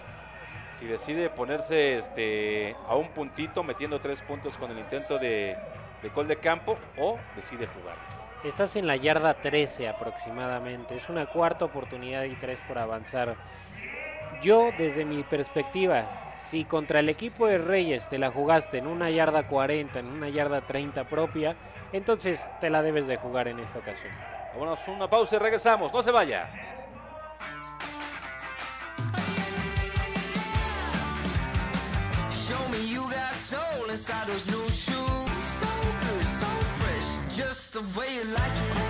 Si decide ponerse este, a un puntito, metiendo tres puntos con el intento de, de gol de campo, o decide jugar.
Estás en la yarda 13 aproximadamente. Es una cuarta oportunidad y tres por avanzar. Yo, desde mi perspectiva, si contra el equipo de Reyes te la jugaste en una yarda 40, en una yarda 30 propia, entonces te la debes de jugar en esta ocasión.
Vámonos, una pausa y regresamos. No se vaya.
Show me you got soul inside those new shoes. The way you like it.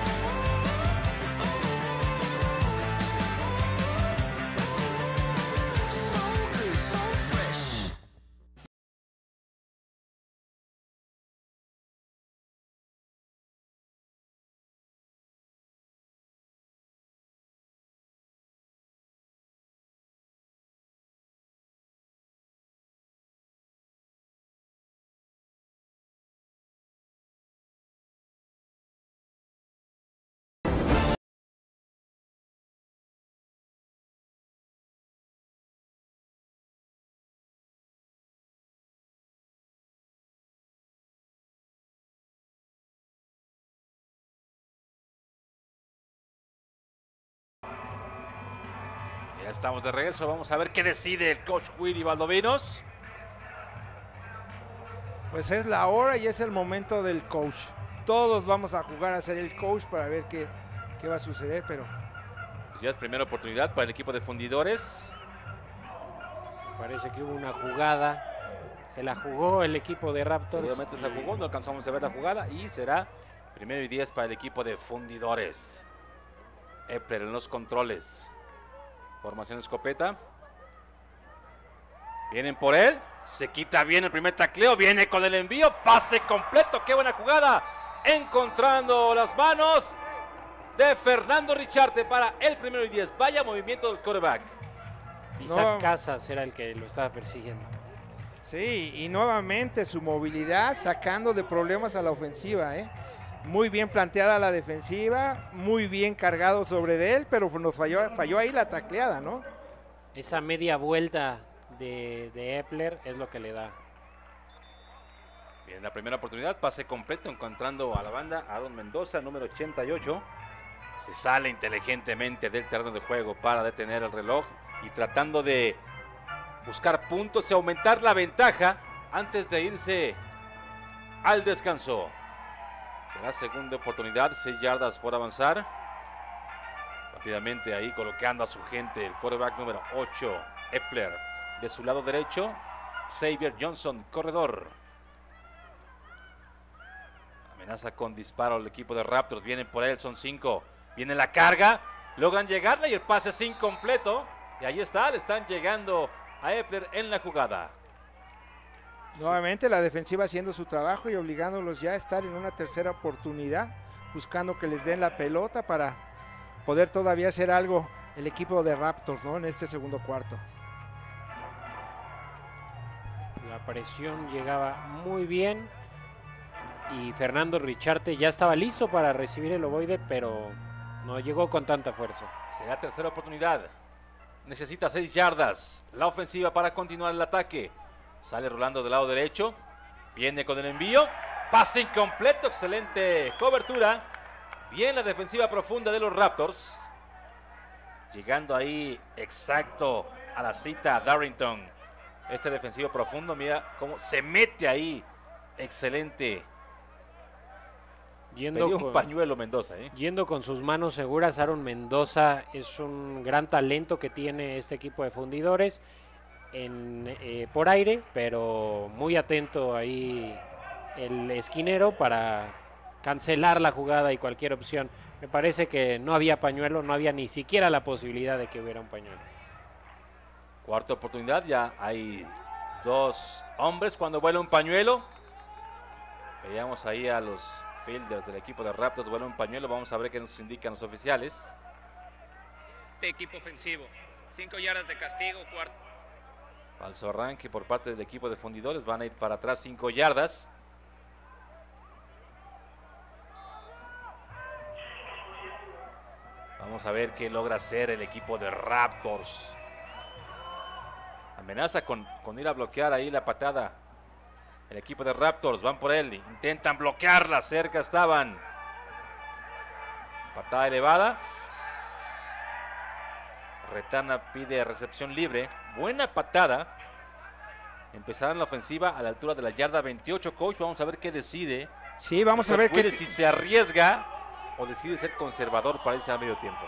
Ya estamos de regreso. Vamos a ver qué decide el coach Willy Valdovinos.
Pues es la hora y es el momento del coach. Todos vamos a jugar a ser el coach para ver qué, qué va a suceder, pero
Pues ya es primera oportunidad para el equipo de fundidores.
Parece que hubo una jugada. Se la jugó el equipo de Raptors.
Seguramente se jugó, no alcanzamos a ver la jugada y será primero y 10 para el equipo de fundidores. Epler en los controles. Formación escopeta. Vienen por él. Se quita bien el primer tacleo. Viene con el envío. Pase completo. Qué buena jugada. Encontrando las manos de Fernando Richarte para el primero y 10. Vaya movimiento del quarterback.
Isaac
No.
Casas era el que lo estaba persiguiendo.
sí, y nuevamente su movilidad sacando de problemas a la ofensiva, ¿eh? Muy bien planteada la defensiva, muy bien cargado sobre de él, pero nos falló, falló ahí la tacleada, ¿no?
Esa media vuelta de, de Epler es lo que le da.
Bien, la primera oportunidad, pase completo, encontrando a la banda Aaron Mendoza, número 88. Se sale inteligentemente del terreno de juego para detener el reloj y tratando de buscar puntos y aumentar la ventaja antes de irse al descanso. Será segunda oportunidad, 6 yardas por avanzar. Rápidamente ahí colocando a su gente el quarterback número 8, Epler. De su lado derecho, Xavier Johnson, corredor. Amenaza con disparo el equipo de Raptors. Vienen por él, son 5. Viene la carga. Logran llegarle y el pase es incompleto. Y ahí está, le están llegando a Epler en la jugada.
Nuevamente la defensiva haciendo su trabajo y obligándolos ya a estar en una tercera oportunidad, buscando que les den la pelota para poder todavía hacer algo el equipo de Raptors, ¿no? En este segundo cuarto.
La presión llegaba muy bien. Y Fernando Richarte ya estaba listo para recibir el ovoide, pero no llegó con tanta fuerza.
Será tercera oportunidad. necesita 6 yardas. La ofensiva para continuar el ataque. Sale rolando del lado derecho. Viene con el envío. Pase incompleto. Excelente cobertura. Bien la defensiva profunda de los Raptors. Llegando ahí exacto a la cita Darrington. Este defensivo profundo, mira cómo se mete ahí. Excelente.
Yendo
un
con-
pañuelo Mendoza, ¿eh?
Yendo con sus manos seguras, Aaron Mendoza es un gran talento que tiene este equipo de fundidores en, eh, por aire, pero muy atento ahí el esquinero para cancelar la jugada y cualquier opción. Me parece que no había pañuelo, no había ni siquiera la posibilidad de que hubiera un pañuelo.
Cuarta oportunidad, ya hay dos hombres cuando vuela un pañuelo. Veíamos ahí a los fielders del equipo de Raptors, vuela un pañuelo. Vamos a ver qué nos indican los oficiales.
Este equipo ofensivo. 5 yardas de castigo, cuarto.
Falso arranque por parte del equipo de fundidores. Van a ir para atrás 5 yardas. Vamos a ver qué logra hacer el equipo de Raptors. Amenaza con, con ir a bloquear ahí la patada. El equipo de Raptors van por él. Intentan bloquearla. Cerca estaban. Patada elevada. Retana pide recepción libre. Buena patada. Empezarán la ofensiva a la altura de la yarda 28, coach. Vamos a ver qué decide.
Sí, vamos a ver qué-
si se arriesga o decide ser conservador para irse al medio tiempo.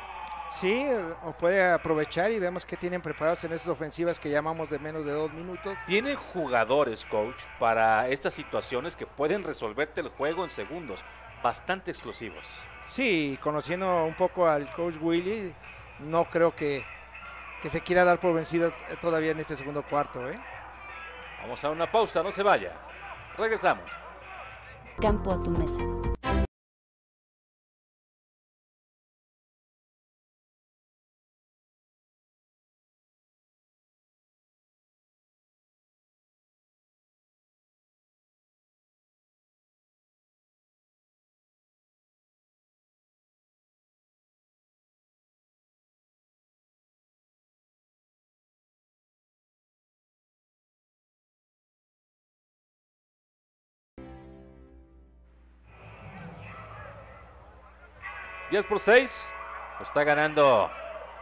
Sí, o puede aprovechar y vemos que tienen preparados en esas ofensivas que llamamos de menos de dos minutos.
Tienen jugadores, coach, para estas situaciones que pueden resolverte el juego en segundos. Bastante explosivos.
Sí, conociendo un poco al coach Willy, no creo que, que se quiera dar por vencido todavía en este segundo cuarto. ¿eh?
Vamos a una pausa, no se vaya. Regresamos.
Campo a tu mesa.
Diez por 6. Lo está ganando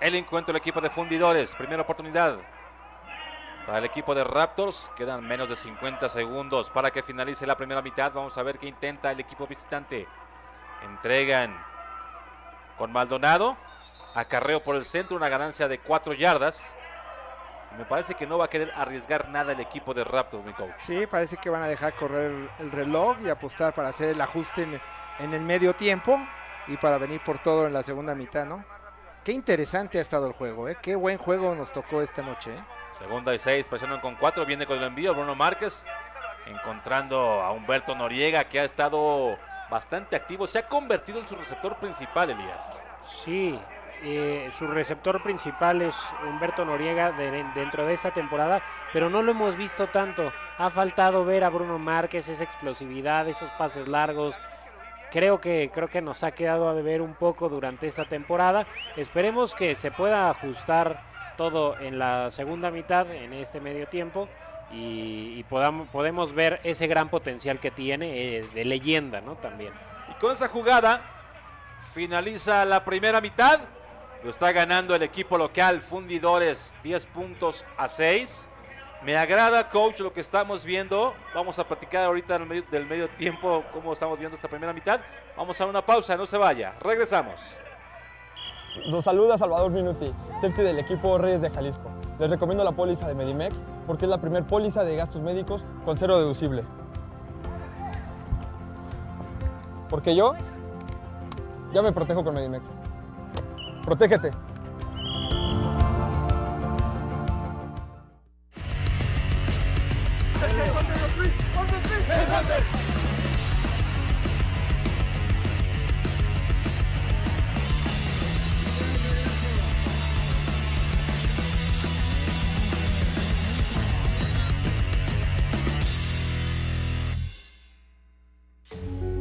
el encuentro el equipo de fundidores. Primera oportunidad para el equipo de Raptors. Quedan menos de 50 segundos para que finalice la primera mitad. Vamos a ver qué intenta el equipo visitante. Entregan con Maldonado. Acarreo por el centro, una ganancia de 4 yardas. Me parece que no va a querer arriesgar nada el equipo de Raptors, mi coach.
Sí, parece que van a dejar correr el, el reloj y apostar para hacer el ajuste en el medio tiempo y para venir por todo en la segunda mitad, ¿no? Qué interesante ha estado el juego, ¿eh? Qué buen juego nos tocó esta noche, ¿eh?
Segunda y seis, presionan con cuatro, viene con el envío Bruno Márquez, encontrando a Humberto Noriega, que ha estado bastante activo, se ha convertido en su receptor principal, Elías.
Sí, eh, su receptor principal es Humberto Noriega de- dentro de esta temporada, pero no lo hemos visto tanto. Ha faltado ver a Bruno Márquez, esa explosividad, esos pases largos. Creo que, creo que nos ha quedado a deber un poco durante esta temporada. Esperemos que se pueda ajustar todo en la segunda mitad, en este medio tiempo, y, y podamos, podemos ver ese gran potencial que tiene eh, de leyenda, ¿no? También.
Y con esa jugada finaliza la primera mitad. Lo está ganando el equipo local, Fundidores, 10 puntos a 6. Me agrada, coach, lo que estamos viendo. Vamos a platicar ahorita del medio, tiempo cómo estamos viendo esta primera mitad. Vamos a una pausa, no se vaya. Regresamos.
Los saluda Salvador Minuti, safety del equipo Reyes de Jalisco. Les recomiendo la póliza de Medimex porque es la primer póliza de gastos médicos con cero deducible. Porque yo ya me protejo con Medimex. Protégete.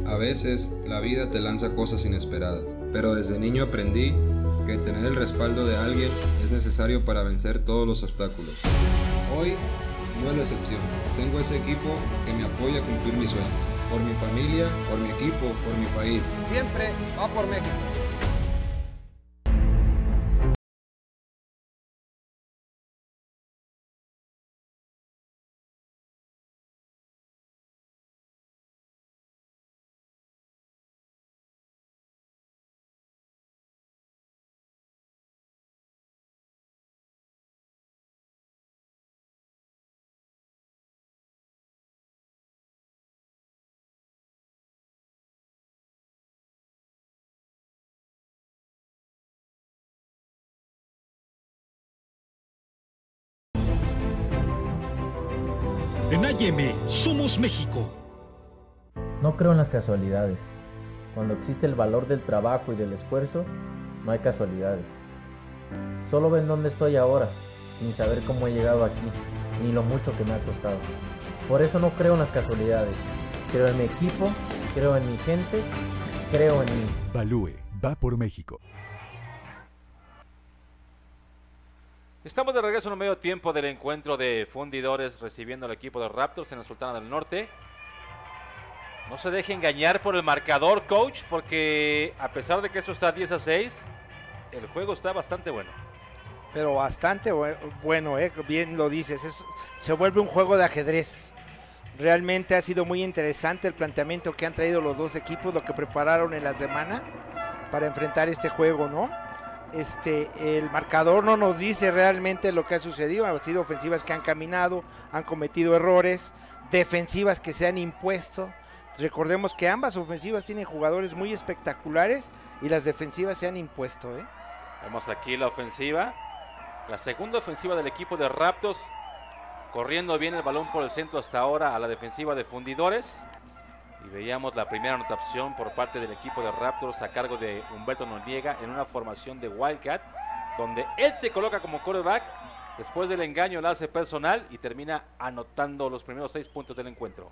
A veces la vida te lanza cosas inesperadas, pero desde niño aprendí que tener el respaldo de alguien es necesario para vencer todos los obstáculos. Hoy no es la excepción. Tengo ese equipo que me apoya a cumplir mis sueños. Por mi familia, por mi equipo, por mi país.
Siempre va por México.
Somos México.
No creo en las casualidades. Cuando existe el valor del trabajo y del esfuerzo, no hay casualidades. Solo ven dónde estoy ahora, sin saber cómo he llegado aquí, ni lo mucho que me ha costado. Por eso no creo en las casualidades. Creo en mi equipo, creo en mi gente, creo en mí.
Balúe, va por México.
Estamos de regreso en el medio tiempo del encuentro de fundidores recibiendo al equipo de Raptors en la Sultana del Norte. No se deje engañar por el marcador, coach, porque a pesar de que esto está 10 a 6, el juego está bastante bueno.
Pero bastante bue- bueno, eh, bien lo dices, es- se vuelve un juego de ajedrez. Realmente ha sido muy interesante el planteamiento que han traído los dos equipos, lo que prepararon en la semana para enfrentar este juego, ¿no? Este, el marcador no nos dice realmente lo que ha sucedido, han sido ofensivas que han caminado, han cometido errores, defensivas que se han impuesto. Recordemos que ambas ofensivas tienen jugadores muy espectaculares y las defensivas se han impuesto, ¿eh?
Vemos aquí la ofensiva. La segunda ofensiva del equipo de Raptors. Corriendo bien el balón por el centro hasta ahora a la defensiva de Fundidores. Y veíamos la primera anotación por parte del equipo de Raptors a cargo de Humberto Noriega en una formación de Wildcat. Donde él se coloca como quarterback. Después del engaño la hace personal y termina anotando los primeros seis puntos del encuentro.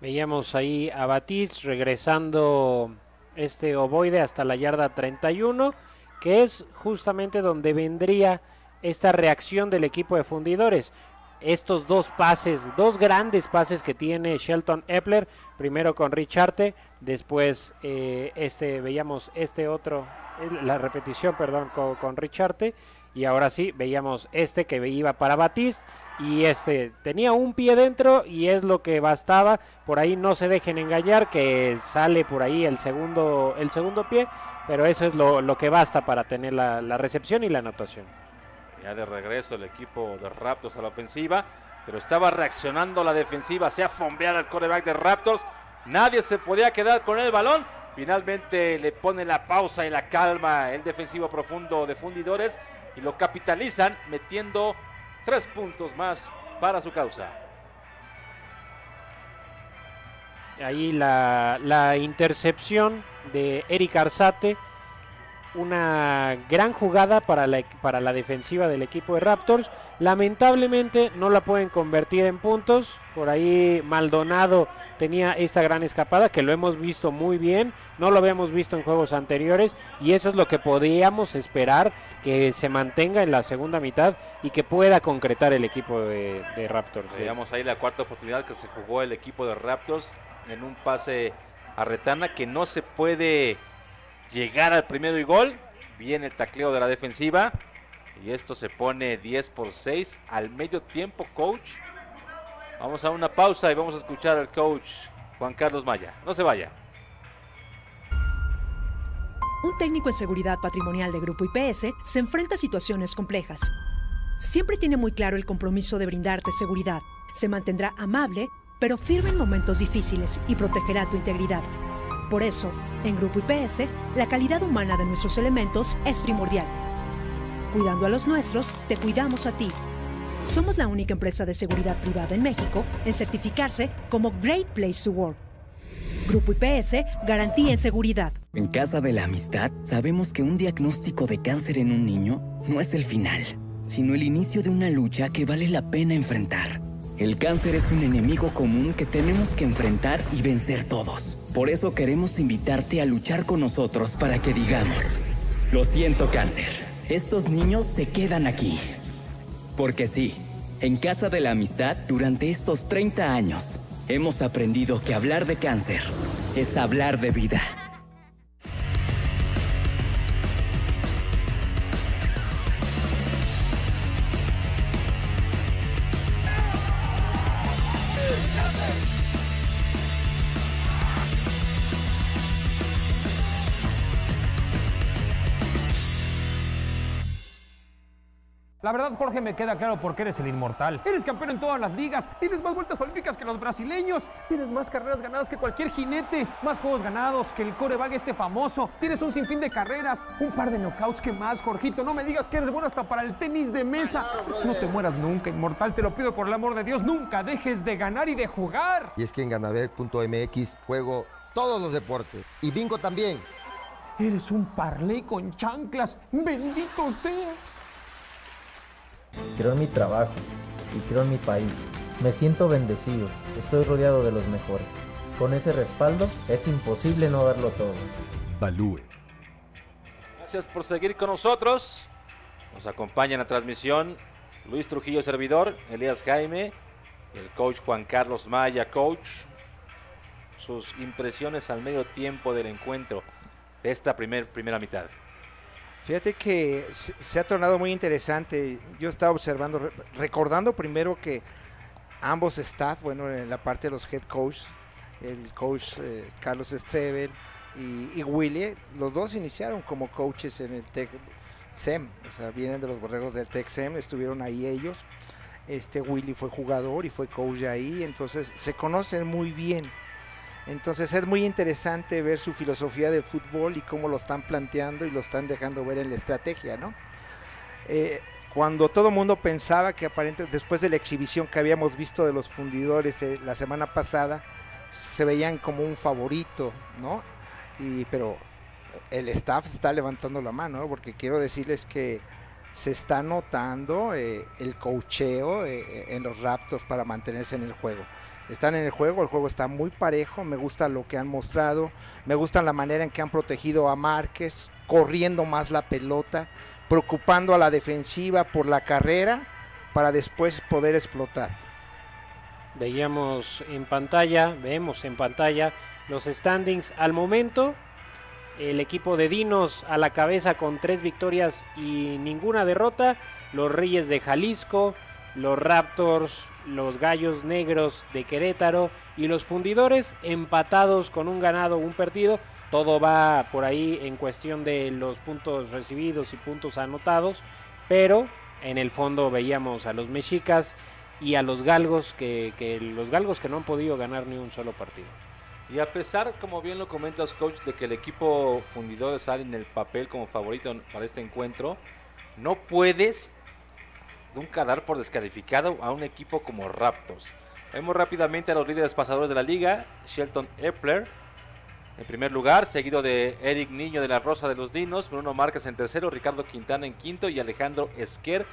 Veíamos ahí a Batiz regresando este ovoide hasta la yarda 31, que es justamente donde vendría esta reacción del equipo de fundidores. Estos dos pases, dos grandes pases que tiene Shelton Epler, primero con Richarte, después eh, este veíamos este otro, la repetición, perdón, con, con Richarte, y ahora sí veíamos este que iba para Batiz y este tenía un pie dentro y es lo que bastaba. Por ahí no se dejen engañar que sale por ahí el segundo el segundo pie pero eso es lo, lo que basta para tener la, la recepción y la anotación
Ya de regreso el equipo de Raptors a la ofensiva, pero estaba reaccionando la defensiva, se fombrear al coreback de Raptors. Nadie se podía quedar con el balón. Finalmente le pone la pausa y la calma el defensivo profundo de Fundidores y lo capitalizan metiendo tres puntos más para su causa.
ahí la intercepción de Eric Arzate una gran jugada para la, para la defensiva del equipo de Raptors. Lamentablemente no la pueden convertir en puntos. Por ahí Maldonado tenía esa gran escapada que lo hemos visto muy bien. No lo habíamos visto en juegos anteriores y eso es lo que podíamos esperar que se mantenga en la segunda mitad y que pueda concretar el equipo de, de Raptors.
Veamos ahí la cuarta oportunidad que se jugó el equipo de Raptors en un pase a Retana que no se puede llegar al primero y gol. Viene el tacleo de la defensiva. Y esto se pone 10 por 6 al medio tiempo, coach. Vamos a una pausa y vamos a escuchar al coach Juan Carlos Maya. No se vaya.
Un técnico en seguridad patrimonial de Grupo IPS se enfrenta a situaciones complejas. Siempre tiene muy claro el compromiso de brindarte seguridad. Se mantendrá amable, pero firme en momentos difíciles y protegerá tu integridad. Por eso, en Grupo IPS, la calidad humana de nuestros elementos es primordial. Cuidando a los nuestros, te cuidamos a ti. Somos la única empresa de seguridad privada en México en certificarse como Great Place to Work. Grupo IPS, garantía en seguridad.
En Casa de la Amistad sabemos que un diagnóstico de cáncer en un niño no es el final, sino el inicio de una lucha que vale la pena enfrentar. El cáncer es un enemigo común que tenemos que enfrentar y vencer todos. Por eso queremos invitarte a luchar con nosotros para que digamos, Lo siento, cáncer. Estos niños se quedan aquí. Porque sí, en Casa de la Amistad, durante estos 30 años, hemos aprendido que hablar de cáncer es hablar de vida.
La verdad, Jorge, me queda claro por qué eres el inmortal. Eres campeón en todas las ligas, tienes más vueltas olímpicas que los brasileños, tienes más carreras ganadas que cualquier jinete, más juegos ganados que el coreback este famoso, tienes un sinfín de carreras, un par de knockouts que más, Jorgito. No me digas que eres bueno hasta para el tenis de mesa. No te mueras nunca, inmortal, te lo pido por el amor de Dios, nunca dejes de ganar y de jugar.
Y es que en ganabet.mx juego todos los deportes. Y bingo también.
Eres un parley con chanclas, bendito seas.
Creo en mi trabajo y creo en mi país. Me siento bendecido, estoy rodeado de los mejores. Con ese respaldo es imposible no darlo todo.
Balúe.
Gracias por seguir con nosotros. Nos acompaña en la transmisión Luis Trujillo, servidor, Elías Jaime, el coach Juan Carlos Maya, coach. Sus impresiones al medio tiempo del encuentro de esta primer, primera mitad.
Fíjate que se, ha tornado muy interesante. Yo estaba observando, re- recordando primero que ambos staff, bueno, en la parte de los head coach, el coach eh, Carlos Estrebel y, y Willy, los dos iniciaron como coaches en el Tec SEM, o sea, vienen de los borregos del Tec SEM, estuvieron ahí ellos. Este Willy fue jugador y fue coach ahí, entonces se conocen muy bien. Entonces es muy interesante ver su filosofía del fútbol y cómo lo están planteando y lo están dejando ver en la estrategia, ¿no? Eh, cuando todo el mundo pensaba que aparentemente después de la exhibición que habíamos visto de los fundidores eh, la semana pasada, se veían como un favorito, ¿no? Y, pero el staff está levantando la mano, ¿no? porque quiero decirles que se está notando eh, el cocheo eh, en los Raptors para mantenerse en el juego. Están en el juego, el juego está muy parejo, me gusta lo que han mostrado, me gusta la manera en que han protegido a Márquez, corriendo más la pelota, preocupando a la defensiva por la carrera para después poder explotar.
Veíamos en pantalla, vemos en pantalla los standings al momento. El equipo de Dinos a la cabeza con tres victorias y ninguna derrota. Los Reyes de Jalisco, los Raptors, los Gallos Negros de Querétaro y los Fundidores empatados con un ganado, un perdido. Todo va por ahí en cuestión de los puntos recibidos y puntos anotados, pero en el fondo veíamos a los Mexicas y a los Galgos que, los Galgos que no han podido ganar ni un solo partido.
Y a pesar, como bien lo comentas, coach, de que el equipo fundidor sale en el papel como favorito para este encuentro, no puedes nunca dar por descalificado a un equipo como Raptors. Vemos rápidamente a los líderes pasadores de la liga, Shelton Epler en primer lugar, seguido de Eric Niño de la Rosa de los Dinos, Bruno Márquez en tercero, Ricardo Quintana en quinto y Alejandro Esquer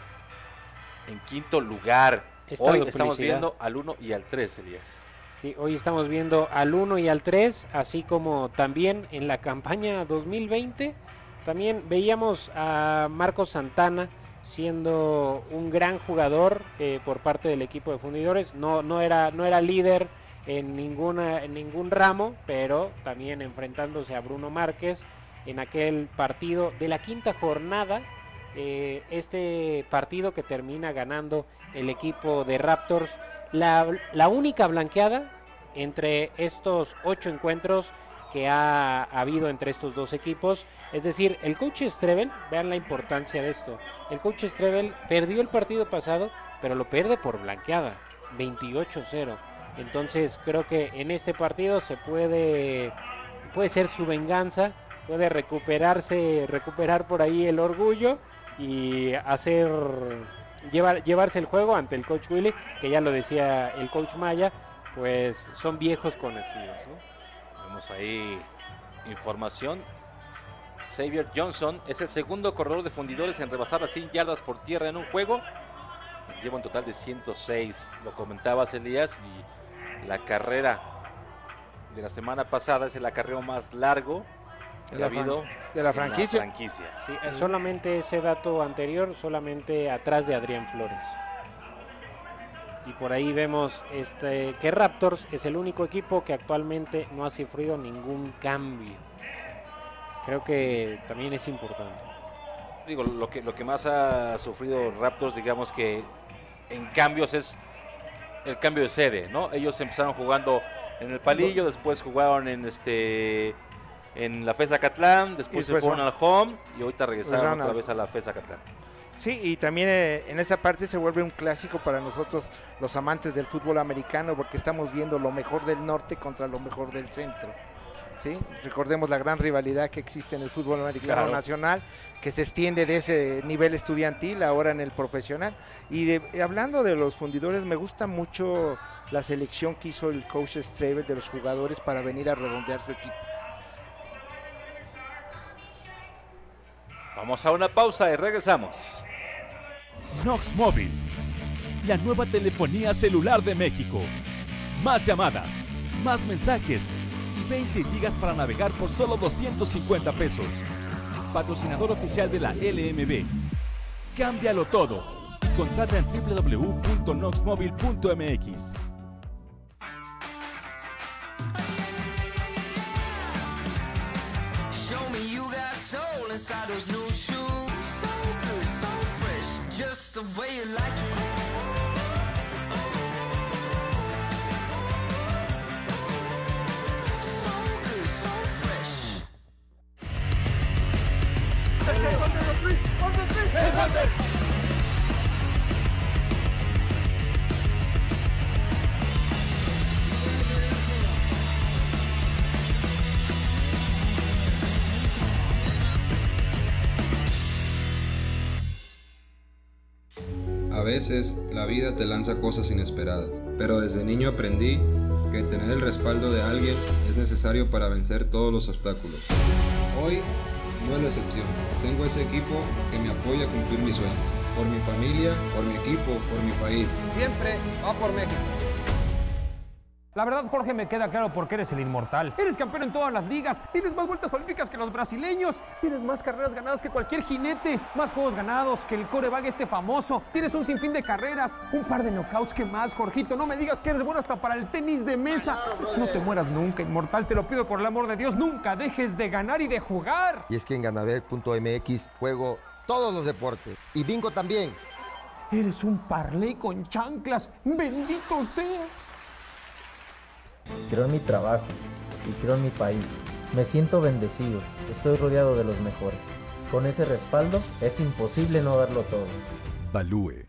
en quinto lugar. Hoy estamos viendo al 1 y al 3, Elías.
Sí, hoy estamos viendo al 1 y al 3, así como también en la campaña 2020, también veíamos a Marcos Santana siendo un gran jugador eh, por parte del equipo de fundidores. No, no, era, no era líder en, ninguna, en ningún ramo, pero también enfrentándose a Bruno Márquez en aquel partido de la quinta jornada. eh, este partido que termina ganando el equipo de Raptors. La, la única blanqueada entre estos ocho encuentros que ha habido entre estos dos equipos. Es decir, el coach Strebel, vean la importancia de esto. El coach Strebel perdió el partido pasado, pero lo pierde por blanqueada, 28-0. Entonces creo que en este partido se puede, puede ser su venganza, puede recuperarse, recuperar por ahí el orgullo y hacer llevar, llevarse el juego ante el coach Willy, que ya lo decía el coach Maya, pues son viejos conocidos. ¿no?
Vemos ahí información. Xavier Johnson es el segundo corredor de fundidores en rebasar las 100 yardas por tierra en un juego. Lleva un total de 106. Lo comentabas, Elías, y la carrera de la semana pasada es el acarreo más largo
De
que
la
ha habido
de la
en
franquicia.
franquicia.
Sí, solamente ese dato anterior, solamente atrás de Adrián Flores. Y por ahí vemos este, que Raptors es el único equipo que actualmente no ha sufrido ningún cambio. Creo que también es importante.
Digo, lo que, lo que más ha sufrido Raptors, digamos que en cambios es el cambio de sede, ¿no? Ellos empezaron jugando en el Palillo, después jugaron en este en la FESA Catlán, después se
después
fueron al home y ahorita regresaron
regresaron
otra
al-
vez a la FESA Catlán.
Sí, y también eh, en esta parte se vuelve un clásico para nosotros los amantes del fútbol americano porque estamos viendo lo mejor del norte contra lo mejor del centro. ¿sí? Recordemos la gran rivalidad que existe en el fútbol americano
Claro.
nacional, que se extiende de ese nivel estudiantil ahora en el profesional. Y de- eh, hablando de los fundidores, me gusta mucho la selección que hizo el coach Strebel de los jugadores para venir a redondear su equipo.
Vamos a una pausa y regresamos.
Nox Móvil, la nueva telefonía celular de México. Más llamadas, más mensajes y 20 gigas para navegar por solo 250 pesos. Patrocinador oficial de la LMB. Cámbialo todo. Contrata en www.noxmobile.mx.
inside those new shoes. So good, so fresh, just the way you like it. So good, so fresh.
Hey, hey, A veces la vida te lanza cosas inesperadas, pero desde niño aprendí que tener el respaldo de alguien es necesario para vencer todos los obstáculos. Hoy no es la excepción. Tengo ese equipo que me apoya a cumplir mis sueños. Por mi familia, por mi equipo, por mi país.
Siempre va por México.
La verdad, Jorge, me queda claro por qué eres el inmortal. Eres campeón en todas las ligas, tienes más vueltas olímpicas que los brasileños, tienes más carreras ganadas que cualquier jinete, más juegos ganados que el coreback este famoso, tienes un sinfín de carreras, un par de knockouts que más, Jorgito. No me digas que eres bueno hasta para el tenis de mesa. No te mueras nunca, inmortal, te lo pido por el amor de Dios, nunca dejes de ganar y de jugar.
Y es que en ganabet.mx juego todos los deportes. Y bingo también.
Eres un parlé con chanclas, bendito seas.
Creo en mi trabajo y creo en mi país. Me siento bendecido. Estoy rodeado de los mejores. Con ese respaldo es imposible no darlo todo.
Balúe.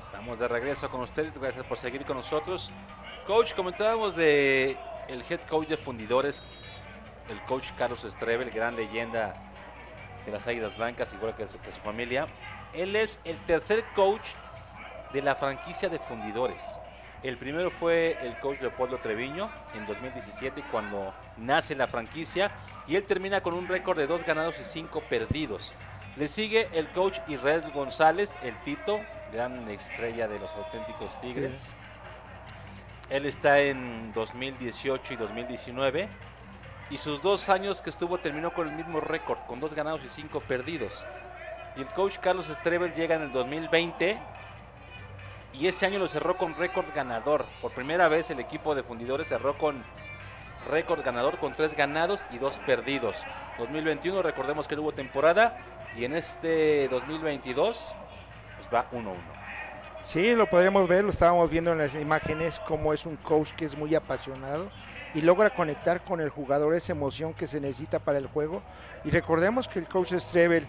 Estamos de regreso con ustedes, gracias por seguir con nosotros. Coach, comentábamos de el head coach de fundidores, el coach Carlos Estrebel, gran leyenda de las Águilas Blancas, igual que su, que su familia. Él es el tercer coach de la franquicia de fundidores. El primero fue el coach Leopoldo Treviño en 2017 cuando nace la franquicia y él termina con un récord de dos ganados y cinco perdidos. Le sigue el coach Israel González, el Tito, gran estrella de los auténticos Tigres. Él está en 2018 y 2019 y sus dos años que estuvo terminó con el mismo récord, con dos ganados y cinco perdidos. Y el coach Carlos Estrebel llega en el 2020 y ese año lo cerró con récord ganador. Por primera vez el equipo de fundidores cerró con récord ganador con tres ganados y dos perdidos. 2021 recordemos que no hubo temporada y en este 2022 pues va 1-1.
Sí, lo podríamos ver, lo estábamos viendo en las imágenes, cómo es un coach que es muy apasionado y logra conectar con el jugador esa emoción que se necesita para el juego. Y recordemos que el coach Strebel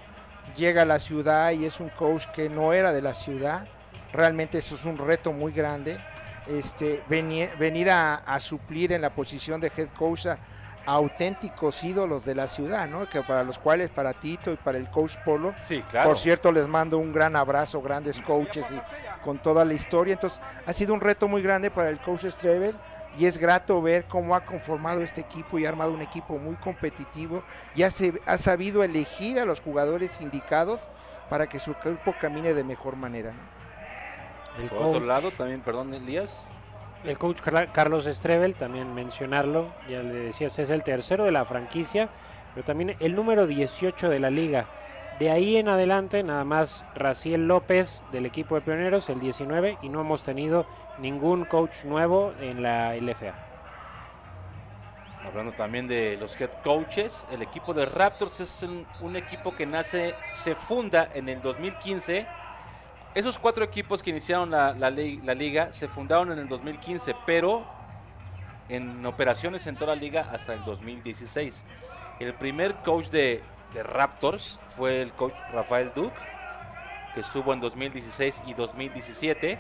llega a la ciudad y es un coach que no era de la ciudad. Realmente eso es un reto muy grande. Este, venir, venir a, a suplir en la posición de head coach a, a auténticos ídolos de la ciudad, ¿no? Que para los cuales, para Tito y para el coach Polo,
Sí, claro.
por cierto, les mando un gran abrazo, grandes coaches y con toda la historia. Entonces, ha sido un reto muy grande para el coach Strebel y es grato ver cómo ha conformado este equipo y ha armado un equipo muy competitivo y ha, ha sabido elegir a los jugadores indicados para que su equipo camine de mejor manera. ¿no?
El
Por otro
coach.
lado, también, perdón, Elías,
El coach Carlos Estrebel, también mencionarlo, ya le decías, es el tercero de la franquicia, pero también el número 18 de la liga. De ahí en adelante, nada más Raciel López del equipo de pioneros, el 19, y no hemos tenido ningún coach nuevo en la LFA.
Hablando también de los head coaches, el equipo de Raptors es un, un equipo que nace, se funda en el 2015. Esos cuatro equipos que iniciaron la, la li- la liga se fundaron en el 2015, pero en operaciones en toda la liga hasta el 2016. El primer coach de, de Raptors fue el coach Rafael Duke, que estuvo en 2016 y 2017.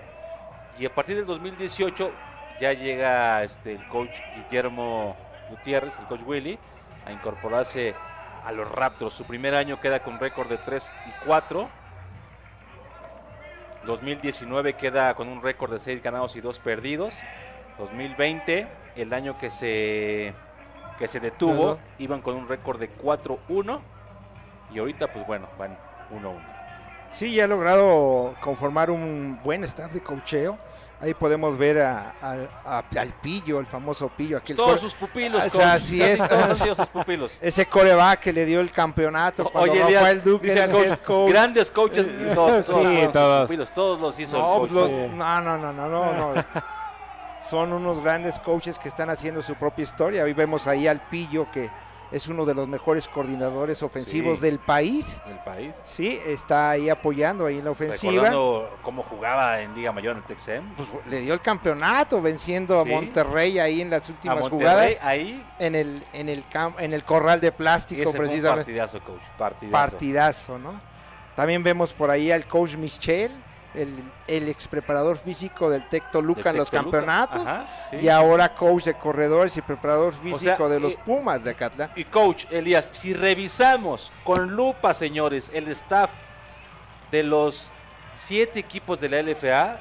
Y a partir del 2018 ya llega este, el coach Guillermo Gutiérrez, el coach Willy, a incorporarse a los Raptors. Su primer año queda con récord de 3 y 4. 2019 queda con un récord de 6 ganados y 2 perdidos. 2020, el año que se, que se detuvo,
Ajá.
iban con un récord de 4-1. Y ahorita, pues bueno, van 1-1.
Sí, ya ha logrado conformar un buen staff de cocheo. Ahí podemos ver a, a- a- al Pillo, el famoso Pillo. Aquí
Todos
core-
sus pupilos,
Ah, o sea, así es.
todos han sido sus pupilos.
Ese coreback que le dio el campeonato cuando
Oye, Elías,
Rafael Duque
dice
era
el
el
coach,
head coach.
grandes coaches y todos, todos
Sí,
fueron sus
todos.
pupilos, todos los hizo
No,
el
pues
coach.
lo- no, no, no, no, no, no. Son unos grandes coaches que están haciendo su propia historia. Hoy vemos ahí al Pillo, que es uno de los mejores coordinadores ofensivos
Sí.
del país.
El país.
Sí, está ahí apoyando ahí en la ofensiva.
Recordando cómo jugaba en Liga Mayor en el Texem.
Pues, le dio el campeonato venciendo
Sí.
a Monterrey ahí en las últimas
Monterrey,
jugadas.
ahí.
En el, en el en el corral de plástico,
Ese fue un
precisamente.
partidazo, coach. Partidazo.
Partidazo, ¿no? También vemos por ahí al coach Michel, el, el ex preparador físico del Tec Toluca en los campeonatos.
ajá, sí.
Y ahora coach de corredores y preparador físico
sea,
de los
eh,
Pumas de Acatlán.
Y coach Elías, si revisamos con lupa, señores, el staff de los siete equipos de la LFA,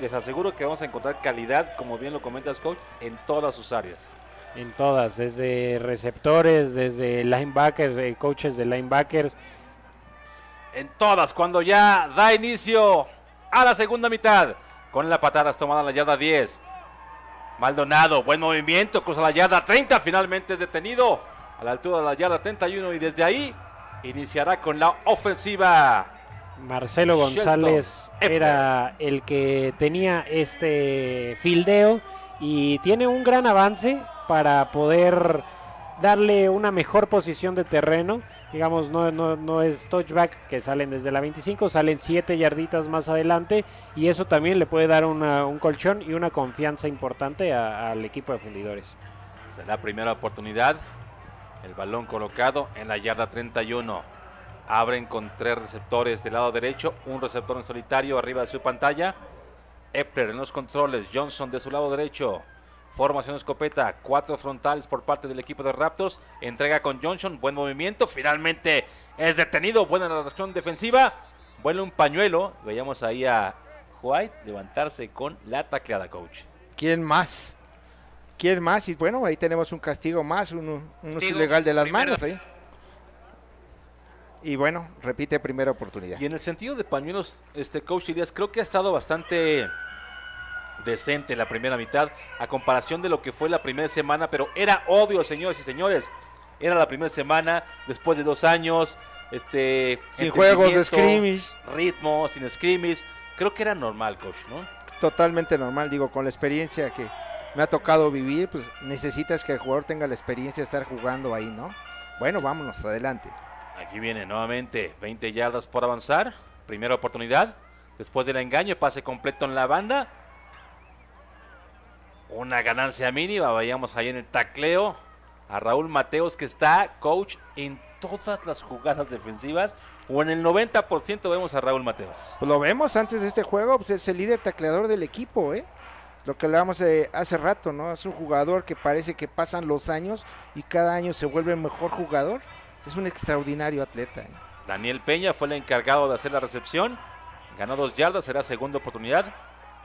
les aseguro que vamos a encontrar calidad, como bien lo comentas, coach, en todas sus áreas.
En todas, desde receptores, desde linebackers, de coaches de linebackers.
En todas, cuando ya da inicio a la segunda mitad, con la patada tomada en la yarda 10. Maldonado, buen movimiento, cruza la yarda 30, finalmente es detenido a la altura de la yarda 31 y desde ahí iniciará con la ofensiva.
Marcelo González era el que tenía este fildeo y tiene un gran avance para poder darle una mejor posición de terreno. Digamos, no, no, no es touchback que salen desde la 25, salen 7 yarditas más adelante y eso también le puede dar una- un colchón y una confianza importante al equipo de fundidores.
Será la primera oportunidad. El balón colocado en la yarda 31. Abren con tres receptores del lado derecho, un receptor en solitario arriba de su pantalla. Epler en los controles, Johnson de su lado derecho. Formación escopeta, cuatro frontales por parte del equipo de Raptors. Entrega con Johnson, buen movimiento. Finalmente es detenido, buena reacción defensiva. Vuela un pañuelo. Veíamos ahí a White levantarse con la tacleada, coach.
¿Quién más? ¿Quién más? Y bueno, ahí tenemos un castigo más, es
Castigo,
ilegal de las manos ahí. Y bueno, repite primera oportunidad.
Y en el sentido de pañuelos, este coach Díaz creo que ha estado bastante decente la primera mitad a comparación de lo que fue la primera semana, pero era obvio, señores y señores, era la primera semana después de dos años, este
Sin juegos de scrimmage.
ritmo, sin scrimmage, creo que era normal, coach, ¿no?
Totalmente normal, digo, con la experiencia que me ha tocado vivir, pues necesitas que el jugador tenga la experiencia de estar jugando ahí, ¿no? Bueno, vámonos, adelante.
Aquí viene nuevamente 20 yardas por avanzar, primera oportunidad, después del engaño, pase completo en la banda, una ganancia mínima. Vayamos ahí en el tacleo a Raúl Mateos, que está coach en todas las jugadas defensivas. O en el 90% vemos a Raúl Mateos.
Pues lo vemos antes de este juego, pues es el líder tacleador del equipo, ¿eh? Lo que hablábamos eh, hace rato, ¿no? Es un jugador que parece que pasan los años y cada año se vuelve mejor jugador. Es un extraordinario atleta. ¿eh?
Daniel Peña fue el encargado de hacer la recepción. Ganó dos yardas, será segunda oportunidad.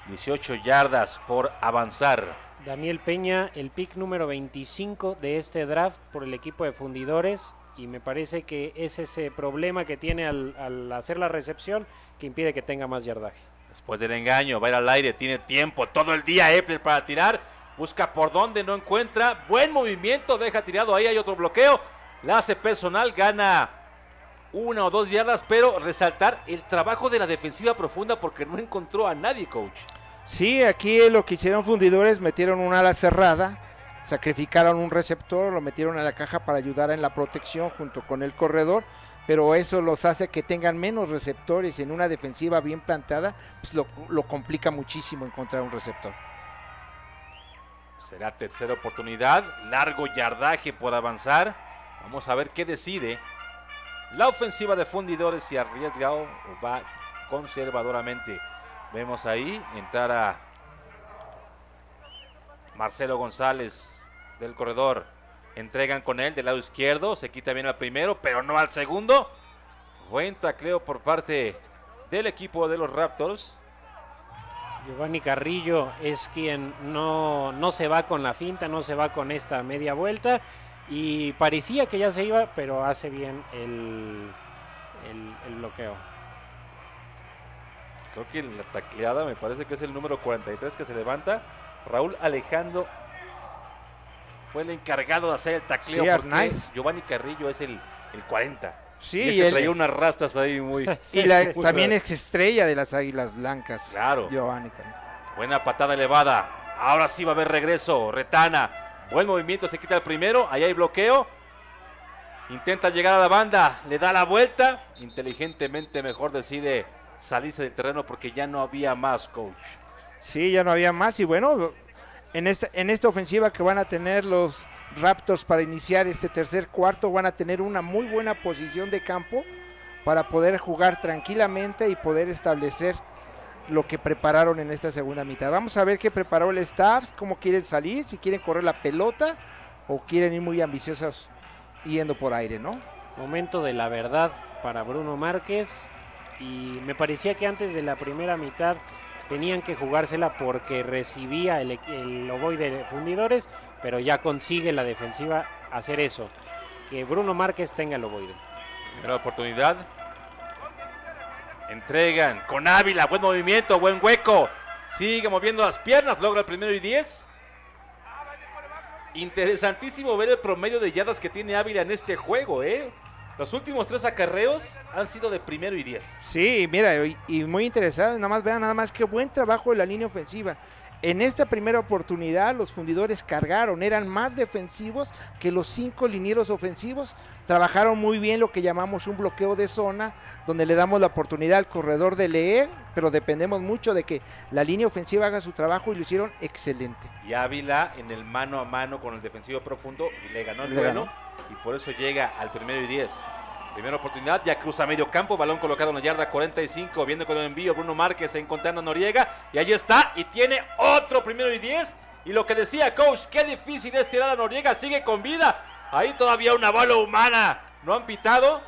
18 yardas por avanzar.
Daniel Peña, el pick número 25 de este draft por el equipo de fundidores. Y me parece que es ese problema que tiene al, al hacer la recepción que impide que tenga más yardaje.
Después del engaño, va a ir al aire, tiene tiempo todo el día Epler para tirar. Busca por donde no encuentra. Buen movimiento, deja tirado ahí, hay otro bloqueo. La hace personal, gana una o dos yardas, pero resaltar el trabajo de la defensiva profunda porque no encontró a nadie, coach.
Sí, aquí lo que hicieron fundidores, metieron una ala cerrada, sacrificaron un receptor, lo metieron a la caja para ayudar en la protección junto con el corredor, pero eso los hace que tengan menos receptores en una defensiva bien plantada, pues lo, lo complica muchísimo encontrar un receptor.
Será tercera oportunidad, largo yardaje por avanzar. Vamos a ver qué decide la ofensiva de fundidores si arriesga va conservadoramente. Vemos ahí entrar a Marcelo González del corredor. Entregan con él del lado izquierdo. Se quita bien al primero, pero no al segundo. Buen tacleo por parte del equipo de los Raptors.
Giovanni Carrillo es quien no, no se va con la finta, no se va con esta media vuelta. Y parecía que ya se iba, pero hace bien el, el, el bloqueo.
Creo que la tacleada me parece que es el número 43 que se levanta. Raúl Alejandro fue el encargado de hacer el tacleo.
Sí,
porque
Arnaiz.
Giovanni Carrillo es el, el 40.
Sí,
y
y
traía unas rastas ahí muy.
Y la-
muy
también
feas.
es estrella de las Águilas Blancas.
Claro.
Giovanni.
Buena patada elevada. Ahora sí va a haber regreso. Retana. Buen movimiento. Se quita el primero. Ahí hay bloqueo. Intenta llegar a la banda. Le da la vuelta. Inteligentemente mejor decide salirse del terreno porque ya no había más, coach.
Sí, ya no había más. Y bueno, en esta, en esta ofensiva que van a tener los Raptors para iniciar este tercer cuarto, van a tener una muy buena posición de campo para poder jugar tranquilamente y poder establecer lo que prepararon en esta segunda mitad. Vamos a ver qué preparó el staff, cómo quieren salir, si quieren correr la pelota o quieren ir muy ambiciosos yendo por aire, ¿no?
Momento de la verdad para Bruno Márquez. Y me parecía que antes de la primera mitad tenían que jugársela porque recibía el, el ovoide de fundidores, pero ya consigue la defensiva hacer eso. Que Bruno Márquez tenga el ovoide.
Primera oportunidad. Entregan con Ávila. Buen movimiento, buen hueco. Sigue moviendo las piernas. Logra el primero y 10. Interesantísimo ver el promedio de yardas que tiene Ávila en este juego, ¿eh? Los últimos tres acarreos han sido de primero y 10.
Sí, mira, y, muy interesado, nada más vean nada más qué buen trabajo de la línea ofensiva. En esta primera oportunidad los fundidores cargaron, eran más defensivos que los cinco linieros ofensivos, trabajaron muy bien lo que llamamos un bloqueo de zona, donde le damos la oportunidad al corredor de leer, pero dependemos mucho de que la línea ofensiva haga su trabajo y lo hicieron excelente.
Y Ávila en el mano a mano con el defensivo profundo y le ganó el
Le
duelo.
ganó.
Y por eso llega al primero y 10. Primera oportunidad, ya cruza medio campo, balón colocado en la yarda 45, viendo con el envío Bruno Márquez encontrando a Noriega. Y ahí está, y tiene otro primero y 10. Y lo que decía coach, qué difícil es tirar a Noriega, sigue con vida. Ahí todavía una bola humana, no han pitado.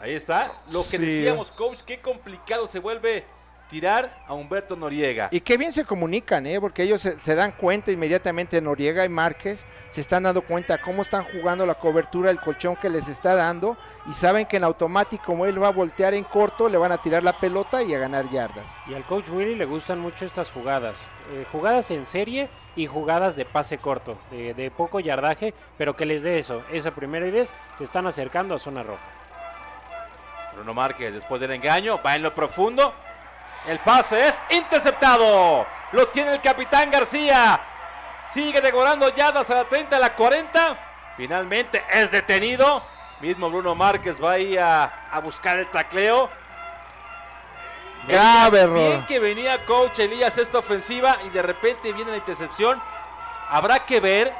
Ahí está, lo que
Sí.
decíamos coach, qué complicado se vuelve tirar a Humberto Noriega.
Y qué bien se comunican, ¿eh? porque ellos se, se dan cuenta inmediatamente, Noriega y Márquez, se están dando cuenta cómo están jugando la cobertura, el colchón que les está dando, y saben que en automático, como él va a voltear en corto, le van a tirar la pelota y a ganar yardas.
Y al coach Willy le gustan mucho estas jugadas. eh, jugadas en serie y jugadas de pase corto, de, de poco yardaje, pero que les dé eso. Esa primera y 10 se están acercando a zona roja.
Bruno Márquez después del engaño va en lo profundo. El pase es interceptado. Lo tiene el capitán García. Sigue devorando yardas a la 30, a la 40. Finalmente es detenido. Mismo Bruno Márquez va ahí a, a buscar el tacleo.
Grave
Veías Bien
error.
que venía coach Elías esta ofensiva y de repente viene la intercepción. Habrá que ver.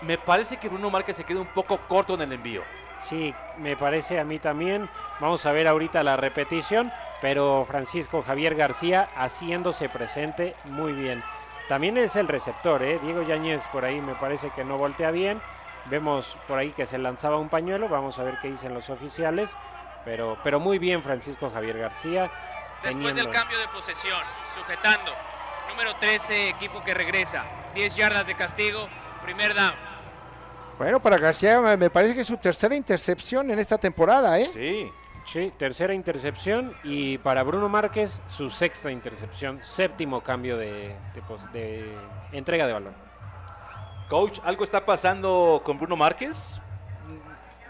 Me parece que Bruno Márquez se queda un poco corto en el envío.
Sí, me parece a mí también. Vamos a ver ahorita la repetición, pero Francisco Javier García haciéndose presente muy bien. También es el receptor, ¿eh? Diego Yáñez por ahí me parece que no voltea bien. Vemos por ahí que se lanzaba un pañuelo, vamos a ver qué dicen los oficiales. Pero, pero muy bien Francisco Javier García.
Después del cambio de posesión, sujetando. Número 13, equipo que regresa. 10 yardas de castigo, primer down.
Bueno, para García me me parece que es su tercera intercepción en esta temporada, ¿eh?
Sí.
Sí, tercera intercepción y para Bruno Márquez su sexta intercepción, séptimo cambio de, de pos- de entrega de balón.
Coach, ¿algo está pasando con Bruno Márquez?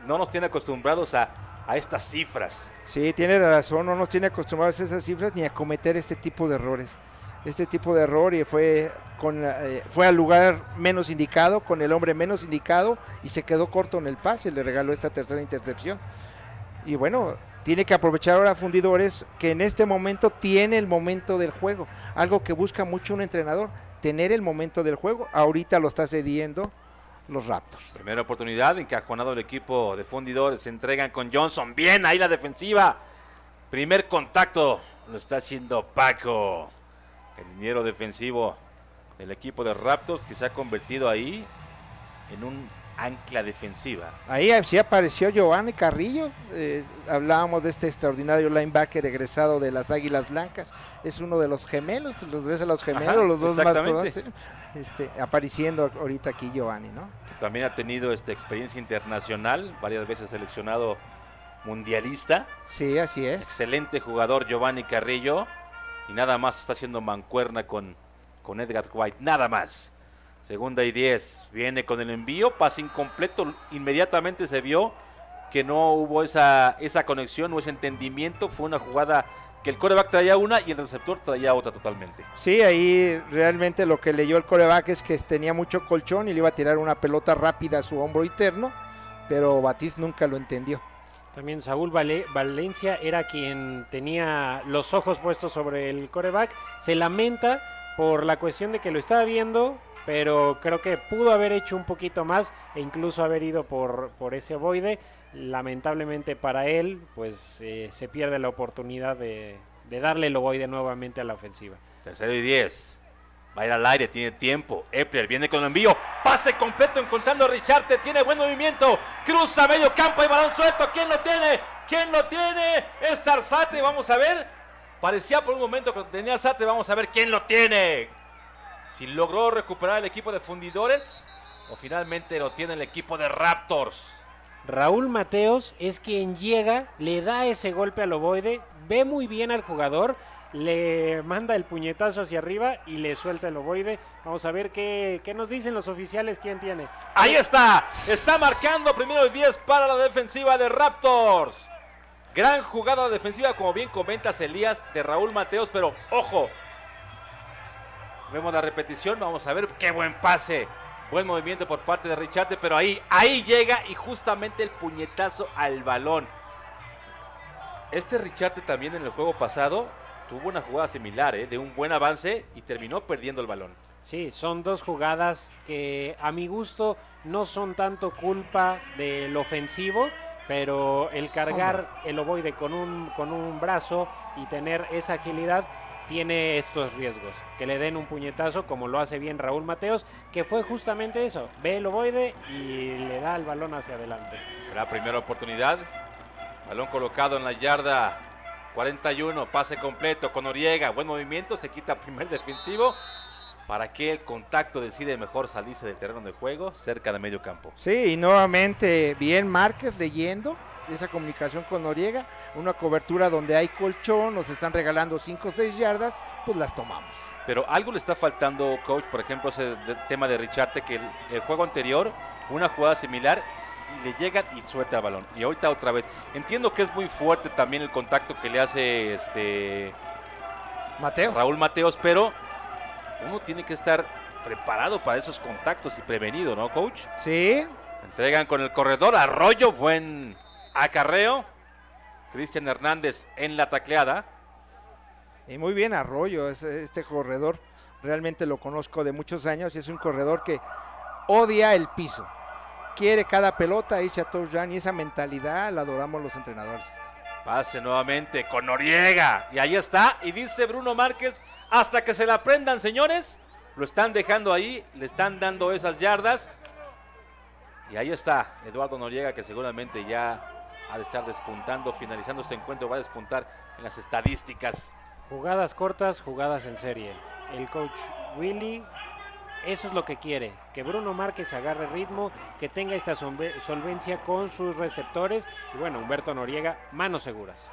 No nos tiene acostumbrados a, a estas cifras.
Sí, tiene razón, no nos tiene acostumbrados a esas cifras ni a cometer este tipo de errores. Este tipo de error y fue, con, eh, fue al lugar menos indicado, con el hombre menos indicado y se quedó corto en el pase, le regaló esta tercera intercepción. Y bueno, tiene que aprovechar ahora Fundidores que en este momento tiene el momento del juego, algo que busca mucho un entrenador, tener el momento del juego. Ahorita lo está cediendo los Raptors.
Primera oportunidad, encajonado el equipo de fundidores, se entregan con Johnson, bien ahí la defensiva. Primer contacto, lo está haciendo Paco, el liniero defensivo del equipo de Raptors que se ha convertido ahí en un ancla defensiva.
Ahí sí apareció Giovanni Carrillo. eh, hablábamos de este extraordinario linebacker egresado de las Águilas Blancas. Es uno de los gemelos, los ves a los gemelos,
Ajá,
los dos
exactamente.
mastodontes. Este, apareciendo ahorita aquí Giovanni, ¿no?
que también ha tenido esta experiencia internacional, varias veces seleccionado mundialista.
Sí, así es.
Excelente jugador Giovanni Carrillo. Y nada más está haciendo mancuerna con, con Edgar White. Nada más. Segunda y 10. Viene con el envío. Pase incompleto. Inmediatamente se vio que no hubo esa, esa conexión o ese entendimiento. Fue una jugada que el coreback traía una y el receptor traía otra totalmente.
Sí, ahí realmente lo que leyó el coreback es que tenía mucho colchón y le iba a tirar una pelota rápida a su hombro interno, pero Batiz nunca lo entendió.
También Saúl Vale- Valencia era quien tenía los ojos puestos sobre el coreback. Se lamenta por la cuestión de que lo estaba viendo, pero creo que pudo haber hecho un poquito más e incluso haber ido por, por ese ovoide. Lamentablemente para él, pues eh, se pierde la oportunidad de, de darle el ovoide nuevamente a la ofensiva.
Tercero y 10. Va a ir al aire, tiene tiempo. Epler viene con el envío. Pase completo encontrando a Richarte. Tiene buen movimiento. Cruza medio campo y balón suelto. ¿Quién lo tiene? ¿Quién lo tiene? Es Zarzate. Vamos a ver. Parecía por un momento que tenía Zate. Vamos a ver quién lo tiene. Si logró recuperar el equipo de fundidores o finalmente lo tiene el equipo de Raptors.
Raúl Mateos es quien llega, le da ese golpe al ovoide, ve muy bien al jugador, le manda el puñetazo hacia arriba y le suelta el ovoide. Vamos a ver qué, qué nos dicen los oficiales, quién tiene.
Ahí está. Está marcando primero el 10 para la defensiva de Raptors. Gran jugada defensiva, como bien comentas, Elías, de Raúl Mateos, pero ojo. Vemos la repetición, vamos a ver qué buen pase. Buen movimiento por parte de Richarte, pero ahí, ahí llega y justamente el puñetazo al balón. Este Richarte también en el juego pasado tuvo una jugada similar, ¿eh? de un buen avance y terminó perdiendo el balón.
Sí, son dos jugadas que a mi gusto no son tanto culpa del ofensivo, pero el cargar el ovoide con un, con un brazo y tener esa agilidad tiene estos riesgos. Que le den un puñetazo como lo hace bien Raúl Mateos, que fue justamente eso. Ve el ovoide y le da el balón hacia adelante.
Será primera oportunidad. Balón colocado en la yarda 41. Pase completo con Oriega. Buen movimiento. Se quita primer defensivo. Para que el contacto decide mejor salirse del terreno de juego cerca de medio campo.
Sí, y nuevamente bien Márquez leyendo esa comunicación con Noriega, una cobertura donde hay colchón, nos están regalando 5 o 6 yardas, pues las tomamos.
Pero algo le está faltando, coach, por ejemplo, ese de- tema de Richarte, que el, el juego anterior, una jugada similar, y le llegan y suelta el balón. Y ahorita otra vez. Entiendo que es muy fuerte también el contacto que le hace este
Mateos.
Raúl Mateos, pero uno tiene que estar preparado para esos contactos y prevenido, ¿no, coach?
Sí.
Entregan con el corredor, Arroyo, buen acarreo. Cristian Hernández en la tacleada.
Y muy bien Arroyo, es- este corredor realmente lo conozco de muchos años y es un corredor que odia el piso. Quiere cada pelota a touchdown y esa mentalidad la adoramos los entrenadores.
Pase nuevamente con Noriega. Y ahí está. Y dice Bruno Márquez, hasta que se la aprendan, señores. Lo están dejando ahí, le están dando esas yardas. Y ahí está Eduardo Noriega, que seguramente ya ha de estar despuntando, finalizando este encuentro, va a despuntar en las estadísticas.
Jugadas cortas, jugadas en serie. El coach Willy eso es lo que quiere, que Bruno Márquez agarre ritmo, que tenga esta solve- solvencia con sus receptores y bueno, Humberto Noriega, manos seguras.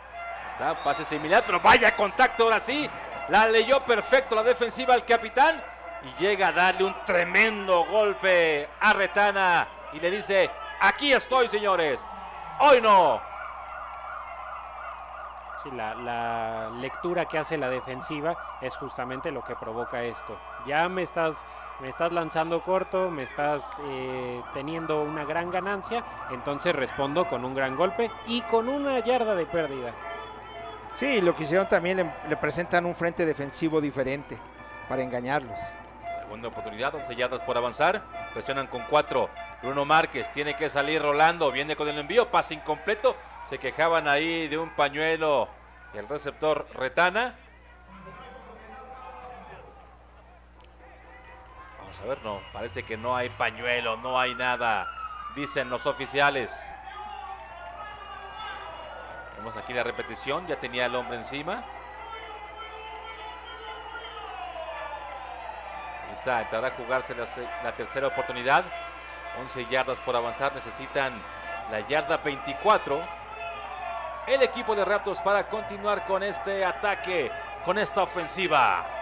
Está, pase similar, pero vaya contacto ahora sí. La leyó perfecto la defensiva al capitán y llega a darle un tremendo golpe a Retana y le dice, aquí estoy señores, hoy no.
Sí, la, la lectura que hace la defensiva es justamente lo que provoca esto. Ya me estás, me estás lanzando corto, me estás eh, teniendo una gran ganancia, entonces respondo con un gran golpe y con una yarda de pérdida.
Sí, lo que hicieron también le, le presentan un frente defensivo diferente para engañarlos.
Segunda oportunidad, 11 yardas por avanzar. Presionan con 4. Bruno Márquez tiene que salir rolando. Viene con el envío. Pase incompleto. Se quejaban ahí de un pañuelo. Y el receptor Retana. Vamos a ver, no. Parece que no hay pañuelo. No hay nada. Dicen los oficiales. Vemos aquí la repetición. Ya tenía el hombre encima. Ahí está, entrará a jugarse la, la tercera oportunidad. 11 yardas por avanzar, necesitan la yarda 24. El equipo de Raptors para continuar con este ataque, con esta ofensiva.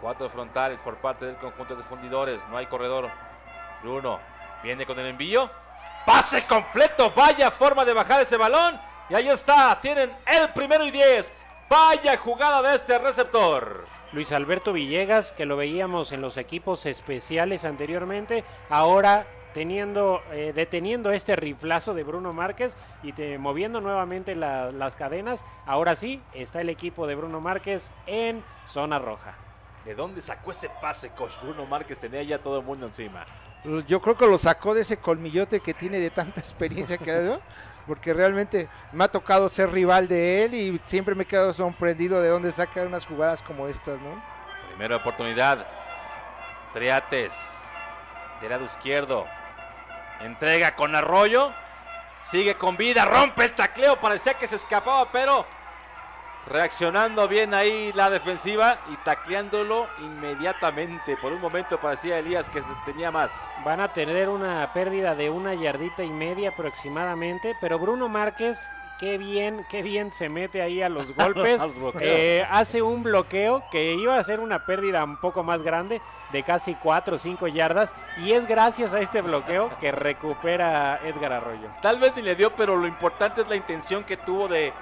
Cuatro frontales por parte del conjunto de fundidores. No hay corredor. Bruno viene con el envío. Pase completo. Vaya forma de bajar ese balón. Y ahí está. Tienen el primero y 10. Vaya jugada de este receptor.
Luis Alberto Villegas, que lo veíamos en los equipos especiales anteriormente, ahora teniendo, eh, deteniendo este riflazo de Bruno Márquez y moviendo nuevamente la- las cadenas. Ahora sí, está el equipo de Bruno Márquez en zona roja.
¿De dónde sacó ese pase, coach? Bruno Márquez tenía ya todo el mundo encima.
Yo creo que lo sacó de ese colmillote que tiene de tanta experiencia que ha dado, porque realmente me ha tocado ser rival de él y siempre me he quedado sorprendido de dónde saca unas jugadas como estas, ¿no?
Primera oportunidad. Triates. Del lado izquierdo. Entrega con arroyo. Sigue con vida. Rompe el tacleo. Parecía que se escapaba, pero reaccionando bien ahí la defensiva y tacleándolo inmediatamente. Por un momento parecía Elías que tenía más.
Van a tener una pérdida de una yardita y media aproximadamente, pero Bruno Márquez, qué bien, qué bien se mete ahí a los golpes. Eh, hace un bloqueo que iba a ser una pérdida un poco más grande, de casi 4 o 5 yardas, y es gracias a este bloqueo que recupera Edgar Arroyo.
Tal vez ni le dio, pero lo importante es la intención que tuvo de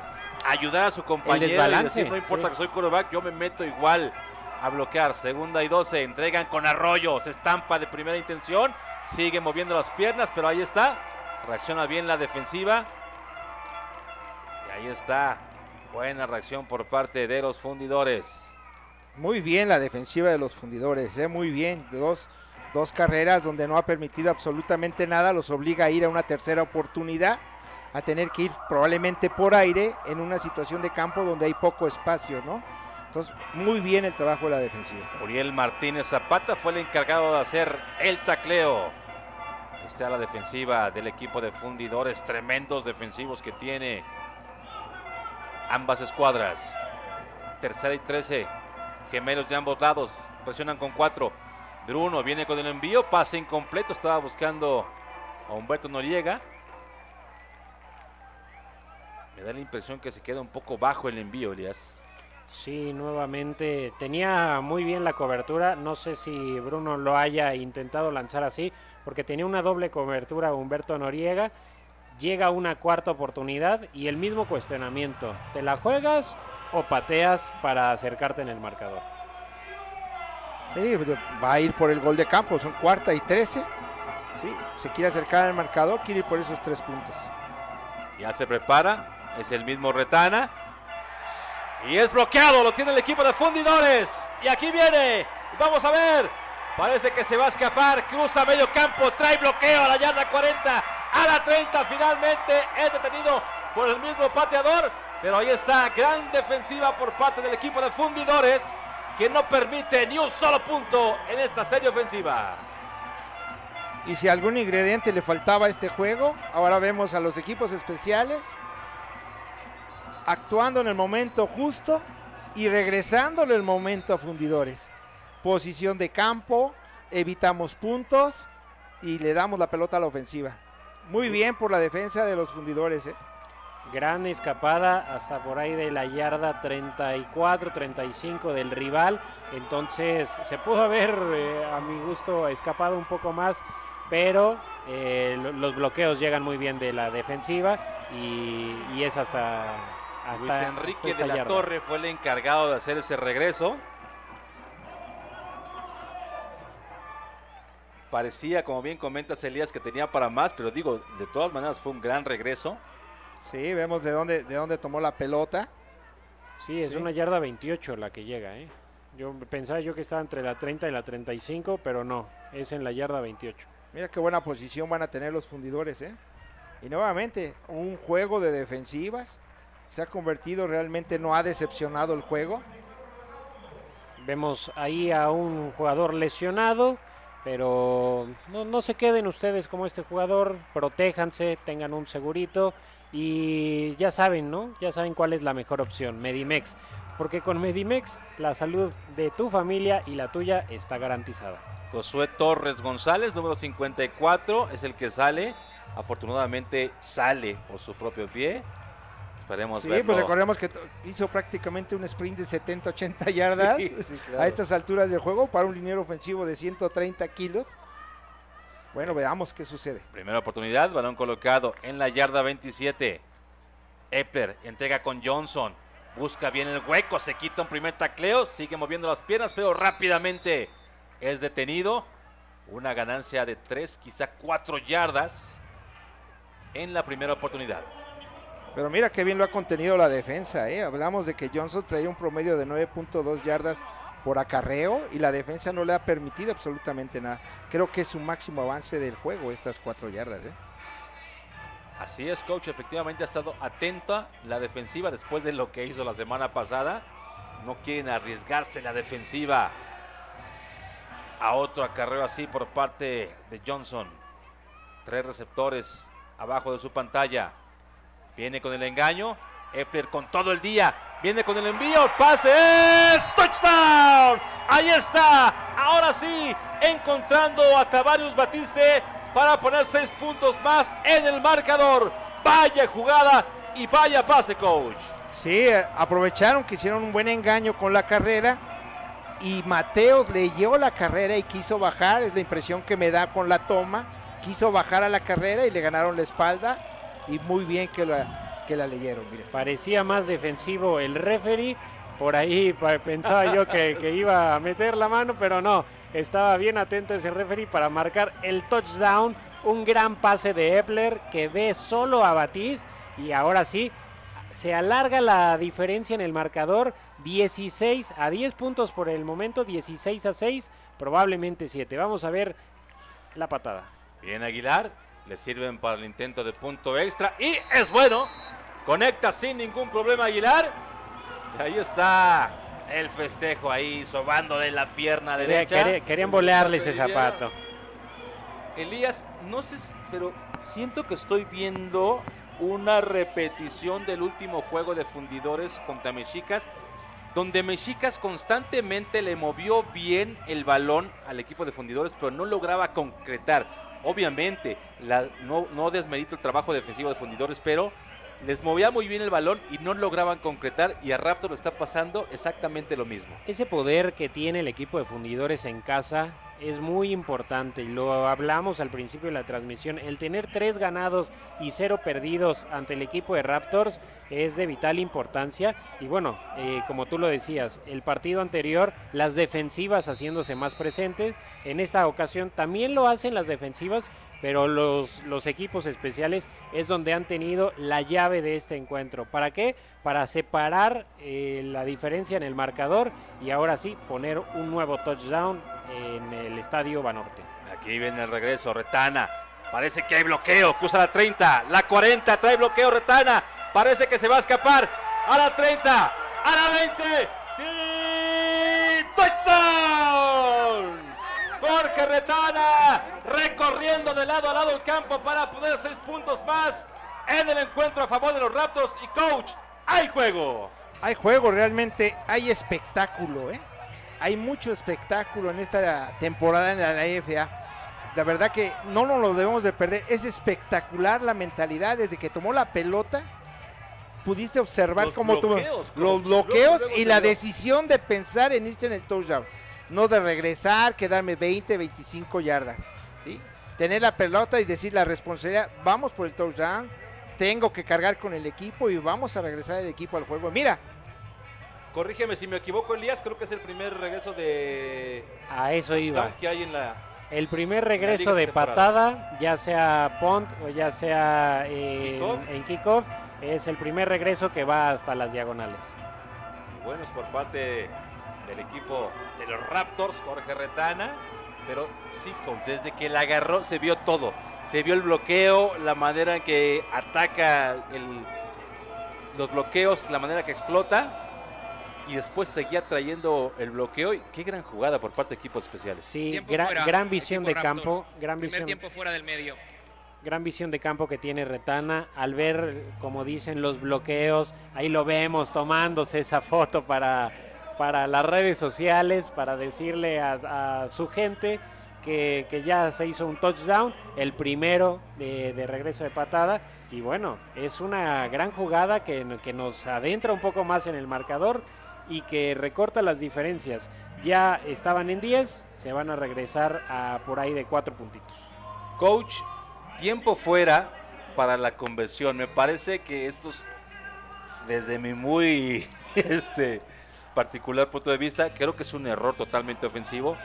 ayudar a su compañero y
desbalance,
decir, no importa
sí.
que soy quarterback, yo me meto igual a bloquear. Segunda y 12, entregan con arroyo, se estampa de primera intención, sigue moviendo las piernas, pero ahí está, reacciona bien la defensiva. Y ahí está, buena reacción por parte de los fundidores.
Muy bien la defensiva de los fundidores, ¿eh? muy bien. Dos, dos carreras donde no ha permitido absolutamente nada, los obliga a ir a una tercera oportunidad, a tener que ir probablemente por aire en una situación de campo donde hay poco espacio, ¿no? Entonces, muy bien el trabajo de la defensiva.
Uriel Martínez Zapata fue el encargado de hacer el tacleo. Está la defensiva del equipo de fundidores, tremendos defensivos que tiene ambas escuadras. Tercera y 13, gemelos de ambos lados, presionan con cuatro. Bruno viene con el envío, pase incompleto, estaba buscando a Humberto Noriega. Da la impresión que se queda un poco bajo el envío, Elias.
Sí, nuevamente tenía muy bien la cobertura. No sé si Bruno lo haya intentado lanzar así, porque tenía una doble cobertura Humberto Noriega. Llega una cuarta oportunidad y el mismo cuestionamiento. ¿Te la juegas o pateas para acercarte en el marcador?
Sí, va a ir por el gol de campo, son cuarta y 13. Sí, se quiere acercar al marcador, quiere ir por esos tres puntos.
Ya se prepara, es el mismo Retana. Y es bloqueado, lo tiene el equipo de fundidores. Y aquí viene, vamos a ver. Parece que se va a escapar, cruza medio campo, trae bloqueo a la yarda 40, a la 30. Finalmente es detenido por el mismo pateador. Pero ahí está, gran defensiva por parte del equipo de fundidores, que no permite ni un solo punto en esta serie ofensiva.
Y si algún ingrediente le faltaba a este juego, ahora vemos a los equipos especiales actuando en el momento justo y regresándole el momento a fundidores. Posición de campo, evitamos puntos y le damos la pelota a la ofensiva. Muy bien por la defensa de los fundidores. ¿eh?
Gran escapada hasta por ahí de la yarda 34, 35 del rival. Entonces se pudo haber, eh, a mi gusto, escapado un poco más, pero eh, lo- los bloqueos llegan muy bien de la defensiva y es hasta, hasta
Luis Enrique de la
yarda.
Torre fue el encargado de hacer ese regreso. Parecía, como bien comentas, Elías, que tenía para más, pero digo, de todas maneras fue un gran regreso.
Sí, vemos de dónde, de dónde tomó la pelota.
Sí, es
Sí.
una yarda 28 la que llega. ¿eh? Yo pensaba yo que estaba entre la 30 y la 35, pero no, es en la yarda 28.
Mira qué buena posición van a tener los fundidores, ¿eh? Y nuevamente, un juego de defensivas. Se ha convertido realmente, no ha decepcionado el juego.
Vemos ahí a un jugador lesionado, pero no, no se queden ustedes como este jugador, protéjanse, tengan un segurito y ya saben, ¿no? Ya saben cuál es la mejor opción, Medimex. Porque con Medimex la salud de tu familia y la tuya está garantizada.
Josué Torres González, número 54, es el que sale. Afortunadamente sale por su propio pie. Esperemos
Sí,
verlo.
pues recordemos que hizo prácticamente un sprint de 70, 80 yardas
Sí, sí, claro.
a estas alturas del juego para un liniero ofensivo de 130 kilos. Bueno, veamos qué sucede.
Primera oportunidad, balón colocado en la yarda 27. Epler entrega con Johnson. Busca bien el hueco, se quita un primer tacleo, sigue moviendo las piernas, pero rápidamente es detenido. Una ganancia de 3, quizá 4 yardas en la primera oportunidad.
Pero mira qué bien lo ha contenido la defensa. ¿eh? Hablamos de que Johnson traía un promedio de 9.2 yardas por acarreo y la defensa no le ha permitido absolutamente nada. Creo que es su máximo avance del juego, estas cuatro yardas. ¿eh?
Así es, coach. Efectivamente ha estado atenta la defensiva después de lo que hizo la semana pasada. No quieren arriesgarse la defensiva a otro acarreo así por parte de Johnson. Tres receptores abajo de su pantalla. Viene con el engaño. Epler con todo el día. Viene con el envío. Pase es touchdown. Ahí está. Ahora sí. Encontrando a Tavarius Batiste para poner seis puntos más en el marcador. Vaya jugada y vaya pase, coach.
Sí, eh, aprovecharon que hicieron un buen engaño con la carrera y Mateos leyó la carrera y quiso bajar, es la impresión que me da con la toma, quiso bajar a la carrera y le ganaron la espalda y muy bien que la, que la leyeron.
Parecía más defensivo el referee. Por ahí pensaba yo que, que iba a meter la mano, pero no. Estaba bien atento ese referee para marcar el touchdown. Un gran pase de Epler que ve solo a Batiste. Y ahora sí, se alarga la diferencia en el marcador. 16 a 10 puntos por el momento. 16 a 6, probablemente 7. Vamos a ver la patada.
Bien Aguilar, le sirven para el intento de punto extra y es bueno. Conecta sin ningún problema Aguilar. Y ahí está el festejo ahí, sobándole la pierna
Quería-
derecha.
quería- querían volearle ese zapato.
Elías, no sé, pero siento que estoy viendo una repetición del último juego de fundidores contra Mexicas, donde Mexicas constantemente le movió bien el balón al equipo de fundidores, pero no lograba concretar. Obviamente, no, no desmerito el trabajo defensivo de fundidores, pero les movía muy bien el balón y no lograban concretar y a Raptor está pasando exactamente lo mismo.
Ese poder que tiene el equipo de fundidores en casa es muy importante y lo hablamos al principio de la transmisión. El tener tres ganados y cero perdidos ante el equipo de Raptors es de vital importancia. Y bueno, eh, como tú lo decías, el partido anterior, las defensivas haciéndose más presentes. En esta ocasión también lo hacen las defensivas, pero los, los equipos especiales es donde han tenido la llave de este encuentro. ¿Para qué? Para separar eh, la diferencia en el marcador y ahora sí poner un nuevo touchdown en el estadio Banorte.
Aquí viene el regreso, Retana. Parece que hay bloqueo, cruza la 30, la 40, trae bloqueo Retana. Parece que se va a escapar. A la 30, a la 20. ¡Sí! ¡Touchdown! Jorge Retana recorriendo de lado a lado el campo para poner seis puntos más en el encuentro a favor de los Raptors. Y coach, hay juego.
hay juego, realmente hay espectáculo, ¿eh? Hay mucho espectáculo en esta temporada en la EFA. La verdad que no nos lo debemos de perder. Es espectacular la mentalidad desde que tomó la pelota. Pudiste observar
Los
cómo tuvo
bloqueos,
los
coach.
bloqueos y la decisión de pensar en irse en el touchdown. No de regresar, quedarme 20, 25 yardas. ¿sí? Tener la pelota y decir la responsabilidad, vamos por el touchdown, tengo que cargar con el equipo y vamos a regresar el equipo al juego. Mira,
Corrígeme si me equivoco, Elías. Creo que es el primer regreso de.
A eso iba.
que hay en la.
El primer regreso de patada, ya sea punt o ya sea eh,
Kickoff.
en kickoff, es el primer regreso que va hasta las diagonales.
Y buenos por parte del equipo de los Raptors, Jorge Retana. Pero sí, desde que la agarró se vio todo. Se vio el bloqueo, la manera en que ataca el- los bloqueos, la manera que explota. Y después seguía trayendo el bloqueo. Y qué gran jugada por parte de equipos especiales.
Sí, gran,
fuera,
gran visión de
Raptors.
campo, gran
Primer
visión,
tiempo fuera del medio.
gran visión de campo que tiene Retana al ver, como dicen, los bloqueos. Ahí lo vemos tomándose esa foto para, para las redes sociales, para decirle a, su gente que, ya se hizo un touchdown, el primero de, de regreso de patada. Y bueno, es una gran jugada que, que nos adentra un poco más en el marcador y que recorta las diferencias. Ya estaban en 10, se van a regresar a por ahí de 4 puntitos.
Coach, tiempo fuera para la conversión. Me parece que estos, desde mi muy este, particular punto de vista, creo que es un error totalmente ofensivo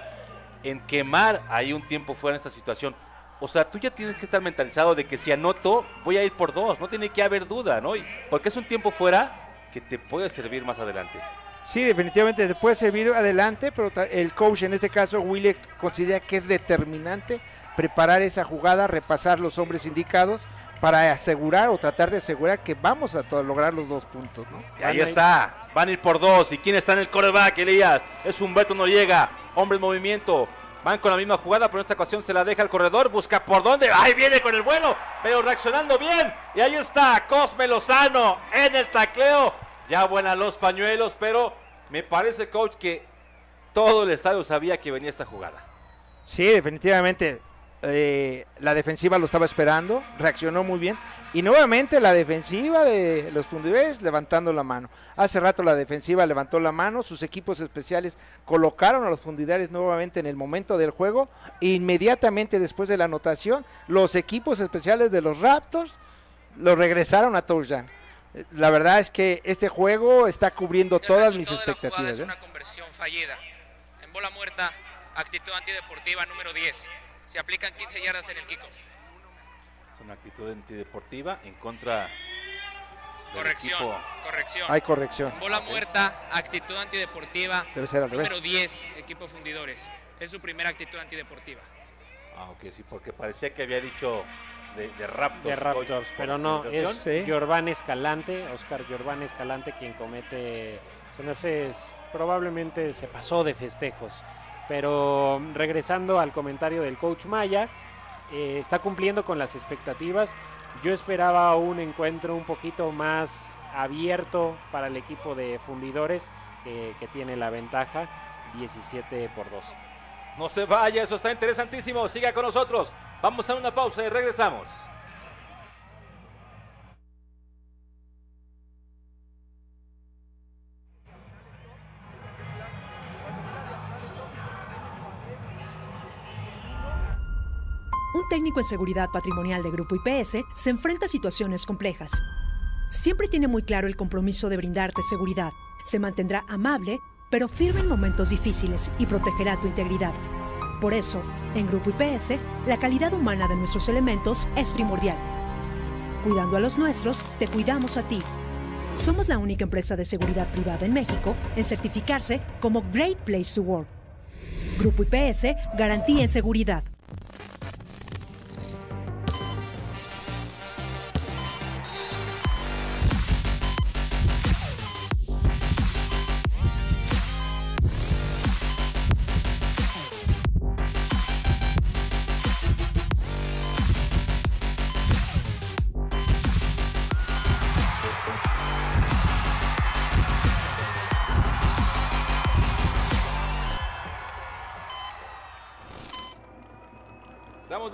en quemar ahí un tiempo fuera en esta situación. O sea, tú ya tienes que estar mentalizado de que si anoto, voy a ir por dos. No tiene que haber duda, ¿no? Y- Porque es un tiempo fuera que te puede servir más adelante.
Sí, definitivamente te puede servir adelante, pero el coach, en este caso, Willie, considera que es determinante preparar esa jugada, repasar los hombres indicados para asegurar o tratar de asegurar que vamos a lograr los dos puntos, ¿no?
Y ahí está. Van a ir por dos. ¿Y quién está en el coreback, Elías? Es Humberto Noriega. Hombre en movimiento. Van con la misma jugada, pero en esta ocasión se la deja al corredor. Busca por dónde. Ahí viene con el vuelo. Pero reaccionando bien. Y ahí está Cosme Lozano en el tacleo. Ya buenas los pañuelos, pero me parece, coach, que todo el estadio sabía que venía esta jugada.
Sí, definitivamente. Eh, la defensiva lo estaba esperando, reaccionó muy bien. Y nuevamente la defensiva de los fundidores levantando la mano. Hace rato la defensiva levantó la mano, sus equipos especiales colocaron a los fundidores nuevamente en el momento del juego. E inmediatamente después de la anotación, los equipos especiales de los Raptors lo regresaron a touchdown. La verdad es que este juego está cubriendo todas mis expectativas.
es
¿eh?
una conversión fallida. En bola muerta, actitud antideportiva número 10. Se aplican 15 yardas en el kickoff.
Es una actitud antideportiva en contra del
Corrección,
equipo.
corrección.
Hay corrección.
Bola muerta, actitud antideportiva
Debe ser al
número
revés.
10, equipo fundidores. Es su primera actitud antideportiva.
Ah, ok, sí, porque parecía que había dicho de, de Raptors.
de Raptors, pero no, es Jorván Escalante, Oscar Jorván Escalante quien comete, se me hace, probablemente se pasó de festejos, pero regresando al comentario del coach Maya, eh, está cumpliendo con las expectativas, yo esperaba un encuentro un poquito más abierto para el equipo de fundidores que, que tiene la ventaja 17 por 12.
No se vaya, eso está interesantísimo. Siga con nosotros. Vamos a una pausa y regresamos.
Técnico en seguridad patrimonial de Grupo IPS se enfrenta a situaciones complejas. Siempre tiene muy claro el compromiso de brindarte seguridad. Se mantendrá amable, pero firme en momentos difíciles y protegerá tu integridad. Por eso, en Grupo IPS, la calidad humana de nuestros elementos es primordial. Cuidando a los nuestros, te cuidamos a ti. Somos la única empresa de seguridad privada en México en certificarse como Great Place to Work. Grupo IPS, garantía en seguridad.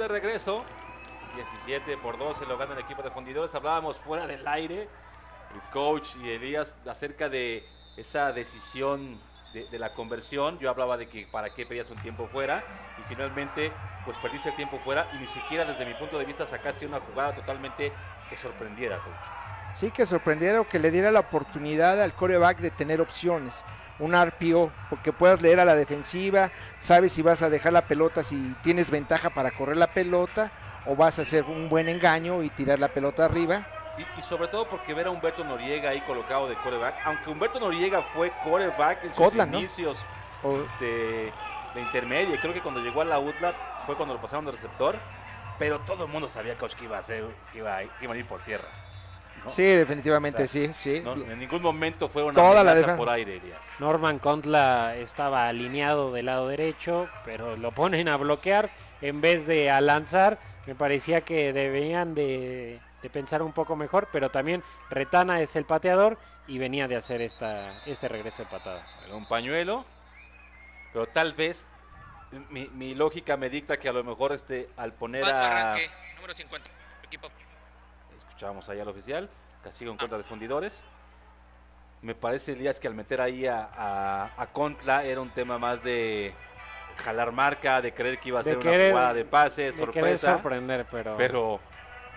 De regreso. 17 por 12 lo gana el equipo de fundidores. Hablábamos fuera del aire, el coach y Elías, acerca de esa decisión de, la conversión. Yo hablaba de que para qué pedías un tiempo fuera y finalmente pues perdiste el tiempo fuera y ni siquiera desde mi punto de vista sacaste una jugada totalmente que sorprendiera, coach.
Sí, que sorprendiera o que le diera la oportunidad al coreback de tener opciones. Un RPO, porque puedas leer a la defensiva, sabes si vas a dejar la pelota, si tienes ventaja para correr la pelota, o vas a hacer un buen engaño y tirar la pelota arriba.
Y, y sobre todo porque ver a Humberto Noriega ahí colocado de coreback, aunque Humberto Noriega fue coreback en sus inicios
O-
este, de intermedia, creo que cuando llegó a la UTLA fue cuando lo pasaron de receptor, pero todo el mundo sabía coach, que iba a hacer, que iba, a- que iba a ir por tierra. ¿No?
Sí, definitivamente
O sea,
sí, sí.
no, en ningún momento fue una
Toda la
por aire.
Norman Contla estaba alineado del lado derecho, pero lo ponen a bloquear en vez de a lanzar. Me parecía que debían de, de pensar un poco mejor, pero también Retana es el pateador y venía de hacer esta, este regreso de patada.
Un pañuelo, pero tal vez mi, mi lógica me dicta que a lo mejor este, al poner
Falso
a...
arranque, número 50. Equipo.
Escuchábamos ahí al oficial, castigo en contra de fundidores. Me parece, Elías, que al meter ahí a, a, a Contla era un tema más de jalar marca, de creer que iba a ser una
querer-
jugada de pase, sorpresa.
sorprender, pero-
Pero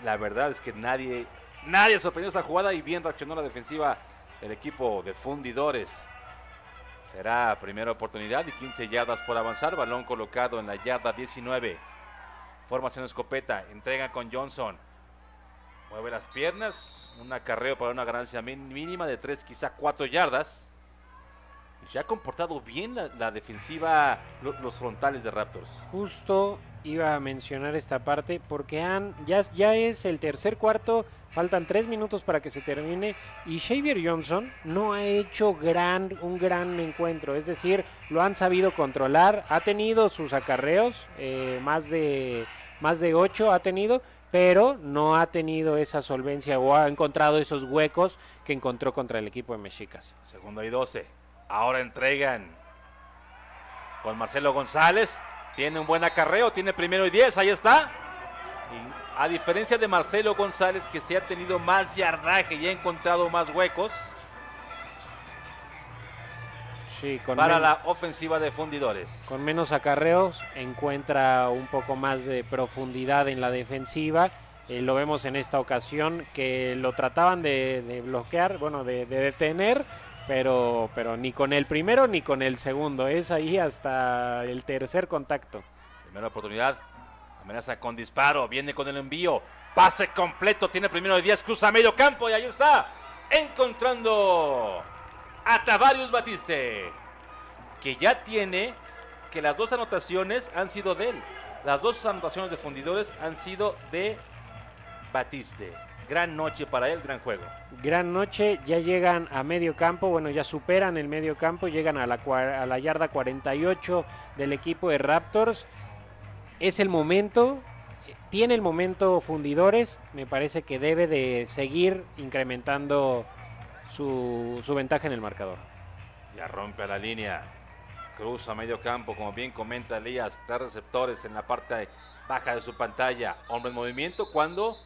la verdad es que nadie, nadie sorprendió esa jugada y bien reaccionó la defensiva del equipo de fundidores. Será primera oportunidad y 15 yardas por avanzar. Balón colocado en la yarda 19. Formación escopeta. Entrega con Johnson. Mueve las piernas. Un acarreo para una ganancia mínima de 3, quizá 4 yardas. Se ha comportado bien la, defensiva, lo- los frontales de Raptors.
Justo iba a mencionar esta parte porque han, ya, ya es el tercer cuarto, faltan tres minutos para que se termine y Xavier Johnson no ha hecho gran, un gran encuentro, es decir, lo han sabido controlar, ha tenido sus acarreos, eh, más, de, más de ocho ha tenido, pero no ha tenido esa solvencia o ha encontrado esos huecos que encontró contra el equipo de Mexicas.
Segundo y 12. Ahora entregan con Marcelo González. Tiene un buen acarreo, tiene primero y 10, ahí está. A diferencia de Marcelo González, que se ha tenido más yardaje y ha encontrado más huecos
Sí, con
para la ofensiva de fundidores.
Con menos acarreos encuentra un poco más de profundidad en la defensiva. Eh, lo vemos en esta ocasión que lo trataban de, de bloquear, bueno, de, de detener, pero, pero ni con el primero ni con el segundo. Es ahí hasta el tercer contacto.
Primera oportunidad. Amenaza con disparo. Viene con el envío. Pase completo. Tiene primero de 10. Cruza medio campo. Y ahí está. Encontrando a Tavarius Batiste. Que ya tiene que las dos anotaciones han sido de él. Las dos anotaciones de fundidores han sido de Batiste. Gran noche para él, gran juego.
Gran noche, ya llegan a medio campo, bueno, ya superan el medio campo, llegan a la, a la yarda 48 del equipo de Raptors. Es el momento, tiene el momento fundidores, me parece que debe de seguir incrementando su, su ventaja en el marcador.
Ya rompe a la línea. Cruza medio campo, como bien comenta Elías. Tres receptores en la parte baja de su pantalla. Hombre en movimiento cuando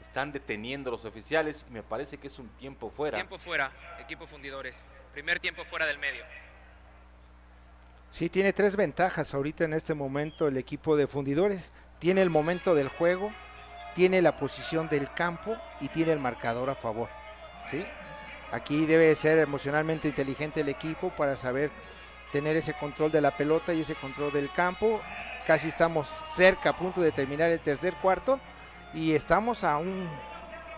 están deteniendo los oficiales. Y me parece que es un tiempo fuera.
Tiempo fuera, equipo fundidores. Primer tiempo fuera del medio.
Sí, tiene tres ventajas ahorita en este momento el equipo de fundidores. Tiene el momento del juego, tiene la posición del campo y tiene el marcador a favor. ¿sí? Aquí debe ser emocionalmente inteligente el equipo para saber tener ese control de la pelota y ese control del campo. Casi estamos cerca, a punto de terminar el tercer cuarto y estamos a un,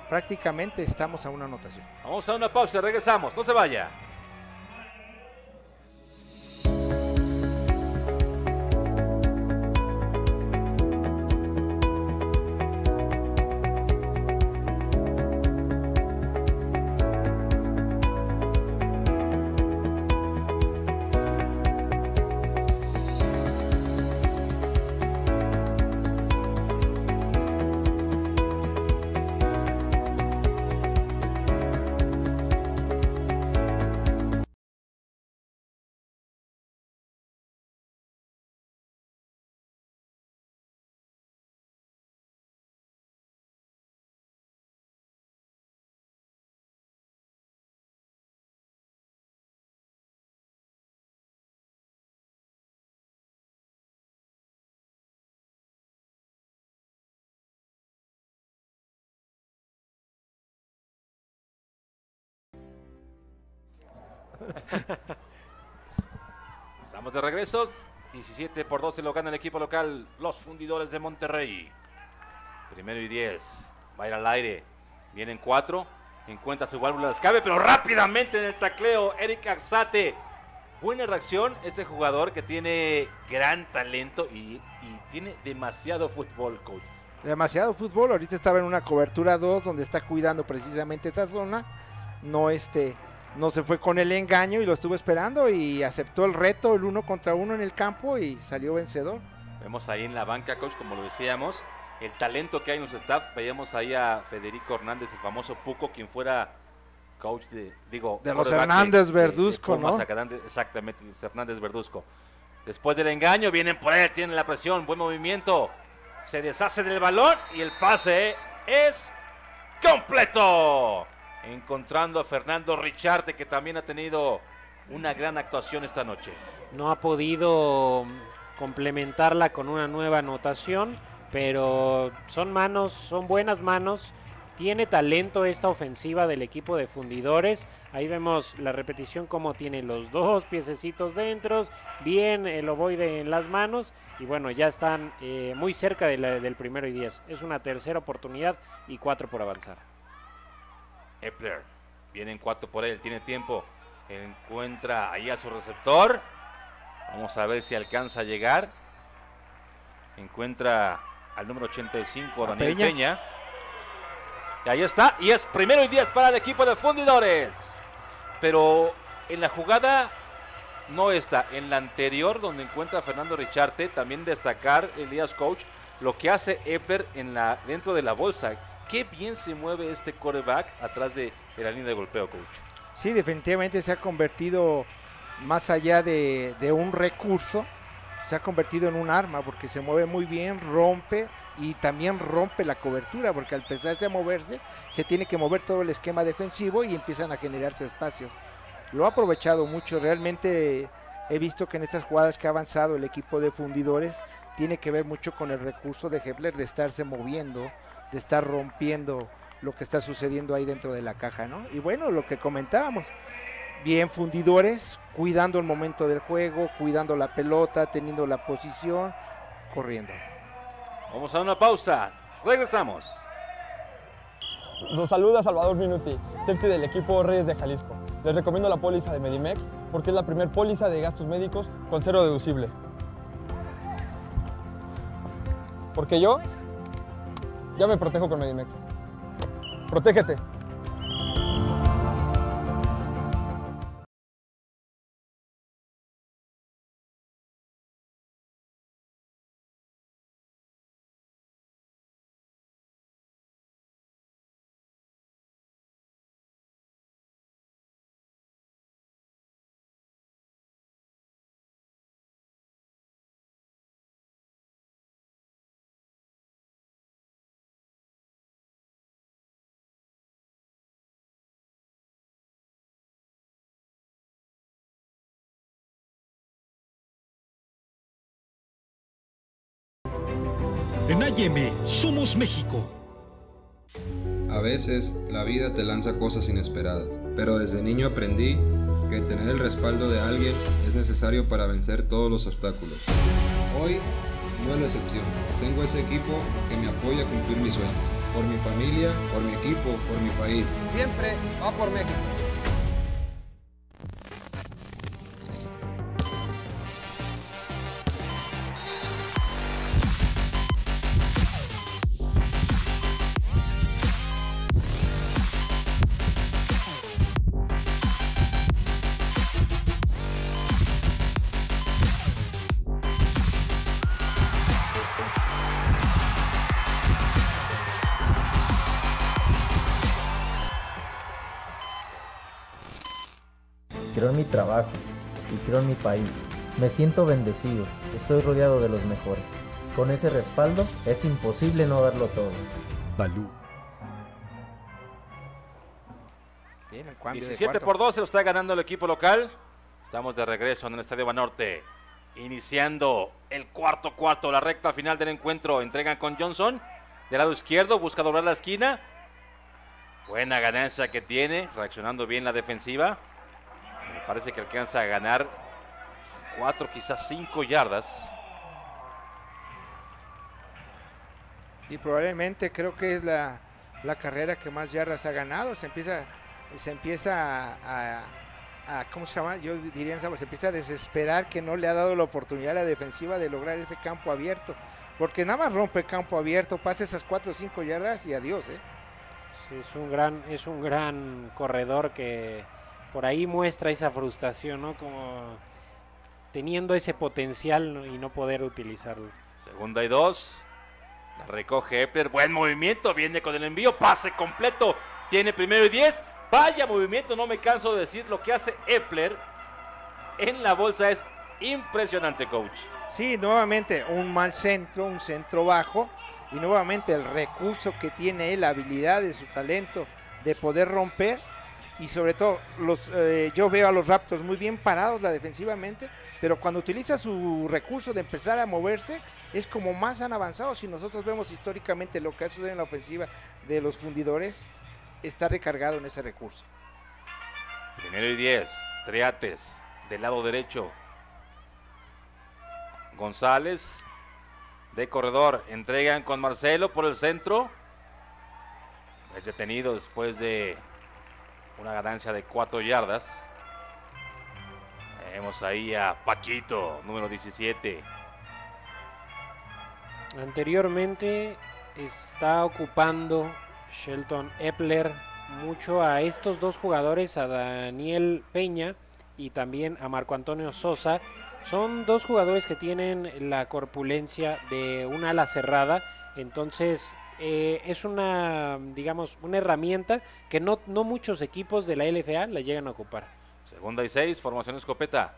prácticamente estamos a una anotación.
Vamos a una pausa, regresamos. No se vaya. Estamos de regreso. 17 por 12 lo gana el equipo local, los fundidores de Monterrey. Primero y 10. Va a ir al aire. Vienen 4. Encuentra su válvula de escape, pero rápidamente en el tacleo. Eric Arzate. Buena reacción. Este jugador que tiene gran talento y, tiene demasiado fútbol, coach.
Demasiado fútbol. Ahorita estaba en una cobertura 2 donde está cuidando precisamente esta zona. No este no se fue con el engaño y lo estuvo esperando y aceptó el reto, el uno contra uno en el campo y salió vencedor.
Vemos ahí en la banca, coach, como lo decíamos, el talento que hay en los staff. Veíamos ahí a Federico Hernández, el famoso Puco, quien fuera coach de, digo,
De los Hernández
de- de- de
Verduzco, ¿no?
Exactamente, los Hernández Verduzco. Después del engaño, vienen por él, tienen la presión, buen movimiento. Se deshace del balón y el pase es completo. Encontrando a Fernando Richarte, que también ha tenido una gran actuación esta noche.
No ha podido mm, complementarla con una nueva anotación, pero son manos, son buenas manos. Tiene talento esta ofensiva del equipo de fundidores. Ahí vemos la repetición como tiene los dos piececitos dentro, bien el ovoide en las manos y bueno, ya están eh, muy cerca del primero y diez. Es una tercera oportunidad y cuatro por avanzar.
Epler. Vienen cuatro por él, tiene tiempo. Encuentra ahí a su receptor. Vamos a ver si alcanza a llegar. Encuentra al número 85,
A
Daniel
Peña.
Peña. Y ahí está. Y es primero y 10 para el equipo de fundidores. Pero en la jugada no está. En la anterior, donde encuentra a Fernando Richarte, también destacar, Elías Coach, lo que hace Epler en la, dentro de la bolsa. Qué bien se mueve este coreback atrás de, la línea de golpeo, coach.
Sí, definitivamente se ha convertido más allá de, de un recurso, se ha convertido en un arma porque se mueve muy bien, rompe y también rompe la cobertura porque al empezarse a moverse se tiene que mover todo el esquema defensivo y empiezan a generarse espacios. Lo ha aprovechado mucho, realmente he visto que en estas jugadas que ha avanzado el equipo de fundidores tiene que ver mucho con el recurso de Hebler de estarse moviendo, de estar rompiendo lo que está sucediendo ahí dentro de la caja, ¿no? Y bueno, lo que comentábamos, bien fundidores, cuidando el momento del juego, cuidando la pelota, teniendo la posición, corriendo.
Vamos a una pausa. Regresamos.
Los saluda Salvador Minuti, safety del equipo Reyes de Jalisco. Les recomiendo la póliza de Medimex porque es la primer póliza de gastos médicos con cero deducible. Porque yo ya me protejo con Medimex. Protégete.
En AYM somos México.
A veces la vida te lanza cosas inesperadas, pero desde niño aprendí que tener el respaldo de alguien es necesario para vencer todos los obstáculos. Hoy no es la excepción. Tengo ese equipo que me apoya a cumplir mis sueños. Por mi familia, por mi equipo, por mi país.
Siempre va por México.
Trabajo y creo en mi país. Me siento bendecido, estoy rodeado de los mejores. Con ese respaldo es imposible no darlo todo.
Balú.
Bien, el cambio de
17
cuarto.
por 12 lo está ganando el equipo local. Estamos de regreso en el Estadio Banorte. Iniciando el cuarto cuarto, la recta final del encuentro. Entregan con Johnson. Del lado izquierdo, busca doblar la esquina. Buena ganancia que tiene, reaccionando bien la defensiva. Parece que alcanza a ganar 4, quizás 5 yardas.
Y probablemente creo que es la, la carrera que más yardas ha ganado. Se empieza, se empieza a, a- a- ¿cómo se llama? Yo diría, se empieza a desesperar que no le ha dado la oportunidad a la defensiva de lograr ese campo abierto. Porque nada más rompe campo abierto, pasa esas 4 o 5 yardas y adiós, ¿eh?
Sí, es un gran, es un gran corredor que por ahí muestra esa frustración, ¿no? Como teniendo ese potencial y no poder utilizarlo.
Segunda y dos. La recoge Epler. Buen movimiento. Viene con el envío. Pase completo. Tiene primero y diez. Vaya movimiento. No me canso de decir lo que hace Epler en la bolsa. Es impresionante, coach.
Sí, nuevamente un mal centro, un centro bajo y nuevamente el recurso que tiene él, la habilidad de su talento de poder romper y sobre todo los, eh, yo veo a los Raptors muy bien parados la defensivamente, pero cuando utiliza su recurso de empezar a moverse es como más han avanzado. Si nosotros vemos históricamente lo que ha sucedido en la ofensiva de los fundidores, está recargado en ese recurso.
Primero y diez. Triates. Del lado derecho. González. De corredor. Entregan con Marcelo por el centro. Es detenido después de una ganancia de cuatro yardas. Vemos ahí a Paquito, número 17.
Anteriormente está ocupando Shelton Epler mucho a estos dos jugadores, a Daniel Peña y también a Marco Antonio Sosa. Son dos jugadores que tienen la corpulencia de un ala cerrada, entonces eh, es una, digamos, una herramienta que no, no muchos equipos de la LFA la llegan a ocupar.
Segunda y seis, formación escopeta.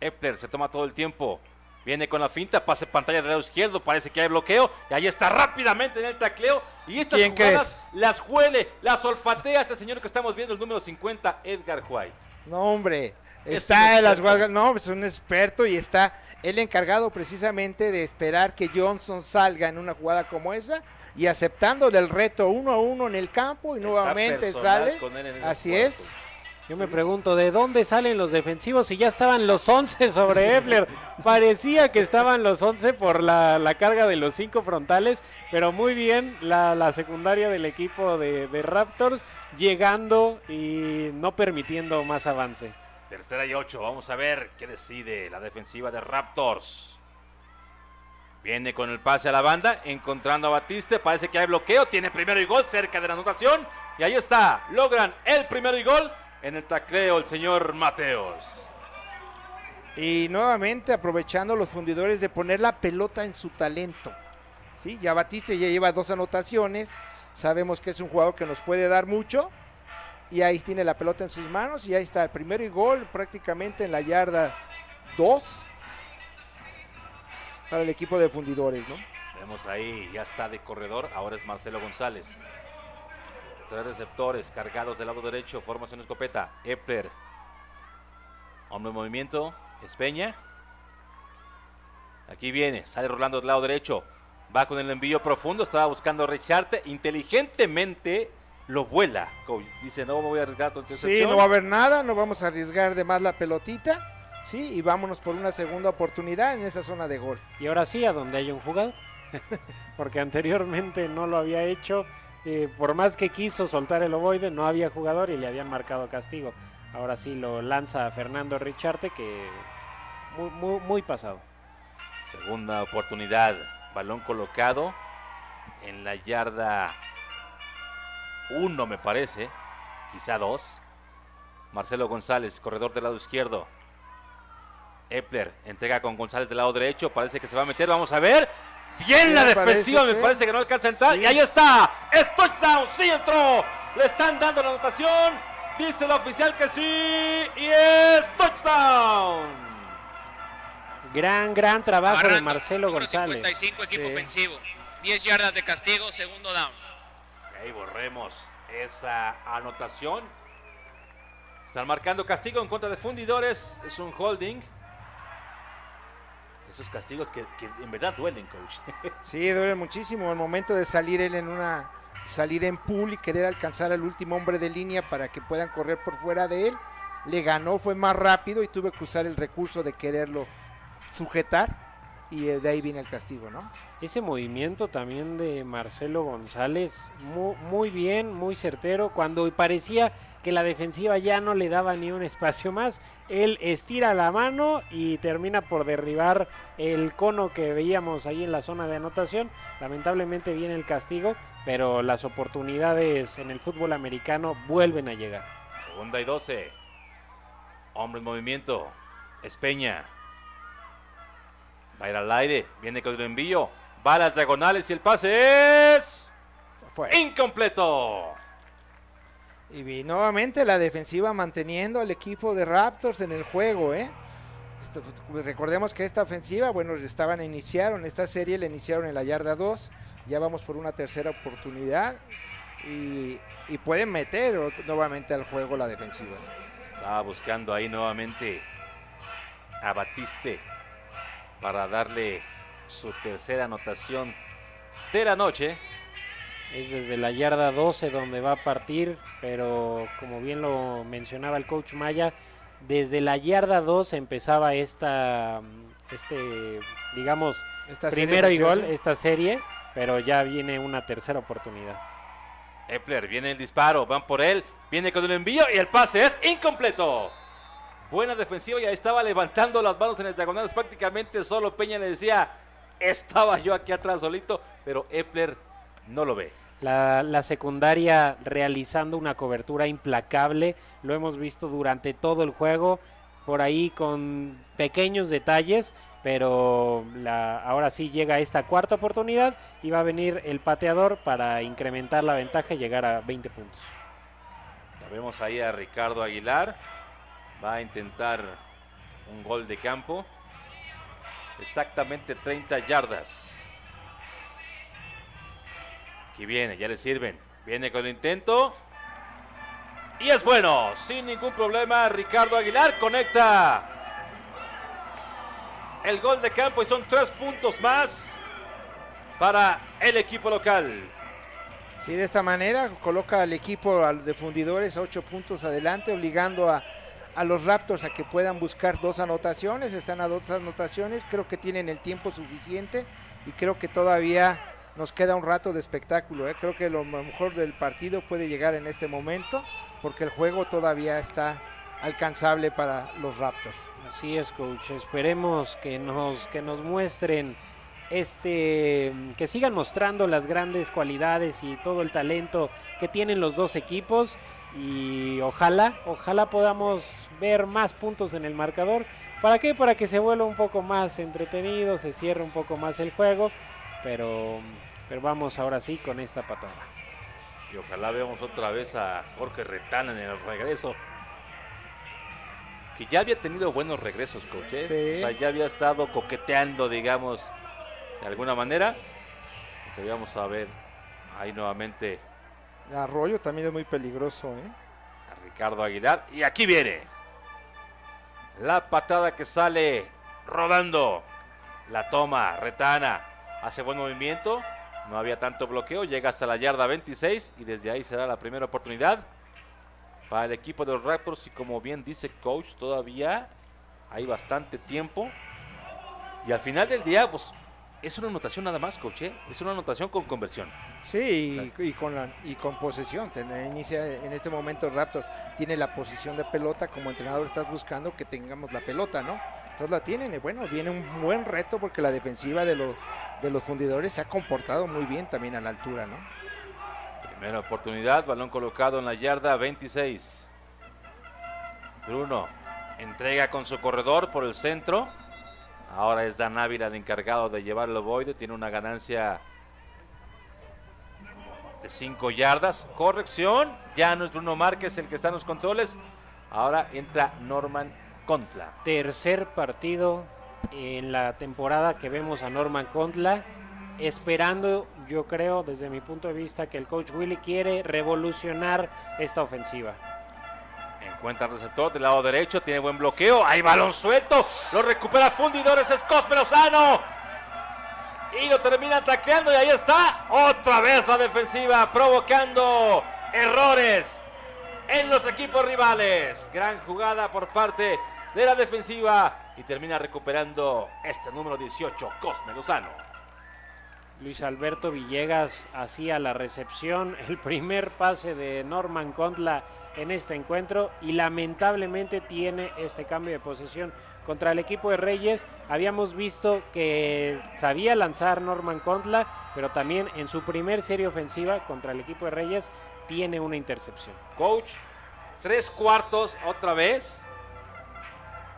Epler se toma todo el tiempo. Viene con la finta, pase pantalla del lado izquierdo, parece que hay bloqueo. Y ahí está rápidamente en el tacleo. Y estas
¿Quién
jugadas las huele, las olfatea este señor que estamos viendo, el número 50, Edgar White.
No, hombre.
Es
Está en las guardas- no, es un experto y está el encargado precisamente de esperar que Johnson salga en una jugada como esa y aceptándole el reto uno a uno en el campo y nuevamente sale.
con él en esos
Así es.
Yo me pregunto, ¿de dónde salen los defensivos si ya estaban los 11 sobre Epler? Parecía que estaban los 11 por la, la carga de los cinco frontales, pero muy bien la, la secundaria del equipo de, de Raptors llegando y no permitiendo más avance.
Tercera y ocho, vamos a ver qué decide la defensiva de Raptors. Viene con el pase a la banda, encontrando a Batiste, parece que hay bloqueo, tiene primero y gol cerca de la anotación. Y ahí está, logran el primero y gol en el tacleo el señor Mateos.
Y nuevamente aprovechando los fundidores de poner la pelota en su talento. Sí, ya Batiste ya lleva dos anotaciones. Sabemos que es un jugador que nos puede dar mucho. Y ahí tiene la pelota en sus manos. Y ahí está el primero y gol prácticamente en la yarda 2 para el equipo de fundidores, ¿no?
Vemos ahí, ya está de corredor, ahora es Marcelo González. Tres receptores cargados del lado derecho, formación escopeta, Epler. Hombre en movimiento, Espeña. Aquí viene, sale rolando del lado derecho. Va con el envío profundo, estaba buscando a Richarte. Inteligentemente lo vuela. Coach. Dice, no me voy a arriesgar tu
Sí, no va a haber nada, no vamos a arriesgar de más la pelotita. Sí, y vámonos por una segunda oportunidad en esa zona de gol.
Y ahora sí, a donde hay un jugador. Porque anteriormente no lo había hecho. eh, por más que quiso soltar el ovoide, no había jugador y le habían marcado castigo. Ahora sí lo lanza Fernando Richarte, que muy, muy, muy pasado.
Segunda oportunidad. Balón colocado en la yarda 1, me parece. Quizá 2. Marcelo González, corredor del lado izquierdo. Epler entrega con González del lado derecho. Parece que se va a meter. Vamos a ver. Bien la defensiva.
parece
Me parece que no alcanza a entrar.
Sí.
Y ahí está. Es touchdown. Sí entró. Le están dando la anotación. Dice el oficial que sí. Y es touchdown.
Gran, gran trabajo de Marcelo González.
55, equipo
Sí.
ofensivo. 10 yardas de castigo, segundo down.
Ahí borremos esa anotación. Están marcando castigo en contra de fundidores. Es un holding. Esos castigos que, en verdad duelen, coach.
Sí, duele muchísimo el momento de salir él en una salir en pool y querer alcanzar al último hombre de línea para que puedan correr por fuera de él. le ganó, fue más rápido y tuve que usar el recurso de quererlo sujetar y eh, de ahí viene el castigo, ¿no?
Ese movimiento también de Marcelo González, mu- muy, bien, muy certero. Cuando parecía que la defensiva ya no le daba ni un espacio más, él estira la mano y termina por derribar el cono que veíamos ahí en la zona de anotación. Lamentablemente viene el castigo, pero las oportunidades en el fútbol americano vuelven a llegar.
Segunda y 12. Hombre en movimiento. Espeña. Va a ir al aire. Viene con el envío. Va a las diagonales y el pase es. Incompleto.
Y nuevamente la defensiva manteniendo al equipo de Raptors en el juego, ¿eh? Esto- pues, recordemos que esta ofensiva, bueno, estaban iniciaron esta serie, la iniciaron en la yarda 2, ya vamos por una tercera oportunidad y, y pueden meter nuevamente al juego la defensiva.
Estaba buscando ahí nuevamente a Batiste para darle su tercera anotación de la noche.
Es desde la yarda 12 donde va a partir, pero como bien lo mencionaba el coach Maya, desde la yarda 2 empezaba esta, este, digamos,
Esta serie
primero y gol, esta serie, pero ya viene una tercera oportunidad.
Epler, viene el disparo, van por él, viene con el envío y el pase es incompleto. Buena defensiva y ahí estaba levantando las manos en las diagonales. Prácticamente solo Peña le decía, estaba yo aquí atrás solito, pero Epler no lo ve.
La, la secundaria realizando una cobertura implacable, lo hemos visto durante todo el juego, por ahí con pequeños detalles, pero la, ahora sí llega esta cuarta oportunidad y va a venir el pateador para incrementar la ventaja y llegar a 20 puntos.
Ya vemos ahí a Ricardo Aguilar. Va a intentar un gol de campo. Exactamente 30 yardas. Aquí viene, ya le sirven. Viene con el intento. Y es bueno, sin ningún problema. Ricardo Aguilar conecta el gol de campo y son tres puntos más para el equipo local.
Sí, de esta manera coloca al equipo de fundidores ocho puntos adelante, obligando a, a los Raptors a que puedan buscar dos anotaciones. Están a dos anotaciones, creo que tienen el tiempo suficiente y creo que todavía nos queda un rato de espectáculo. ¿eh? Creo que lo mejor del partido puede llegar en este momento porque el juego todavía está alcanzable para los Raptors.
Así es, coach. Esperemos que nos, que nos muestren este que sigan mostrando las grandes cualidades y todo el talento que tienen los dos equipos y ojalá, ojalá podamos ver más puntos en el marcador. ¿Para qué? Para que se vuelva un poco más entretenido, se cierre un poco más el juego, pero pero vamos ahora sí con esta patada.
Y ojalá veamos otra vez a Jorge Retana en el regreso. Que ya había tenido buenos regresos, coach. ¿eh?
Sí.
O sea, ya había estado coqueteando, digamos, de alguna manera. Te vamos a ver ahí nuevamente
Arroyo también es muy peligroso, ¿eh?
a Ricardo Aguilar. Y aquí viene. La patada que sale rodando. La toma, Retana. Hace buen movimiento. No había tanto bloqueo. Llega hasta la yarda 26. Y desde ahí será la primera oportunidad para el equipo de los Raptors. Y como bien dice coach, todavía hay bastante tiempo. Y al final del día, pues es una anotación nada más, coach. ¿eh? Es una anotación con conversión.
Sí, y, y con la, y con posesión. Inicia en este momento Raptors tiene la posición de pelota. Como entrenador estás buscando que tengamos la pelota, ¿no? Entonces la tienen. Y bueno, viene un buen reto porque la defensiva de los, de los fundidores se ha comportado muy bien también a la altura, ¿no?
Primera oportunidad, balón colocado en la yarda 26. Bruno entrega con su corredor por el centro. Ahora es Dan Ávila el encargado de llevarlo Boyd. Tiene una ganancia de 5 yardas. Corrección. Ya no es Bruno Márquez el que está en los controles. Ahora entra Norman Contla.
Tercer partido en la temporada que vemos a Norman Contla, esperando, yo creo, desde mi punto de vista, que el coach Willy quiere revolucionar esta ofensiva.
Encuentra el receptor del lado derecho, tiene buen bloqueo. Hay balón suelto, lo recupera Fundidores, es Cosme Lozano. Y lo termina tacleando y ahí está. Otra vez la defensiva provocando errores. en los equipos rivales. Gran jugada por parte de la defensiva y termina recuperando este número 18, Cosme Lozano.
Luis Alberto Villegas hacía la recepción, el primer pase de Norman Contla en este encuentro y lamentablemente tiene este cambio de posesión contra el equipo de Reyes. Habíamos visto que sabía lanzar Norman Contla, pero también en su primer serie ofensiva contra el equipo de Reyes tiene una intercepción.
Coach, tres cuartos otra vez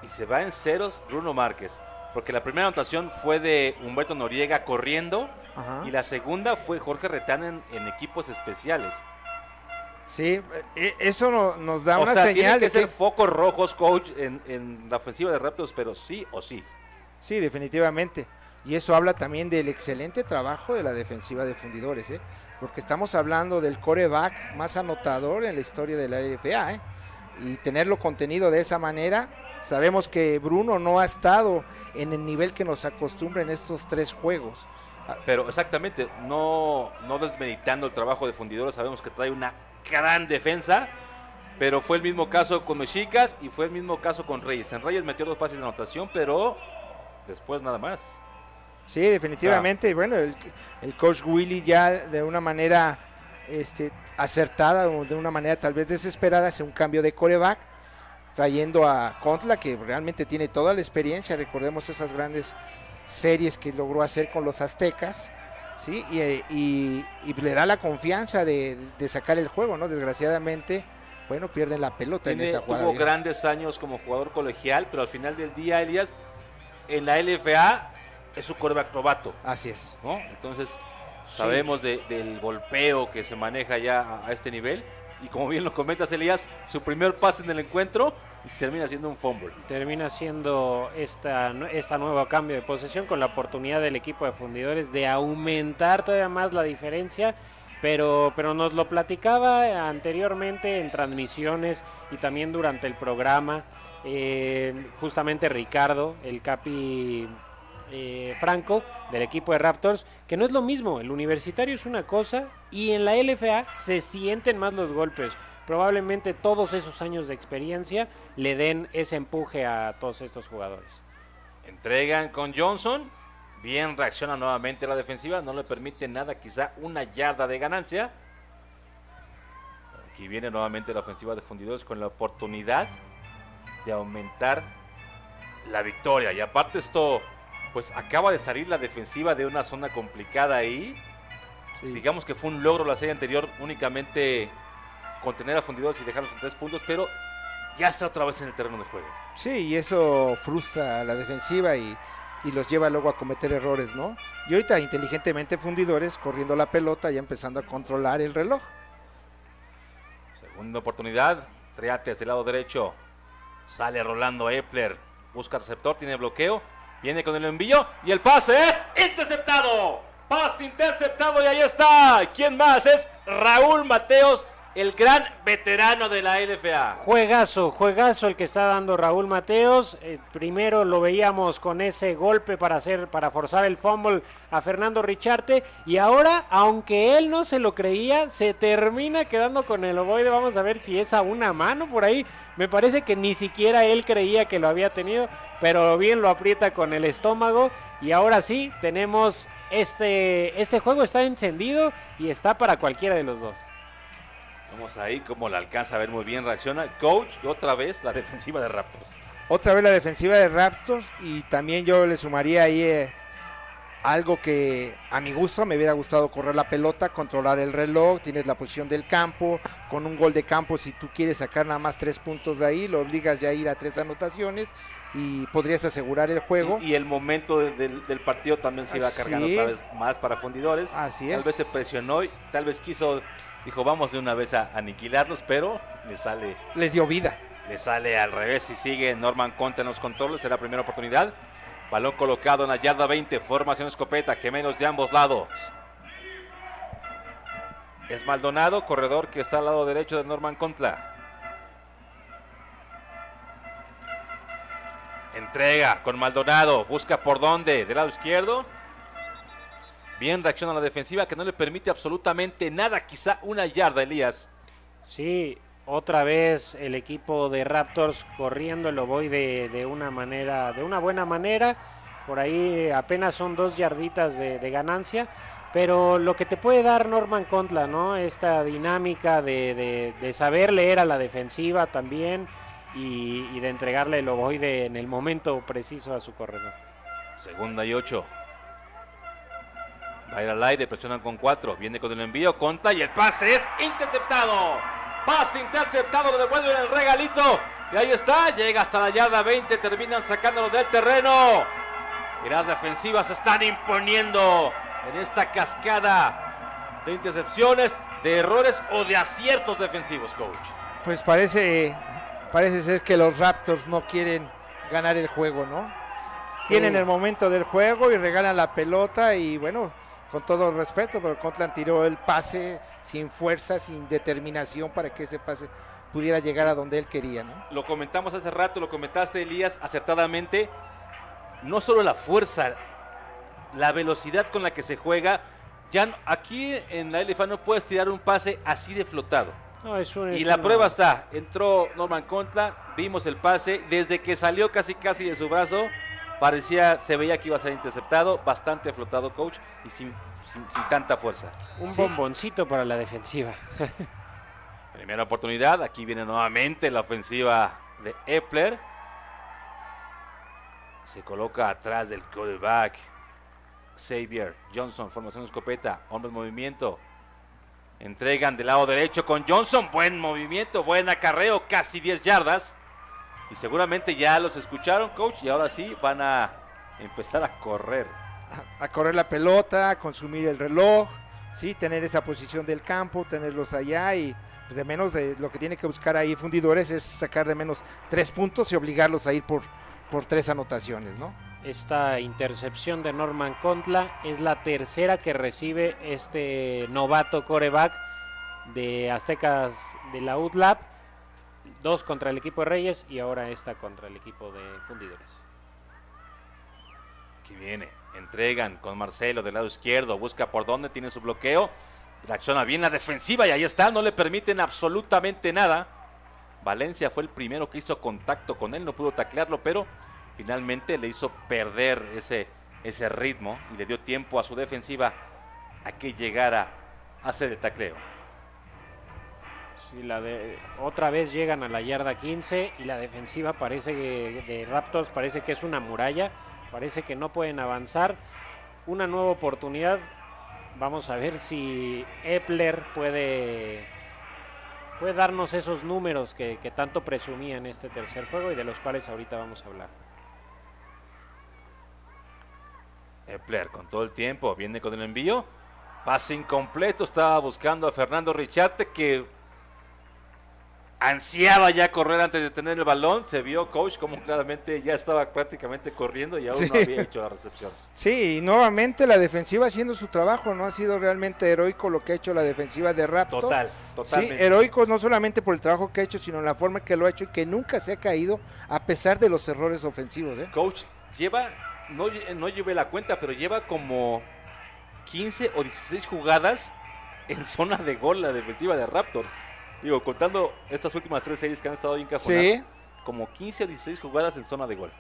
y se va en ceros Bruno Márquez. Porque la primera anotación fue de Humberto Noriega corriendo
Ajá.
y la segunda fue Jorge Retán en, en equipos especiales.
Sí, eh, eso no- nos da
o
una
sea, tienen
señal
que
de
ser
que
focos rojos, coach, en, en la ofensiva de Raptors, pero sí o sí.
Sí, definitivamente. Y eso habla también del excelente trabajo de la defensiva de fundidores, ¿eh? porque estamos hablando del coreback más anotador en la historia de la LFA. ¿eh? Y tenerlo contenido de esa manera, sabemos que Bruno no ha estado en el nivel que nos acostumbra en estos tres juegos.
Pero exactamente, no, no desmeditando el trabajo de fundidores, sabemos que trae una gran defensa, pero fue el mismo caso con Mexicas y fue el mismo caso con Reyes. En Reyes metió dos pases de anotación, pero después nada más.
Sí, definitivamente. y bueno, el, el coach Willy ya de una manera este, acertada o de una manera tal vez desesperada hace un cambio de coreback, trayendo a Contla, que realmente tiene toda la experiencia. Recordemos esas grandes series que logró hacer con los aztecas. ¿Sí? Y, y- y le da la confianza de, de sacar el juego, ¿no? Desgraciadamente, bueno, pierden la pelota en esta jugada.
tuvo grandes años como jugador colegial, pero al final del día, Elias, en la LFA es su coreback novato.
Así es.
¿no? Entonces, sabemos de- del golpeo que se maneja ya a, a este nivel. Y como bien lo comentas, Elías, su primer pase en el encuentro termina siendo un fumble.
Termina siendo esta, esta nuevo cambio de posesión con la oportunidad del equipo de fundidores de aumentar todavía más la diferencia. Pero, pero nos lo platicaba anteriormente en transmisiones y también durante el programa. eh, justamente Ricardo, el Capi eh, Franco del equipo de Raptors, que no es lo mismo, el universitario es una cosa y en la LFA se sienten más los golpes. Probablemente todos esos años de experiencia le den ese empuje a todos estos jugadores.
Entregan con Johnson. Bien reacciona nuevamente la defensiva. No le permite nada, quizá una yarda de ganancia. Aquí viene nuevamente la ofensiva de fundidores con la oportunidad de aumentar la victoria. Y aparte esto, pues acaba de salir la defensiva de una zona complicada ahí. Digamos que fue un logro la serie anterior únicamente contener a fundidores y dejarlos en tres puntos, pero ya está otra vez en el terreno de juego.
Sí, y eso frustra a la defensiva y, y los lleva luego a cometer errores, ¿no? Y ahorita inteligentemente fundidores corriendo la pelota y empezando a controlar el reloj.
Segunda oportunidad. Triates del lado derecho. Sale Rolando Epler. Busca receptor. Tiene bloqueo. Viene con el envío. Y el pase es interceptado. Pase interceptado. Y ahí está. ¿Quién más? Es Raúl Mateos. El gran veterano de la LFA.
Juegazo, juegazo el que está dando Raúl Mateos. Eh, primero lo veíamos con ese golpe para hacer, para forzar el fumble a Fernando Richarte. Y ahora, aunque él no se lo creía, se termina quedando con el ovoide. Vamos a ver si es a una mano por ahí. Me parece que ni siquiera él creía que lo había tenido, pero bien lo aprieta con el estómago. Y ahora sí, tenemos este, este juego está encendido y está para cualquiera de los dos.
Vamos ahí como la alcanza a ver muy bien. Reacciona. Coach. Otra vez la defensiva de Raptors.
Otra vez la defensiva de Raptors y también yo le sumaría ahí eh, algo que a mi gusto me hubiera gustado correr la pelota, controlar el reloj, tienes la posición del campo, con un gol de campo si tú quieres sacar nada más tres puntos de ahí, lo obligas ya a ir a tres anotaciones y podrías asegurar el juego.
Y, y el momento de- del, del partido también se iba cargando otra vez más para fundidores.
Así
Tal
es.
vez se presionó y tal vez quiso, dijo, vamos de una vez a aniquilarlos, pero le sale,
Les dio vida.
le sale al revés y sigue Norman Conte en los controles. Será la primera oportunidad. Balón colocado en la yarda 20, formación escopeta, gemelos de ambos lados. Es Maldonado, corredor que está al lado derecho de Norman Contla. Entrega con Maldonado, busca por dónde, del lado izquierdo. Bien reacciona la defensiva que no le permite absolutamente nada, quizá una yarda, Elías.
Sí, Otra vez el equipo de Raptors corriendo el ovoide de una manera, de una buena manera. Por ahí apenas son dos yarditas de, de ganancia. Pero lo que te puede dar Norman Contla, ¿no? Esta dinámica de, de- de saber leer a la defensiva también y, y de entregarle el ovoide en el momento preciso a su corredor.
Segunda y ocho. Va a ir al aire, presionan con cuatro. Viene con el envío, conta y el pase es interceptado. Pase interceptado, lo devuelven el regalito. Y ahí está, llega hasta la yarda 20, terminan sacándolo del terreno. Y las defensivas se están imponiendo en esta cascada de intercepciones, de errores o de aciertos defensivos, coach.
Pues parece, parece ser que los Raptors no quieren ganar el juego, ¿no? Tienen el momento del juego y regalan la pelota y bueno, con todo el respeto, pero Contlan tiró el pase sin fuerza, sin determinación para que ese pase pudiera llegar a donde él quería, ¿no?
Lo comentamos hace rato, lo comentaste Elías acertadamente. No solo la fuerza, la velocidad con la que se juega. Ya no- aquí en la LFA no puedes tirar un pase así de flotado.
No, es un-
Y
es
la
una-
prueba está, entró Norman Contla, vimos el pase, desde que salió casi casi de su brazo, parecía, se veía que iba a ser interceptado, bastante flotado coach y sin, sin- sin tanta fuerza.
Un
Sí.
bomboncito para la defensiva.
Primera oportunidad, aquí viene nuevamente la ofensiva de Epler. Se coloca atrás del quarterback. Xavier Johnson, formación de escopeta, hombre en movimiento. Entregan del lado derecho con Johnson, buen movimiento, buen acarreo, casi 10 yardas. Y seguramente ya los escucharon, coach, y ahora sí van a empezar a correr.
a correr la pelota, a consumir el reloj, sí, tener esa posición del campo, tenerlos allá y pues, de menos de lo que tiene que buscar ahí fundidores es sacar de menos tres puntos y obligarlos a ir por, por tres anotaciones, ¿no?
Esta intercepción de Norman Contla es la tercera que recibe este novato coreback de Aztecas de la UTLAB. Dos contra el equipo de Reyes y ahora esta contra el equipo de Fundidores.
Aquí viene, entregan con Marcelo del lado izquierdo, busca por dónde, tiene su bloqueo, reacciona bien la defensiva y ahí está, no le permiten absolutamente nada. Valencia fue el primero que hizo contacto con él, no pudo taclearlo, pero finalmente le hizo perder ese, ese ritmo y le dio tiempo a su defensiva a que llegara a hacer el tacleo.
Sí, la de, otra vez llegan a la yarda 15 y la defensiva parece que, de Raptors parece que es una muralla, parece que no pueden avanzar. Una nueva oportunidad. Vamos a ver si Epler puede, puede darnos esos números que, que tanto presumía en este tercer juego y de los cuales ahorita vamos a hablar.
Epler con todo el tiempo, viene con el envío. Pase incompleto, estaba buscando a Fernando Richarte que ansiaba ya correr antes de tener el balón. Se vio coach como claramente ya estaba prácticamente corriendo y aún no había hecho la recepción.
Sí, y nuevamente la defensiva haciendo su trabajo, no ha sido realmente heroico lo que ha hecho la defensiva de Raptors.
Total, totalmente.
Sí, heroico no solamente por el trabajo que ha hecho, sino la forma que lo ha hecho y que nunca se ha caído a pesar de los errores ofensivos. ¿eh?
Coach lleva, no, no llevé la cuenta, pero lleva como 15 o 16 jugadas en zona de gol la defensiva de Raptors. Digo, contando estas últimas tres series que han estado bien cajonadas,
Sí.
como 15 o 16 jugadas en zona de gol.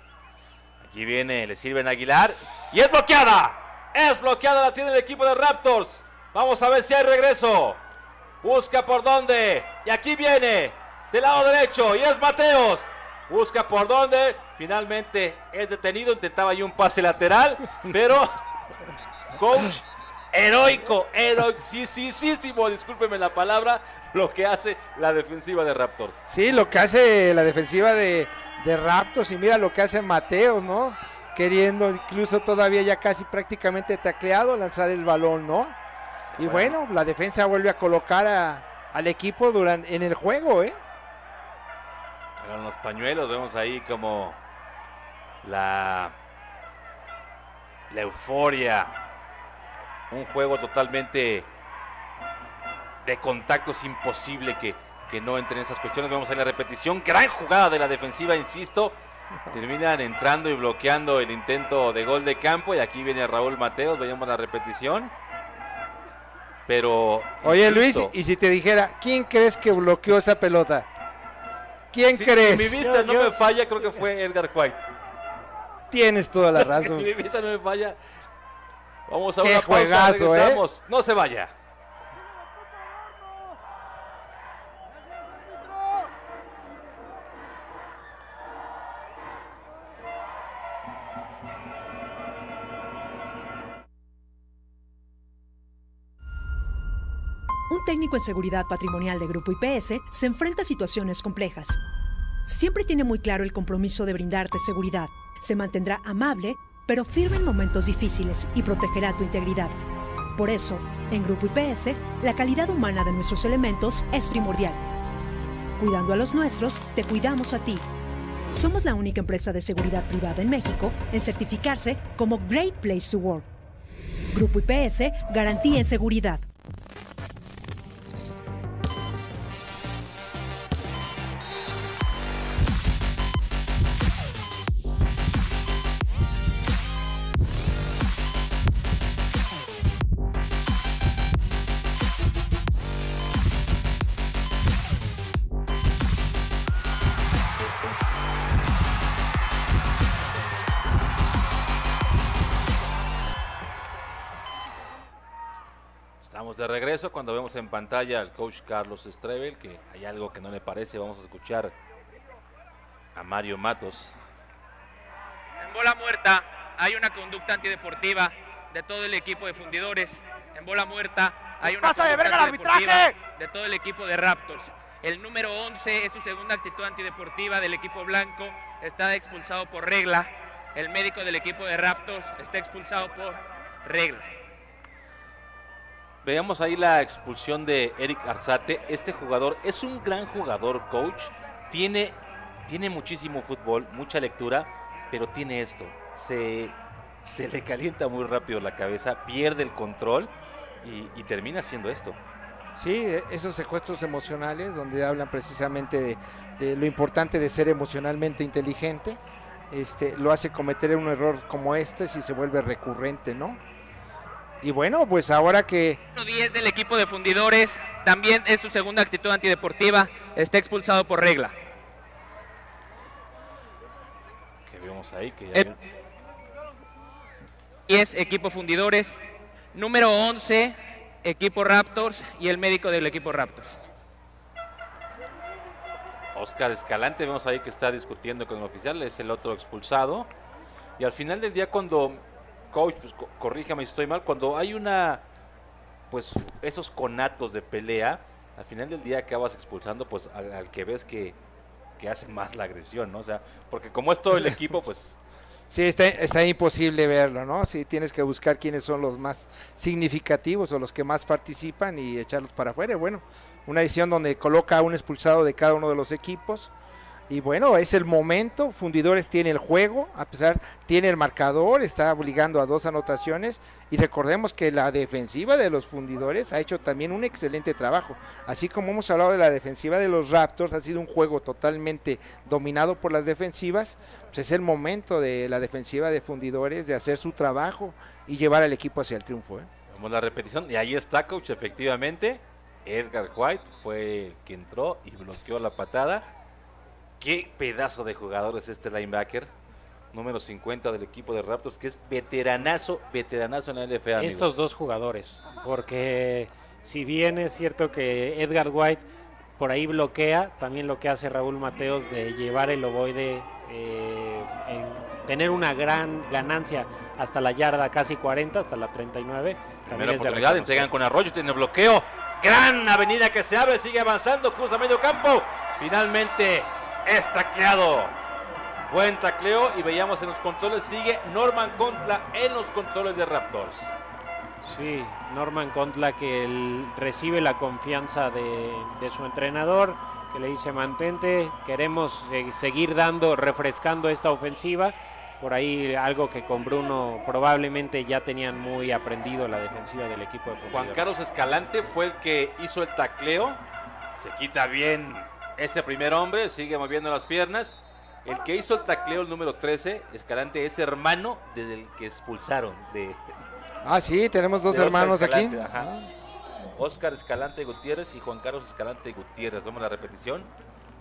Aquí viene, le sirven Aguilar y es bloqueada. Es bloqueada, la tiene el equipo de Raptors. Vamos a ver si hay regreso. Busca por dónde. Y aquí viene, del lado derecho, y es Mateos. Busca por dónde. Finalmente es detenido. Intentaba ahí un pase lateral, pero coach heroico, heroicísimo, discúlpeme la palabra, lo que hace la defensiva de Raptors.
Sí, lo que hace la defensiva de, de Raptors y mira lo que hace Mateos, ¿no? Queriendo incluso todavía ya casi prácticamente tacleado lanzar el balón, ¿no? Y bueno, la defensa vuelve a colocar a- al equipo durante, en el juego, ¿eh?
Eran los pañuelos, vemos ahí como la, la euforia. Un juego totalmente de contactos imposible que, que no entren esas cuestiones. Vemos ahí la repetición. Gran jugada de la defensiva, insisto. Terminan entrando y bloqueando el intento de gol de campo. Y aquí viene Raúl Mateos. Veíamos la repetición. Pero.
Oye Luis, y si te dijera, ¿quién crees que bloqueó esa pelota? ¿Quién
si-
crees?
Si mi vista no me falla, creo que fue Edgar White.
Tienes toda la
Si
razón.
mi vista no me falla. Vamos a
Qué
una pausa,
juegazo, ¿eh?
regresamos. No se vaya.
Técnico en seguridad patrimonial de Grupo IPS se enfrenta a situaciones complejas. Siempre tiene muy claro el compromiso de brindarte seguridad. Se mantendrá amable, pero firme en momentos difíciles y protegerá tu integridad. Por eso, en Grupo IPS, la calidad humana de nuestros elementos es primordial. Cuidando a los nuestros, te cuidamos a ti. Somos la única empresa de seguridad privada en México en certificarse como Great Place to Work. Grupo IPS, garantía en seguridad.
Cuando vemos en pantalla al coach Carlos Strebel, que hay algo que no le parece. Vamos a escuchar a Mario Matos.
En bola muerta hay una conducta antideportiva de todo el equipo de fundidores. En bola muerta hay una
¡Pasa de
conducta
verga
antideportiva
arbitraje!
de todo el equipo de Raptors. El número 11 es su segunda actitud antideportiva del equipo blanco. Está expulsado por regla. El médico del equipo de Raptors está expulsado por regla.
Veamos ahí la expulsión de Eric Arzate. Este jugador es un gran jugador, coach. Tiene, tiene muchísimo fútbol, mucha lectura, pero tiene esto. Se, se le calienta muy rápido la cabeza, pierde el control y, termina haciendo esto.
Sí, e- esos secuestros emocionales donde hablan precisamente de, de lo importante de ser emocionalmente inteligente, este, lo hace cometer un error como este si se vuelve recurrente, ¿no? Y bueno, pues ahora que
10 del equipo de fundidores también es su segunda actitud antideportiva. Está expulsado por regla.
Que vemos ahí que ya
Eh, Y es equipo fundidores. Número 11, equipo Raptors y el médico del equipo Raptors.
Oscar Escalante, vemos ahí que está discutiendo con el oficial, es el otro expulsado. Y al final del día, cuando, coach, pues co- corríjame si estoy mal, cuando hay una, pues esos conatos de pelea, al final del día acabas expulsando pues al, al que ves que, que hace más la agresión, ¿no? O sea, porque como es todo el equipo, pues
sí está, está imposible verlo, ¿no? Sí tienes que buscar quiénes son los más significativos o los que más participan y echarlos para afuera. Bueno, una edición donde coloca a un expulsado de cada uno de los equipos. Y bueno, es el momento. Fundidores tiene el juego, a pesar, tiene el marcador, está obligando a dos anotaciones. Y recordemos que la defensiva de los fundidores ha hecho también un excelente trabajo. Así como hemos hablado de la defensiva de los Raptors, ha sido un juego totalmente dominado por las defensivas. Pues es el momento de la defensiva de fundidores de hacer su trabajo y llevar al equipo hacia el triunfo. ¿eh?
la repetición. Y ahí está, coach, efectivamente. Edgar White fue el que entró y bloqueó la patada. Qué pedazo de jugador es este linebacker. Número 50 del equipo de Raptors, que es veteranazo, veteranazo en la LFA. amigo.
Estos dos jugadores, porque si bien es cierto que Edgar White por ahí bloquea, también lo que hace Raúl Mateos de llevar el ovoide, eh, en tener una gran ganancia hasta la yarda casi 40, hasta la 39. también
Primera oportunidad, entregan con Arroyo, tiene bloqueo. Gran avenida que se abre, sigue avanzando, cruza medio campo. Finalmente es tacleado. Buen tacleo y veíamos en los controles, sigue Norman Contla en los controles de Raptors.
Sí, Norman Contla que él recibe la confianza de, de su entrenador, que le dice mantente, queremos eh, seguir dando, refrescando esta ofensiva. Por ahí algo que con Bruno probablemente ya tenían muy aprendido la defensiva del equipo de
Juan. Carlos Escalante fue el que hizo el tacleo. Se quita bien ese primer hombre, sigue moviendo las piernas. El que hizo el tacleo, el número 13, Escalante, es hermano del que expulsaron. De,
Ah, sí, tenemos dos hermanos aquí.
Ajá. Oscar Escalante Gutiérrez y Juan Carlos Escalante Gutiérrez. Vemos la repetición.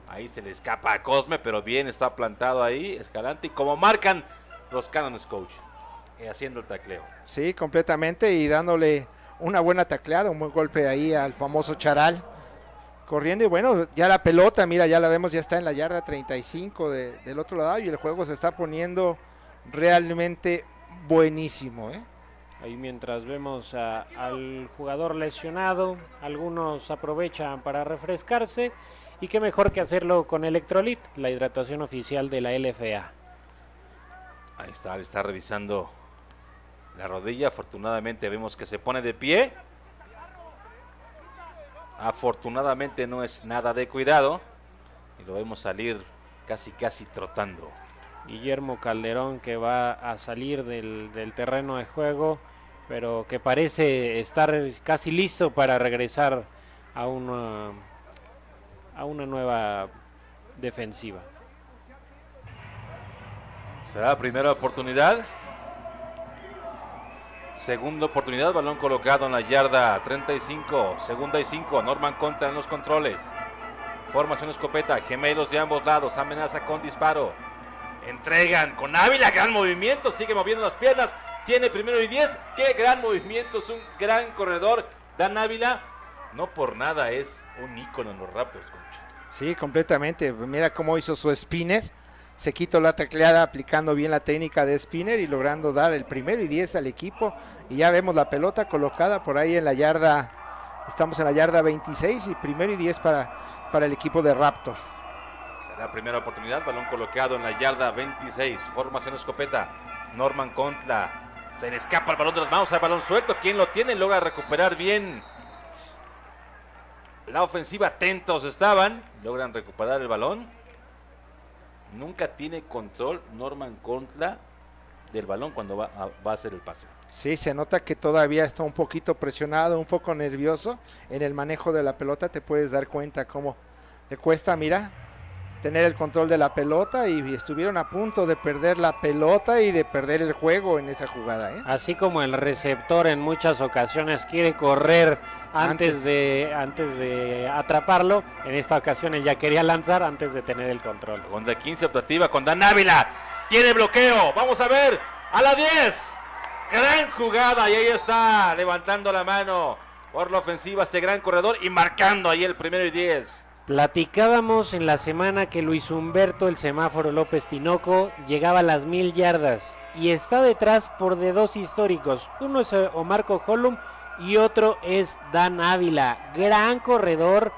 Ahí se le escapa a Cosme, pero bien está plantado ahí Escalante. Y como marcan los cánones, coach, eh, haciendo el tacleo.
Sí, completamente y dándole una buena tacleada, un buen golpe ahí al famoso Charal. Corriendo y bueno, ya la pelota, mira, ya la vemos, ya está en la yarda 35 de- del otro lado y el juego se está poniendo realmente buenísimo. ¿eh?
Ahí mientras vemos a- al jugador lesionado, algunos aprovechan para refrescarse y qué mejor que hacerlo con electrolit, la hidratación oficial de la LFA.
Ahí está, le está revisando la rodilla. Afortunadamente vemos que se pone de pie. Afortunadamente no es nada de cuidado. Y lo vemos salir casi casi trotando.
Guillermo Calderón que va a salir del, del terreno de juego, pero que parece estar casi listo para regresar a una, a una nueva defensiva.
Será la primera oportunidad. Segunda oportunidad, balón colocado en la yarda 35. Segunda y 5. Norman contra en los controles. Formación escopeta. Gemelos de ambos lados. Amenaza con disparo. Entregan con Ávila. Gran movimiento. Sigue moviendo las piernas. Tiene primero y 10. Qué gran movimiento. Es un gran corredor. Dan Ávila. No por nada es un ícono en los Raptors. coach.
Sí, completamente. Mira cómo hizo su spinner. Se quitó la tacleada aplicando bien la técnica de spinner y logrando dar el primero y 10 al equipo. Y ya vemos la pelota colocada por ahí en la yarda. Estamos en la yarda 26 y primero y 10 para, para el equipo de Raptors.
Será primera oportunidad, balón colocado en la yarda 26, formación escopeta, Norman Contra, se le escapa el balón de las manos, al balón suelto, quien lo tiene logra recuperar bien. La ofensiva atentos estaban, logran recuperar el balón. Nunca tiene control Norman Contra del balón cuando va a, va a hacer el pase.
Sí, se nota que todavía está un poquito presionado, un poco nervioso en el manejo de la pelota. Te puedes dar cuenta cómo le cuesta, mira, tener el control de la pelota y estuvieron a punto de perder la pelota y de perder el juego en esa jugada. ¿eh?
Así como el receptor en muchas ocasiones quiere correr antes,
Antes.
de antes de atraparlo, en esta ocasión él ya quería lanzar antes de tener el control.
Segunda 15 optativa con Dan Ávila. Tiene bloqueo. Vamos a ver. A la 10. Gran jugada. Y ahí está. Levantando la mano. Por la ofensiva. Ese gran corredor. Y marcando ahí el primero y 10.
Platicábamos en la semana que Luis Humberto, el semáforo López Tinoco, llegaba a las mil yardas y está detrás por de dos históricos. Uno es eh, Omar Coholum y otro es Dan Ávila. Gran corredor.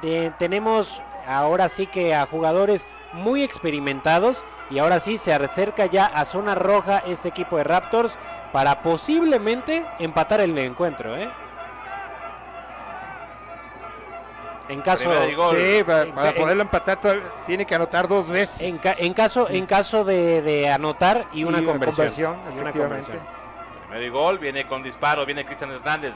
De- tenemos ahora sí que a jugadores muy experimentados y ahora sí se acerca ya a zona roja este equipo de Raptors para posiblemente empatar el encuentro. ¿eh? En caso
gol. Sí, para, para
en-
poderlo empatar tiene que anotar dos veces.
en, ca- en caso,
Sí.
en caso de, de anotar y una
Y
conversión.
conversión,
Y una
efectivamente.
conversión.
Primero y gol. Viene con disparo. Viene Cristian Hernández.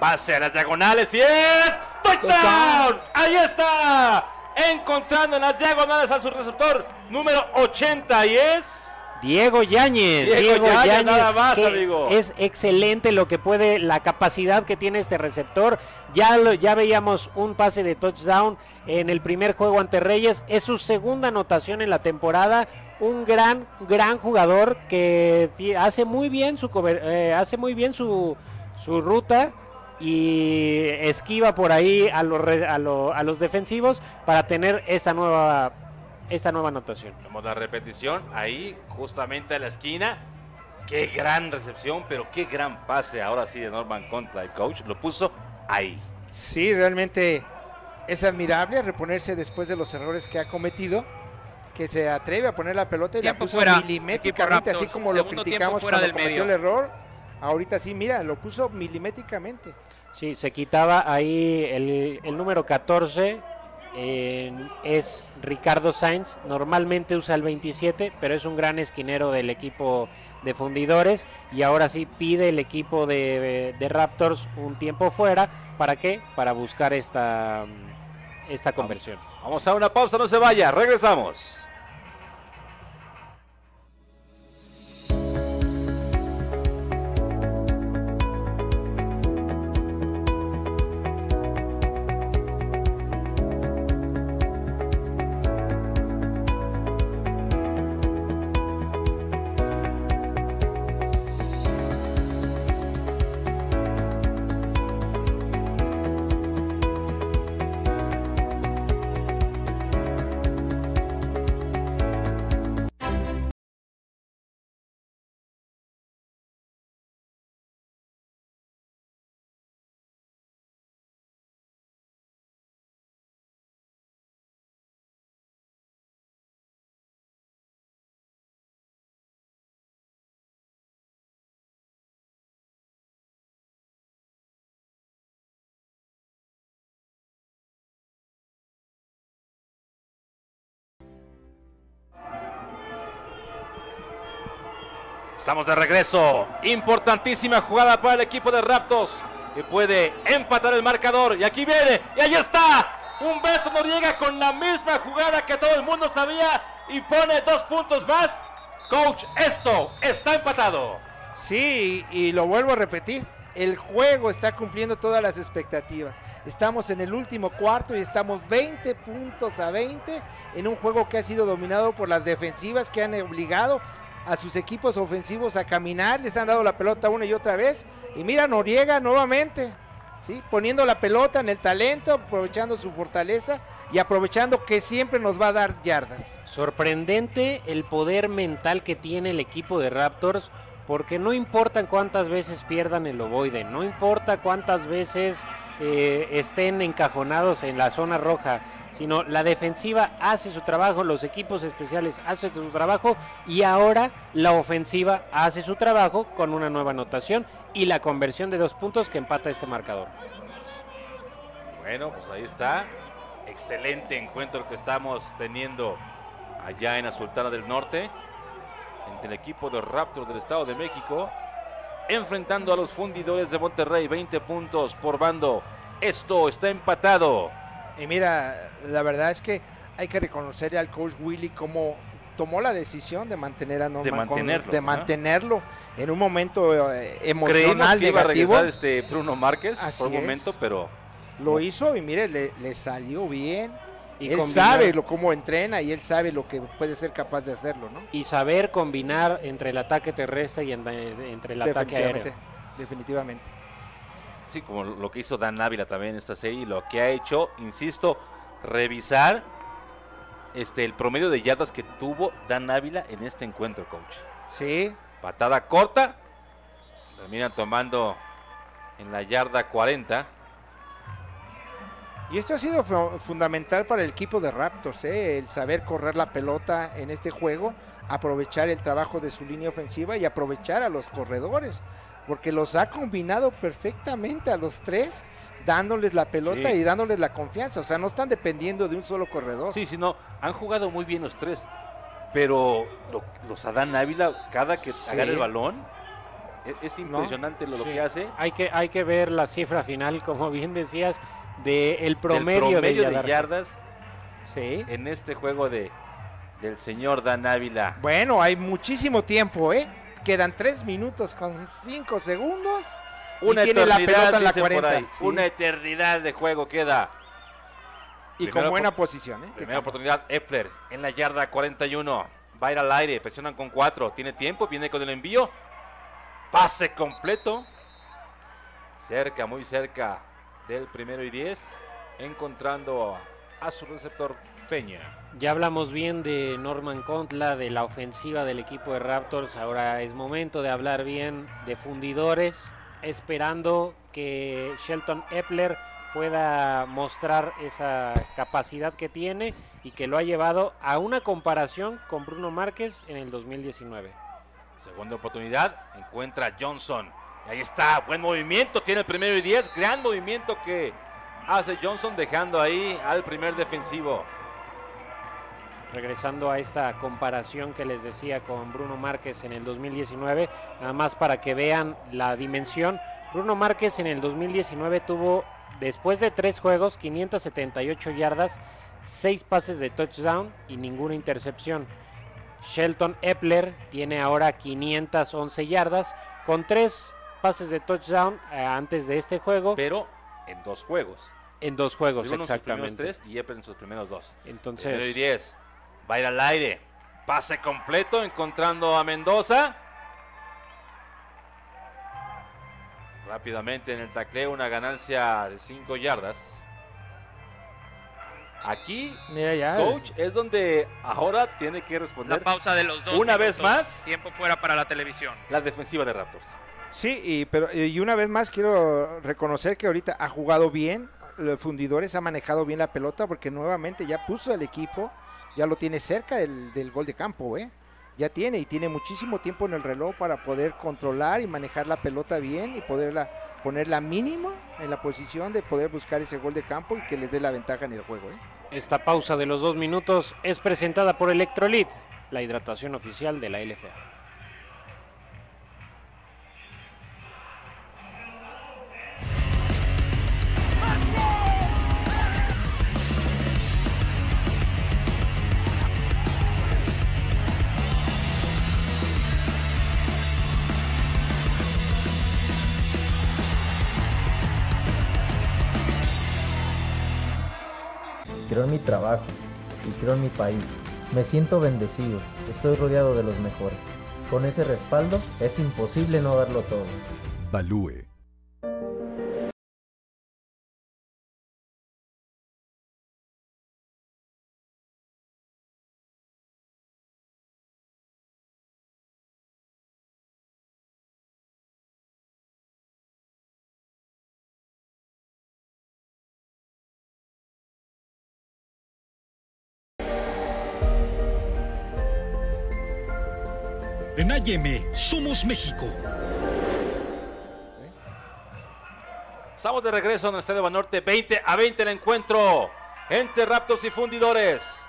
Pase a las diagonales. Y es. ¡Touchdown! Ahí está. Encontrando en las diagonales a su receptor número 80. Y es.
Diego Yáñez.
Diego Yáñez, nada más, amigo.
Es excelente lo que puede, la capacidad que tiene este receptor. Ya, lo, ya veíamos un pase de touchdown en el primer juego ante Reyes. Es su segunda anotación en la temporada. Un gran, gran jugador que hace muy bien su, eh, hace muy bien su, su ruta y esquiva por ahí a los, a, lo- a los defensivos para tener esta nueva, esta nueva anotación.
Vemos la repetición. Ahí, justamente a la esquina. Qué gran recepción, pero qué gran pase ahora sí de Norman contra el coach. Lo puso ahí.
Sí, realmente es admirable reponerse después de los errores que ha cometido. Que se atreve a poner la pelota y
Tiempo
la puso
fuera,
milimétricamente, así como lo criticamos
fuera
cuando
del
cometió
medio.
el error. Ahorita sí, mira, lo puso milimétricamente.
Sí, se quitaba ahí el, el número 14. Es Ricardo Sainz. Normalmente usa el 27, pero es un gran esquinero del equipo de fundidores. Y ahora sí pide el equipo de, de Raptors un tiempo fuera. ¿Para qué? Para buscar esta, esta conversión.
Vamos a una pausa, no se vaya. Regresamos. Estamos de regreso. Importantísima jugada para el equipo de Raptors. Que puede empatar el marcador. Y aquí viene. Y ahí está. Humberto Noriega con la misma jugada que todo el mundo sabía. Y pone dos puntos más. Coach, esto está empatado.
Sí, y lo vuelvo a repetir. El juego está cumpliendo todas las expectativas. Estamos en el último cuarto y estamos 20 puntos a 20 en un juego que ha sido dominado por las defensivas que han obligado a sus equipos ofensivos a caminar, les han dado la pelota una y otra vez. Y mira Noriega nuevamente, ¿sí? poniendo la pelota en el talento, aprovechando su fortaleza y aprovechando que siempre nos va a dar yardas.
Sorprendente el poder mental que tiene el equipo de Raptors, porque no importa cuántas veces pierdan el ovoide, no importa cuántas veces eh, estén encajonados en la zona roja, sino la defensiva hace su trabajo, los equipos especiales hacen su trabajo y ahora la ofensiva hace su trabajo con una nueva anotación y la conversión de dos puntos que empata este marcador.
Bueno, pues ahí está. Excelente encuentro que estamos teniendo allá en la Sultana del Norte entre el equipo de Raptors del Estado de México enfrentando a los fundidores de Monterrey 20 puntos por bando esto está empatado
y mira la verdad es que hay que reconocerle al coach Willy cómo tomó la decisión de mantener a Norman
De mantenerlo,
Conner, de
¿no?
mantenerlo en un momento eh,
creímos
emocional
que iba a regresar este Bruno Márquez
Así
por un
es.
momento pero
Lo hizo y mire, le, le salió bien.
Y
él
combinar-
sabe lo, cómo entrena y él sabe lo que puede ser capaz de hacerlo, ¿no?
Y saber combinar entre el ataque terrestre y en- entre el ataque aéreo.
Definitivamente.
Sí, como lo que hizo Dan Ávila también en esta serie, y lo que ha hecho, insisto, revisar este el promedio de yardas que tuvo Dan Ávila en este encuentro, coach.
Sí.
Patada corta, termina tomando en la yarda 40.
Y esto ha sido fu- fundamental para el equipo de Raptors, ¿eh? el saber correr la pelota en este juego, aprovechar el trabajo de su línea ofensiva y aprovechar a los corredores, porque los ha combinado perfectamente a los tres, dándoles la pelota
Sí.
y dándoles la confianza, o sea, no están dependiendo de un solo corredor.
Sí, sí, no, han jugado muy bien los tres, pero lo- los Adán Ávila, cada que agarra el balón, e- es, impresionante lo, lo
Sí.
que hace.
Hay que, hay que ver la cifra final, como bien decías, del
del
promedio,
promedio
de,
de,
yardas.
Sí.
en este juego de del señor Dan Ávila.
Bueno, hay muchísimo tiempo, ¿eh? Quedan tres minutos con cinco segundos.
Una
y tiene la pelota en la
dicen por
40.
ahí.
sí.
Una eternidad de juego queda.
y con buena posición, ¿eh?
Primera oportunidad, Epler en la yarda 41. Va a ir al aire, presionan con 4. Tiene tiempo, viene con el envío. Pase completo. Cerca, muy cerca del primero y 10. Encontrando a, su receptor Peña.
Ya hablamos bien de Norman Contla, de la ofensiva del equipo de Raptors. Ahora es momento de hablar bien de fundidores, esperando que Shelton Epler pueda mostrar esa capacidad que tiene y que lo ha llevado a una comparación con Bruno Márquez en el 2019.
Segunda oportunidad, encuentra Johnson. Ahí está, buen movimiento, tiene el primero y 10. Gran movimiento que hace Johnson dejando ahí al primer defensivo.
regresando a esta comparación que les decía con Bruno Márquez en el 2019, nada más para que vean la dimensión. Bruno Márquez en el 2019 tuvo, después de tres juegos, 578 yardas, seis pases de touchdown y ninguna intercepción. Shelton Epler tiene ahora 511 yardas con tres pases de touchdown eh, antes de este juego.
Pero en dos juegos.
En dos juegos,
Bruno en sus primeros
exactamente.
tres y en sus primeros dos.
Entonces-
Primero y 10. Va a ir al aire. Pase completo encontrando a Mendoza. Rápidamente en el tacleo una ganancia de 5 yardas. Aquí,
Mira ya,
coach, es donde ahora tiene que responder
La pausa de los dos.
una vez más
Tiempo fuera para la televisión.
la defensiva de Raptors.
Sí, y, pero, y una vez más quiero reconocer que ahorita ha jugado bien, los fundidores ha manejado bien la pelota porque nuevamente ya puso el equipo, ya lo tiene cerca del, del gol de campo, ¿eh? Ya tiene y tiene muchísimo tiempo en el reloj para poder controlar y manejar la pelota bien y poderla ponerla mínimo en la posición de poder buscar ese gol de campo y que les dé la ventaja en el juego, ¿eh?
Esta pausa de los dos minutos es presentada por Electrolit, la hidratación oficial de la LFA.
Creo en mi trabajo y creo en mi país. Me siento bendecido, estoy rodeado de los mejores. Con ese respaldo es imposible no darlo todo.
En somos México.
Estamos de regreso en el Estadio Banorte, 20 a 20 el encuentro entre Raptors y Fundidores.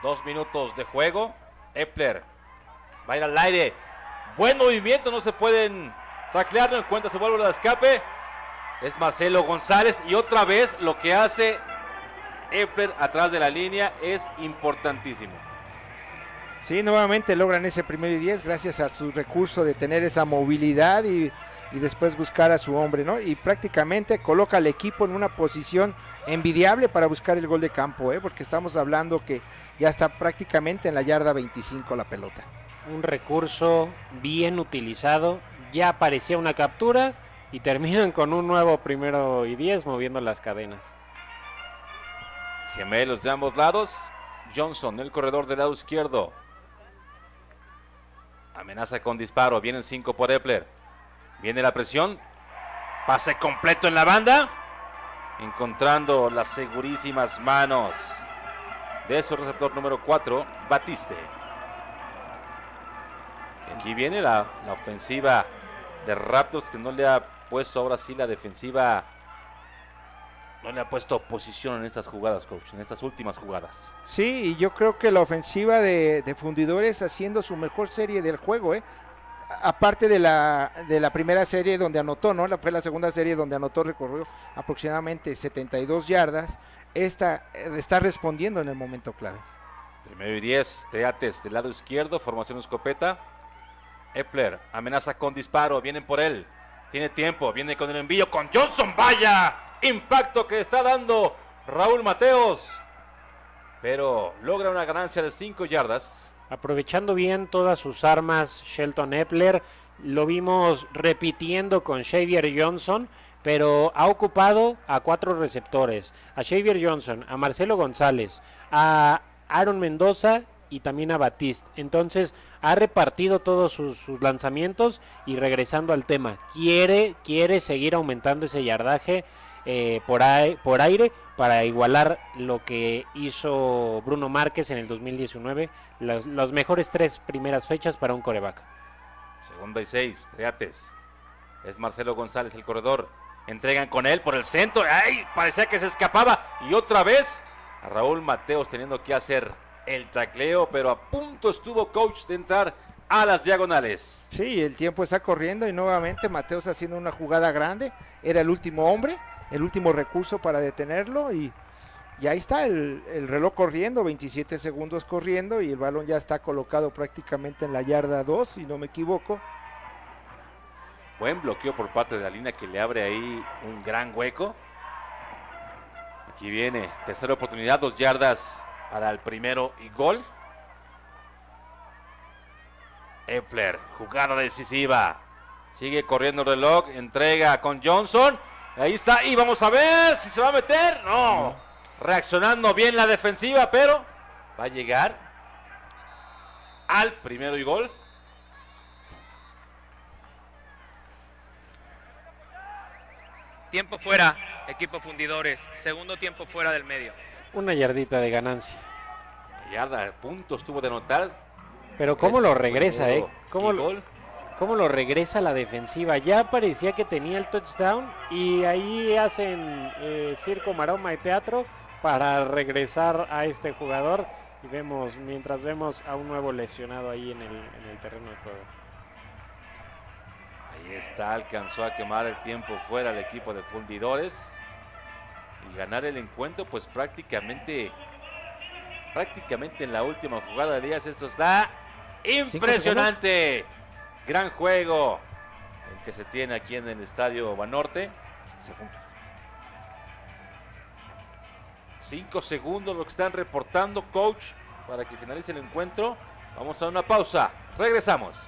Dos minutos de juego. Epler va a ir al aire. Buen movimiento, no se pueden taclear, no encuentra su válvula de escape. Es Marcelo González y otra vez lo que hace Epler atrás de la línea es importantísimo.
Sí, nuevamente logran ese primer y 10 gracias a su recurso de tener esa movilidad y, y después buscar a su hombre, ¿no? Y prácticamente coloca al equipo en una posición envidiable para buscar el gol de campo, ¿eh? Porque estamos hablando que ya está prácticamente en la yarda 25 la pelota.
Un recurso bien utilizado, ya aparecía una captura y terminan con un nuevo primero y 10 moviendo las cadenas.
Gemelos de ambos lados. Johnson, el corredor del lado izquierdo. Amenaza con disparo. Vienen 5 por Epler. Viene la presión. Pase completo en la banda. Encontrando las segurísimas manos de su receptor número 4, Batiste. Y aquí viene la, la ofensiva de Raptors que no le ha puesto ahora sí la defensiva. No le ha puesto posición en estas jugadas, coach, en estas últimas jugadas.
Sí, y yo creo que la ofensiva de, de Fundidores haciendo su mejor serie del juego, ¿eh? aparte de la, de la primera serie donde anotó, ¿no? La, fue la segunda serie donde anotó, recorrió aproximadamente 72 yardas. Esta eh, está respondiendo en el momento clave.
Primero y 10, Teates del lado izquierdo, formación escopeta. Epler amenaza con disparo, vienen por él. Tiene tiempo, viene con el envío con Johnson. Vaya impacto que está dando Raúl Mateos. Pero logra una ganancia de 5 yardas.
Aprovechando bien todas sus armas, Shelton Epler. Lo vimos repitiendo con Xavier Johnson, pero ha ocupado a cuatro receptores. A Xavier Johnson, a Marcelo González, a Aaron Mendoza y también a Batiste. Entonces ha repartido todos sus, sus, lanzamientos y regresando al tema, quiere, quiere seguir aumentando ese yardaje eh, por, aire, por aire para igualar lo que hizo Bruno Márquez en el 2019, las, las mejores tres primeras fechas para un coreback.
Segunda y seis, Triates. Es Marcelo González el corredor. Entregan con él por el centro. ¡Ay! Parecía que se escapaba. Y otra vez a Raúl Mateos teniendo que hacer el tacleo, pero a punto estuvo coach de entrar a las diagonales.
Sí, el tiempo está corriendo y nuevamente Mateos haciendo una jugada grande. Era el último hombre, el último recurso para detenerlo y, y ahí está el, el, reloj corriendo, 27 segundos corriendo y el balón ya está colocado prácticamente en la yarda 2, si no me equivoco.
Buen bloqueo por parte de la línea que le abre ahí un gran hueco. Aquí viene, tercera oportunidad, dos yardas para el primero y gol. Epler, jugada decisiva. Sigue corriendo el reloj, entrega con Johnson. Ahí está, y vamos a ver si se va a meter. No, reaccionando bien la defensiva, pero va a llegar al primero y gol.
Tiempo fuera, equipo fundidores. Segundo tiempo fuera del medio.
Una yardita de ganancia.
Yarda, punto estuvo de notar.
Pero cómo lo regresa, ¿eh? ¿Cómo lo, ¿Cómo lo regresa la defensiva? Ya parecía que tenía el touchdown y ahí hacen eh, circo, maroma y teatro para regresar a este jugador. Y vemos, mientras vemos a un nuevo lesionado ahí en el, en el terreno de juego.
Ahí está, alcanzó a quemar el tiempo fuera el equipo de fundidores. Y ganar el encuentro, pues prácticamente, prácticamente en la última jugada de Díaz. Esto está impresionante. Gran juego el que se tiene aquí en el estadio Banorte. Cinco segundos lo que están reportando, coach, para que finalice el encuentro. Vamos a una pausa. Regresamos.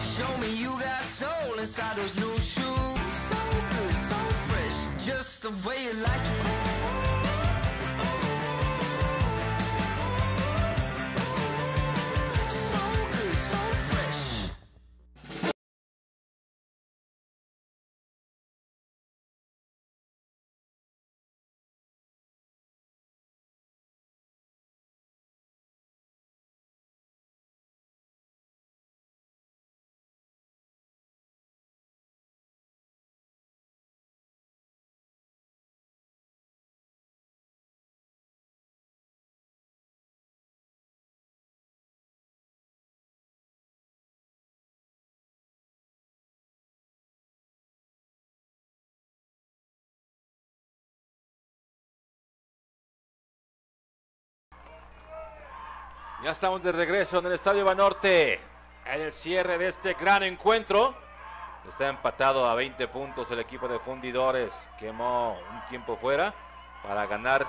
Show me you got soul inside those new shoes. So good, so fresh, just the way you like it.
Ya estamos de regreso en el Estadio Banorte. En el cierre de este gran encuentro. Está empatado a 20 puntos el equipo de fundidores. Quemó un tiempo fuera para ganar,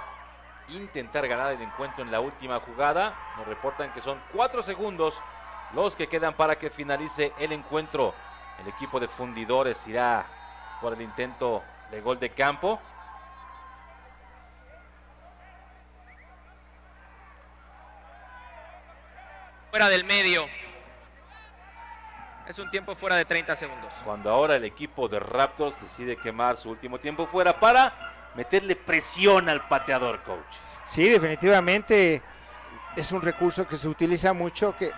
intentar ganar el encuentro en la última jugada. Nos reportan que son 4 segundos los que quedan para que finalice el encuentro. El equipo de fundidores irá por el intento de gol de campo.
Fuera del medio. Es un tiempo fuera de 30 segundos.
Cuando ahora el equipo de Raptors decide quemar su último tiempo fuera para meterle presión al pateador, coach.
Sí, definitivamente es un recurso que se utiliza mucho, que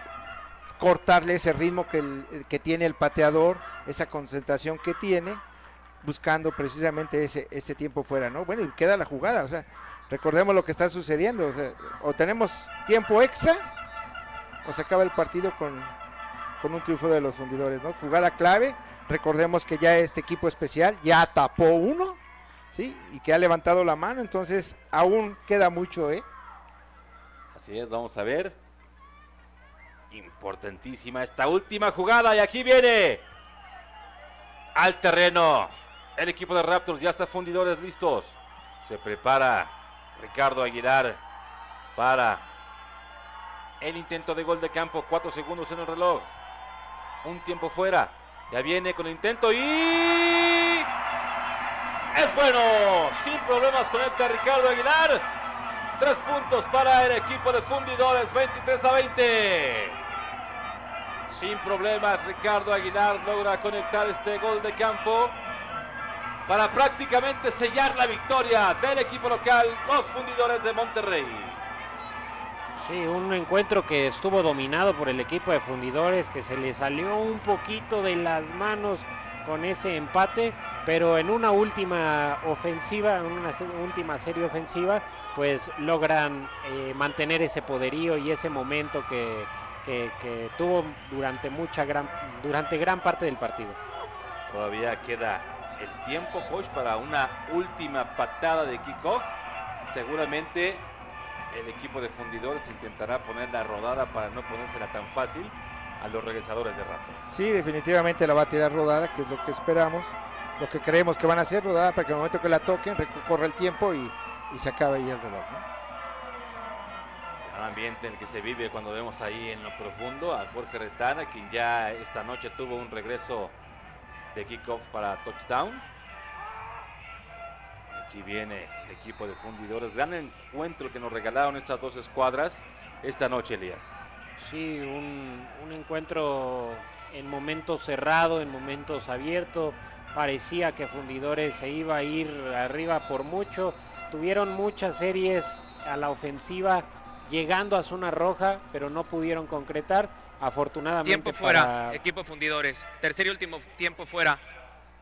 cortarle ese ritmo que, el- que tiene el pateador, esa concentración que tiene, buscando precisamente ese, ese tiempo fuera, ¿no? Bueno, y queda la jugada, o sea, recordemos lo que está sucediendo, o sea, o tenemos tiempo extra, o se acaba el partido con, con un triunfo de los fundidores, ¿no? Jugada clave, recordemos que ya este equipo especial ya tapó uno, ¿sí? Y que ha levantado la mano, entonces aún queda mucho, ¿eh?
Así es, vamos a ver. Importantísima esta última jugada y aquí viene al terreno. El equipo de Raptors ya está fundidores listos. Se prepara Ricardo Aguilar para el intento de gol de campo. Cuatro segundos en el reloj. Un tiempo fuera. Ya viene con el intento y... Es bueno. Sin problemas conecta Ricardo Aguilar. Tres puntos para el equipo de fundidores. 23 a 20. Sin problemas, Ricardo Aguilar logra conectar este gol de campo para prácticamente sellar la victoria del equipo local, los fundidores de Monterrey.
Sí, un encuentro que estuvo dominado por el equipo de fundidores, que se le salió un poquito de las manos con ese empate, pero en una última ofensiva, en una última serie ofensiva, pues logran eh, mantener ese poderío y ese momento que, que- que tuvo durante mucha gran, durante gran parte del partido.
Todavía queda el tiempo, coach, para una última patada de kickoff. Seguramente el equipo de fundidores intentará poner la rodada para no ponérsela tan fácil a los regresadores de Raptors.
Sí, definitivamente la va a tirar rodada, que es lo que esperamos, lo que creemos que van a hacer rodada para que en el momento que la toquen recorra el tiempo y, y se acabe ahí el reloj. ¿no?
El ambiente en el que se vive cuando vemos ahí en lo profundo a Jorge Retana, quien ya esta noche tuvo un regreso de kickoff para touchdown. Aquí viene el equipo de fundidores. Gran encuentro que nos regalaron estas dos escuadras esta noche, Elías.
Sí, un, un encuentro en momentos cerrado, en momentos abiertos. Parecía que Fundidores se iba a ir arriba por mucho. Tuvieron muchas series a la ofensiva llegando a zona roja, pero no pudieron concretar. Afortunadamente
Tiempo fuera,
para-
equipo fundidores. Tercer y último tiempo fuera.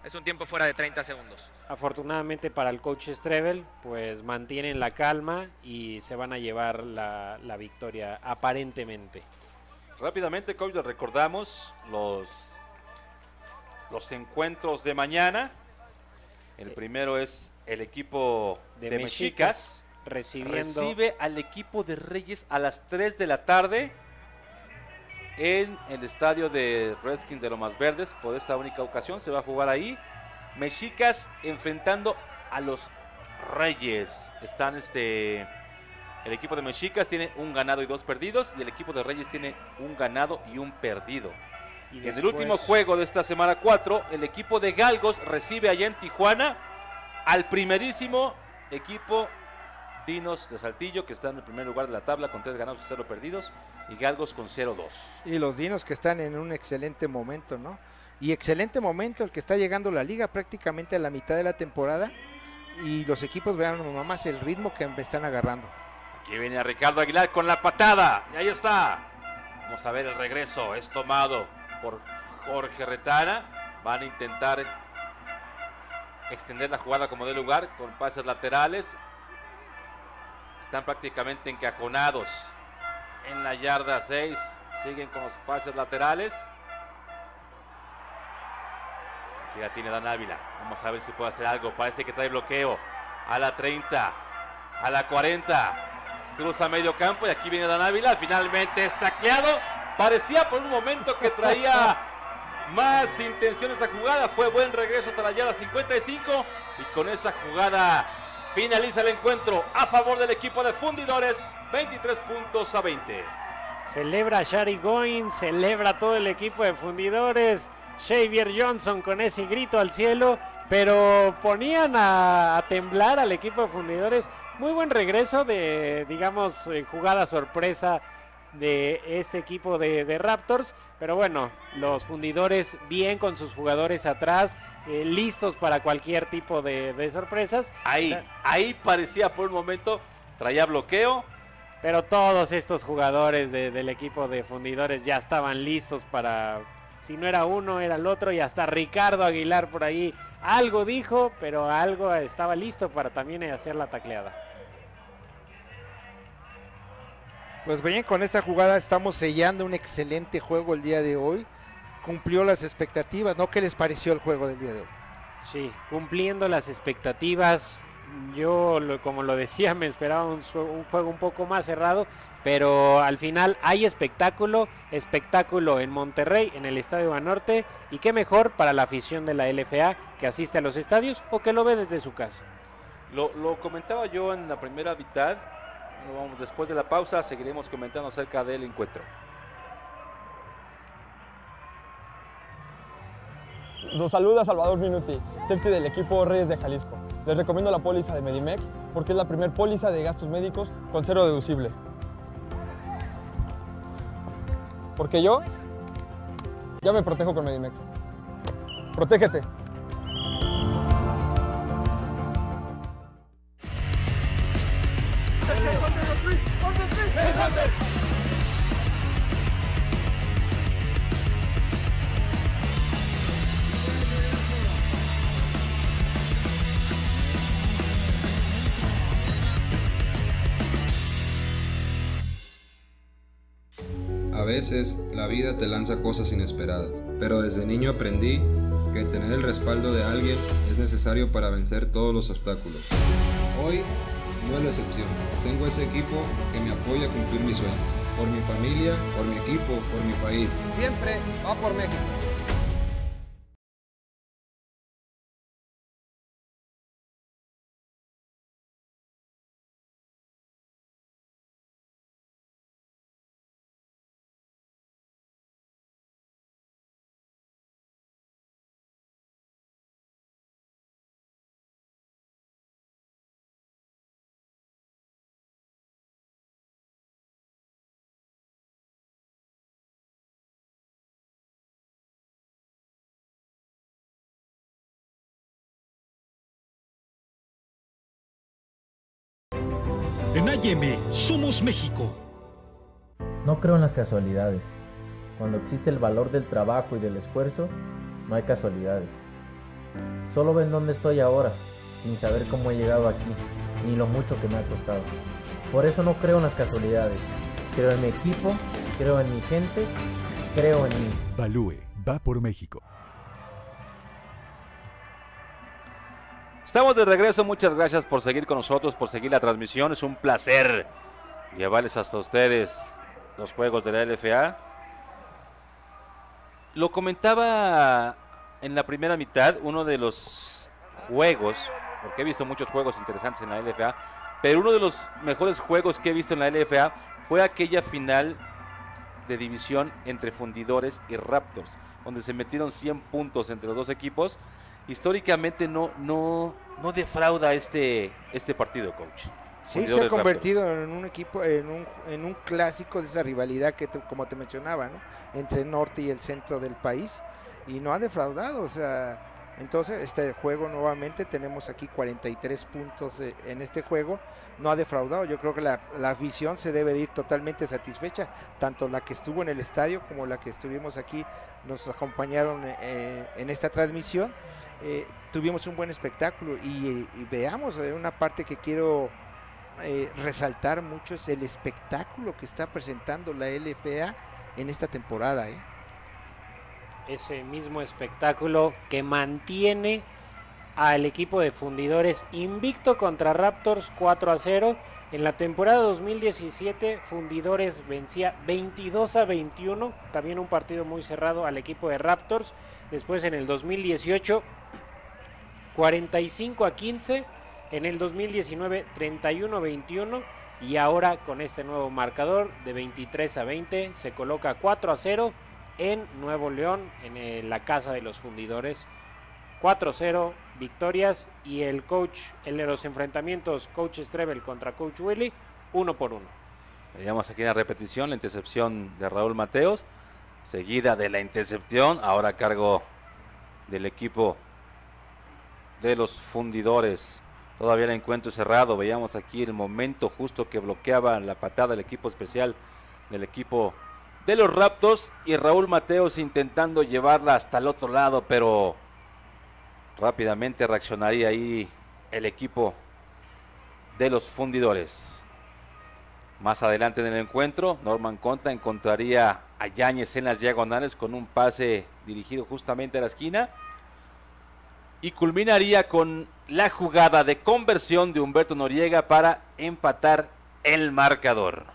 Es un tiempo fuera de 30 segundos.
Afortunadamente para el coach Strebel, pues mantienen la calma y se van a llevar la, la victoria aparentemente.
Rápidamente, coach, les recordamos los, los encuentros de mañana. El primero es el equipo
De
de,
Mexicas,
Mexicas.
recibiendo-
Recibe al equipo de Reyes a las 3 de la tarde. En el estadio de Redskins de Lomas Verdes por esta única ocasión. Se va a jugar ahí. Mexicas enfrentando a los Reyes. Están este. El equipo de Mexicas tiene un ganado y dos perdidos. Y el equipo de Reyes tiene un ganado y un perdido.
Y
en el último juego de esta semana 4, el equipo de Galgos recibe allá en Tijuana al primerísimo equipo Dinos de Saltillo, que está en el primer lugar de la tabla con tres ganados y cero perdidos, y Galgos con 0-2.
Y los dinos que están en un excelente momento, ¿no? Y excelente momento el que está llegando la liga prácticamente a la mitad de la temporada. Y los equipos vean nomás el ritmo que están agarrando.
Aquí viene Ricardo Aguilar con la patada. Y ahí está. Vamos a ver el regreso. Es tomado por Jorge Retana. Van a intentar extender la jugada como de lugar con pases laterales. Están prácticamente encajonados en la yarda 6. Siguen con los pases laterales. Aquí la tiene Dan Ávila. Vamos a ver si puede hacer algo. Parece que trae bloqueo. A la 30. A la 40. Cruza medio campo y aquí viene Dan Ávila. Finalmente es tacleado. Parecía por un momento que traía más intención esa jugada. Fue buen regreso hasta la yarda 55. Y con esa jugada finaliza el encuentro a favor del equipo de fundidores. 23 puntos a 20.
Celebra Shari Goin, celebra todo el equipo de fundidores. Xavier Johnson con ese grito al cielo, pero ponían a, a temblar al equipo de fundidores. Muy buen regreso de, digamos, eh, jugada sorpresa de este equipo de, de Raptors. Pero bueno, los fundidores bien con sus jugadores atrás, eh, listos para cualquier tipo de, de sorpresas.
Ahí, ahí parecía por un momento, traía bloqueo.
Pero todos estos jugadores de- del equipo de fundidores ya estaban listos para, si no era uno, era el otro. Y hasta Ricardo Aguilar por ahí algo dijo, pero algo estaba listo para también hacer la tacleada.
Pues bien, con esta jugada estamos sellando un excelente juego el día de hoy. Cumplió las expectativas, ¿no? ¿Qué les pareció el juego del día de hoy?
Sí, cumpliendo las expectativas. Yo, como lo decía, me esperaba un, juego un poco más cerrado, pero al final hay espectáculo, espectáculo en Monterrey, en el Estadio Banorte, y qué mejor para la afición de la LFA que asiste a los estadios o que lo ve desde su casa.
Lo, lo comentaba yo en la primera mitad. Después de la pausa seguiremos comentando acerca del encuentro.
Los saluda Salvador Minuti, safety del equipo Reyes de Jalisco. Les recomiendo la póliza de Medimex porque es la primer póliza de gastos médicos con cero deducible. Porque yo ya me protejo con Medimex. Protégete.
A veces la vida te lanza cosas inesperadas, pero desde niño aprendí que tener el respaldo de alguien es necesario para vencer todos los obstáculos. Hoy no es la excepción. Tengo ese equipo que me apoya a cumplir mis sueños. Por mi familia, por mi equipo, por mi país.
Siempre va por México.
En AYM somos México.
No creo en las casualidades. Cuando existe el valor del trabajo y del esfuerzo, no hay casualidades. Solo ven dónde estoy ahora, sin saber cómo he llegado aquí, ni lo mucho que me ha costado. Por eso no creo en las casualidades. Creo en mi equipo, creo en mi gente, creo en mí.
Balúe va por México.
Estamos de regreso, muchas gracias por seguir con nosotros, por seguir la transmisión. Es un placer llevarles hasta ustedes los juegos de la LFA. Lo comentaba en la primera mitad, uno de los juegos, porque he visto muchos juegos interesantes en la LFA, pero uno de los mejores juegos que he visto en la LFA fue aquella final de división entre Fundidores y Raptors, donde se metieron 100 puntos entre los dos equipos. Históricamente no, no, no defrauda este, este partido, coach.
Sí, se ha convertido en un equipo, en un, en un clásico de esa rivalidad que, te- como te mencionaba, ¿no? entre el norte y el centro del país. Y no ha defraudado, o sea, entonces este juego nuevamente tenemos aquí 43 puntos eh, en este juego, no ha defraudado. Yo creo que la, la afición se debe de ir totalmente satisfecha, tanto la que estuvo en el estadio como la que estuvimos aquí, nos acompañaron eh, en esta transmisión. Eh, tuvimos un buen espectáculo y, veamos, eh, una parte que quiero eh, resaltar mucho es el espectáculo que está presentando la LFA en esta temporada.
ese mismo espectáculo que mantiene al equipo de fundidores invicto contra Raptors 4 a 0. En la temporada 2017 Fundidores vencía 22 a 21, también un partido muy cerrado al equipo de Raptors. Después en el 2018 45 a 15, en el 2019 31 a 21 y ahora con este nuevo marcador de 23 a 20 se coloca 4 a 0 en Nuevo León, en eh, la casa de los fundidores. 4-0 victorias y el coach, de los enfrentamientos, coach Strebel contra coach Willy, uno por uno.
Veíamos aquí en la repetición la intercepción de Raúl Mateos, seguida de la intercepción, ahora a cargo del equipo de los fundidores. Todavía el encuentro cerrado, veíamos aquí el momento justo que bloqueaba la patada del equipo especial del equipo de los Raptors y Raúl Mateos intentando llevarla hasta el otro lado, pero rápidamente reaccionaría ahí el equipo de los fundidores. Más adelante en el encuentro, Norman Conta encontraría a Yáñez en las diagonales con un pase dirigido justamente a la esquina. Y culminaría con la jugada de conversión de Humberto Noriega para empatar el marcador.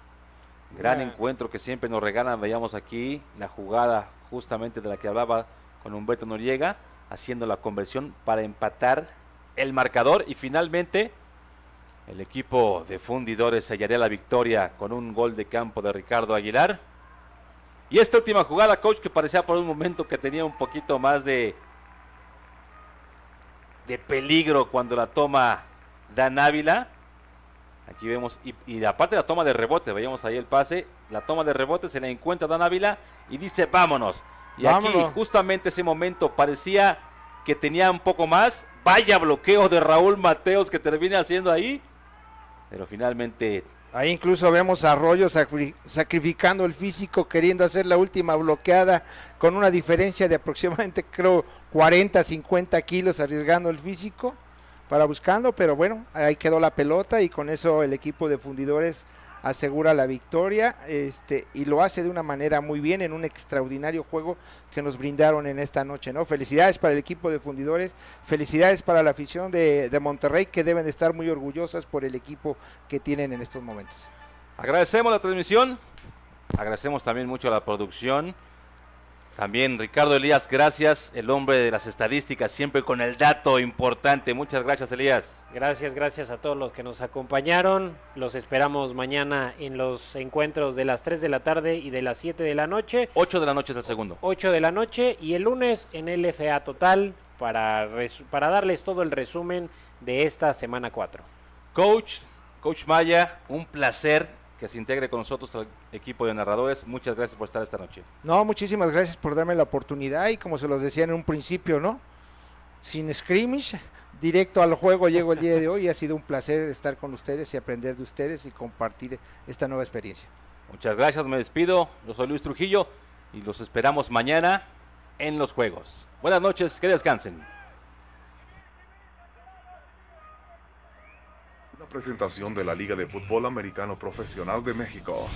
Gran encuentro que siempre nos regalan. Veíamos aquí la jugada justamente de la que hablaba con Humberto Noriega, haciendo la conversión para empatar el marcador. Y finalmente, el equipo de fundidores sellaría la victoria con un gol de campo de Ricardo Aguilar. Y esta última jugada, coach, que parecía por un momento que tenía un poquito más de, de peligro cuando la toma Dan Ávila. Aquí vemos, y, y aparte de la toma de rebote, veíamos ahí el pase, la toma de rebote se la encuentra Dan Ávila y dice vámonos. Y aquí justamente ese momento parecía que tenía un poco más. Vaya bloqueo de Raúl Mateos que termina haciendo ahí. Pero finalmente
Ahí incluso vemos a Arroyo sacri- sacrificando el físico, queriendo hacer la última bloqueada con una diferencia de aproximadamente, creo, 40, 50 kilos, arriesgando el físico para buscando, pero bueno, ahí quedó la pelota y con eso el equipo de fundidores asegura la victoria este, y lo hace de una manera muy bien en un extraordinario juego que nos brindaron en esta noche. ¿no? Felicidades para el equipo de fundidores, felicidades para la afición de, de Monterrey que deben de estar muy orgullosas por el equipo que tienen en estos momentos.
Agradecemos la transmisión, agradecemos también mucho la producción. También Ricardo Elías, gracias, el hombre de las estadísticas, siempre con el dato importante. Muchas gracias, Elías.
Gracias, gracias a todos los que nos acompañaron. Los esperamos mañana en los encuentros de las 3 de la tarde y de las 7 de la noche.
8 de la noche es el segundo.
8 de la noche y el lunes en LFA Total para, para darles todo el resumen de esta semana 4.
Coach, Coach Maya, un placer que se integre con nosotros al equipo de narradores. Muchas gracias por estar esta noche.
No, muchísimas gracias por darme la oportunidad y como se los decía en un principio, ¿no? Sin scrimmage, directo al juego llego el día de hoy y ha sido un placer estar con ustedes y aprender de ustedes y compartir esta nueva experiencia.
Muchas gracias, me despido. Yo soy Luis Trujillo y los esperamos mañana en los juegos. Buenas noches, que descansen.
Presentación de la Liga de Fútbol Americano Profesional de México.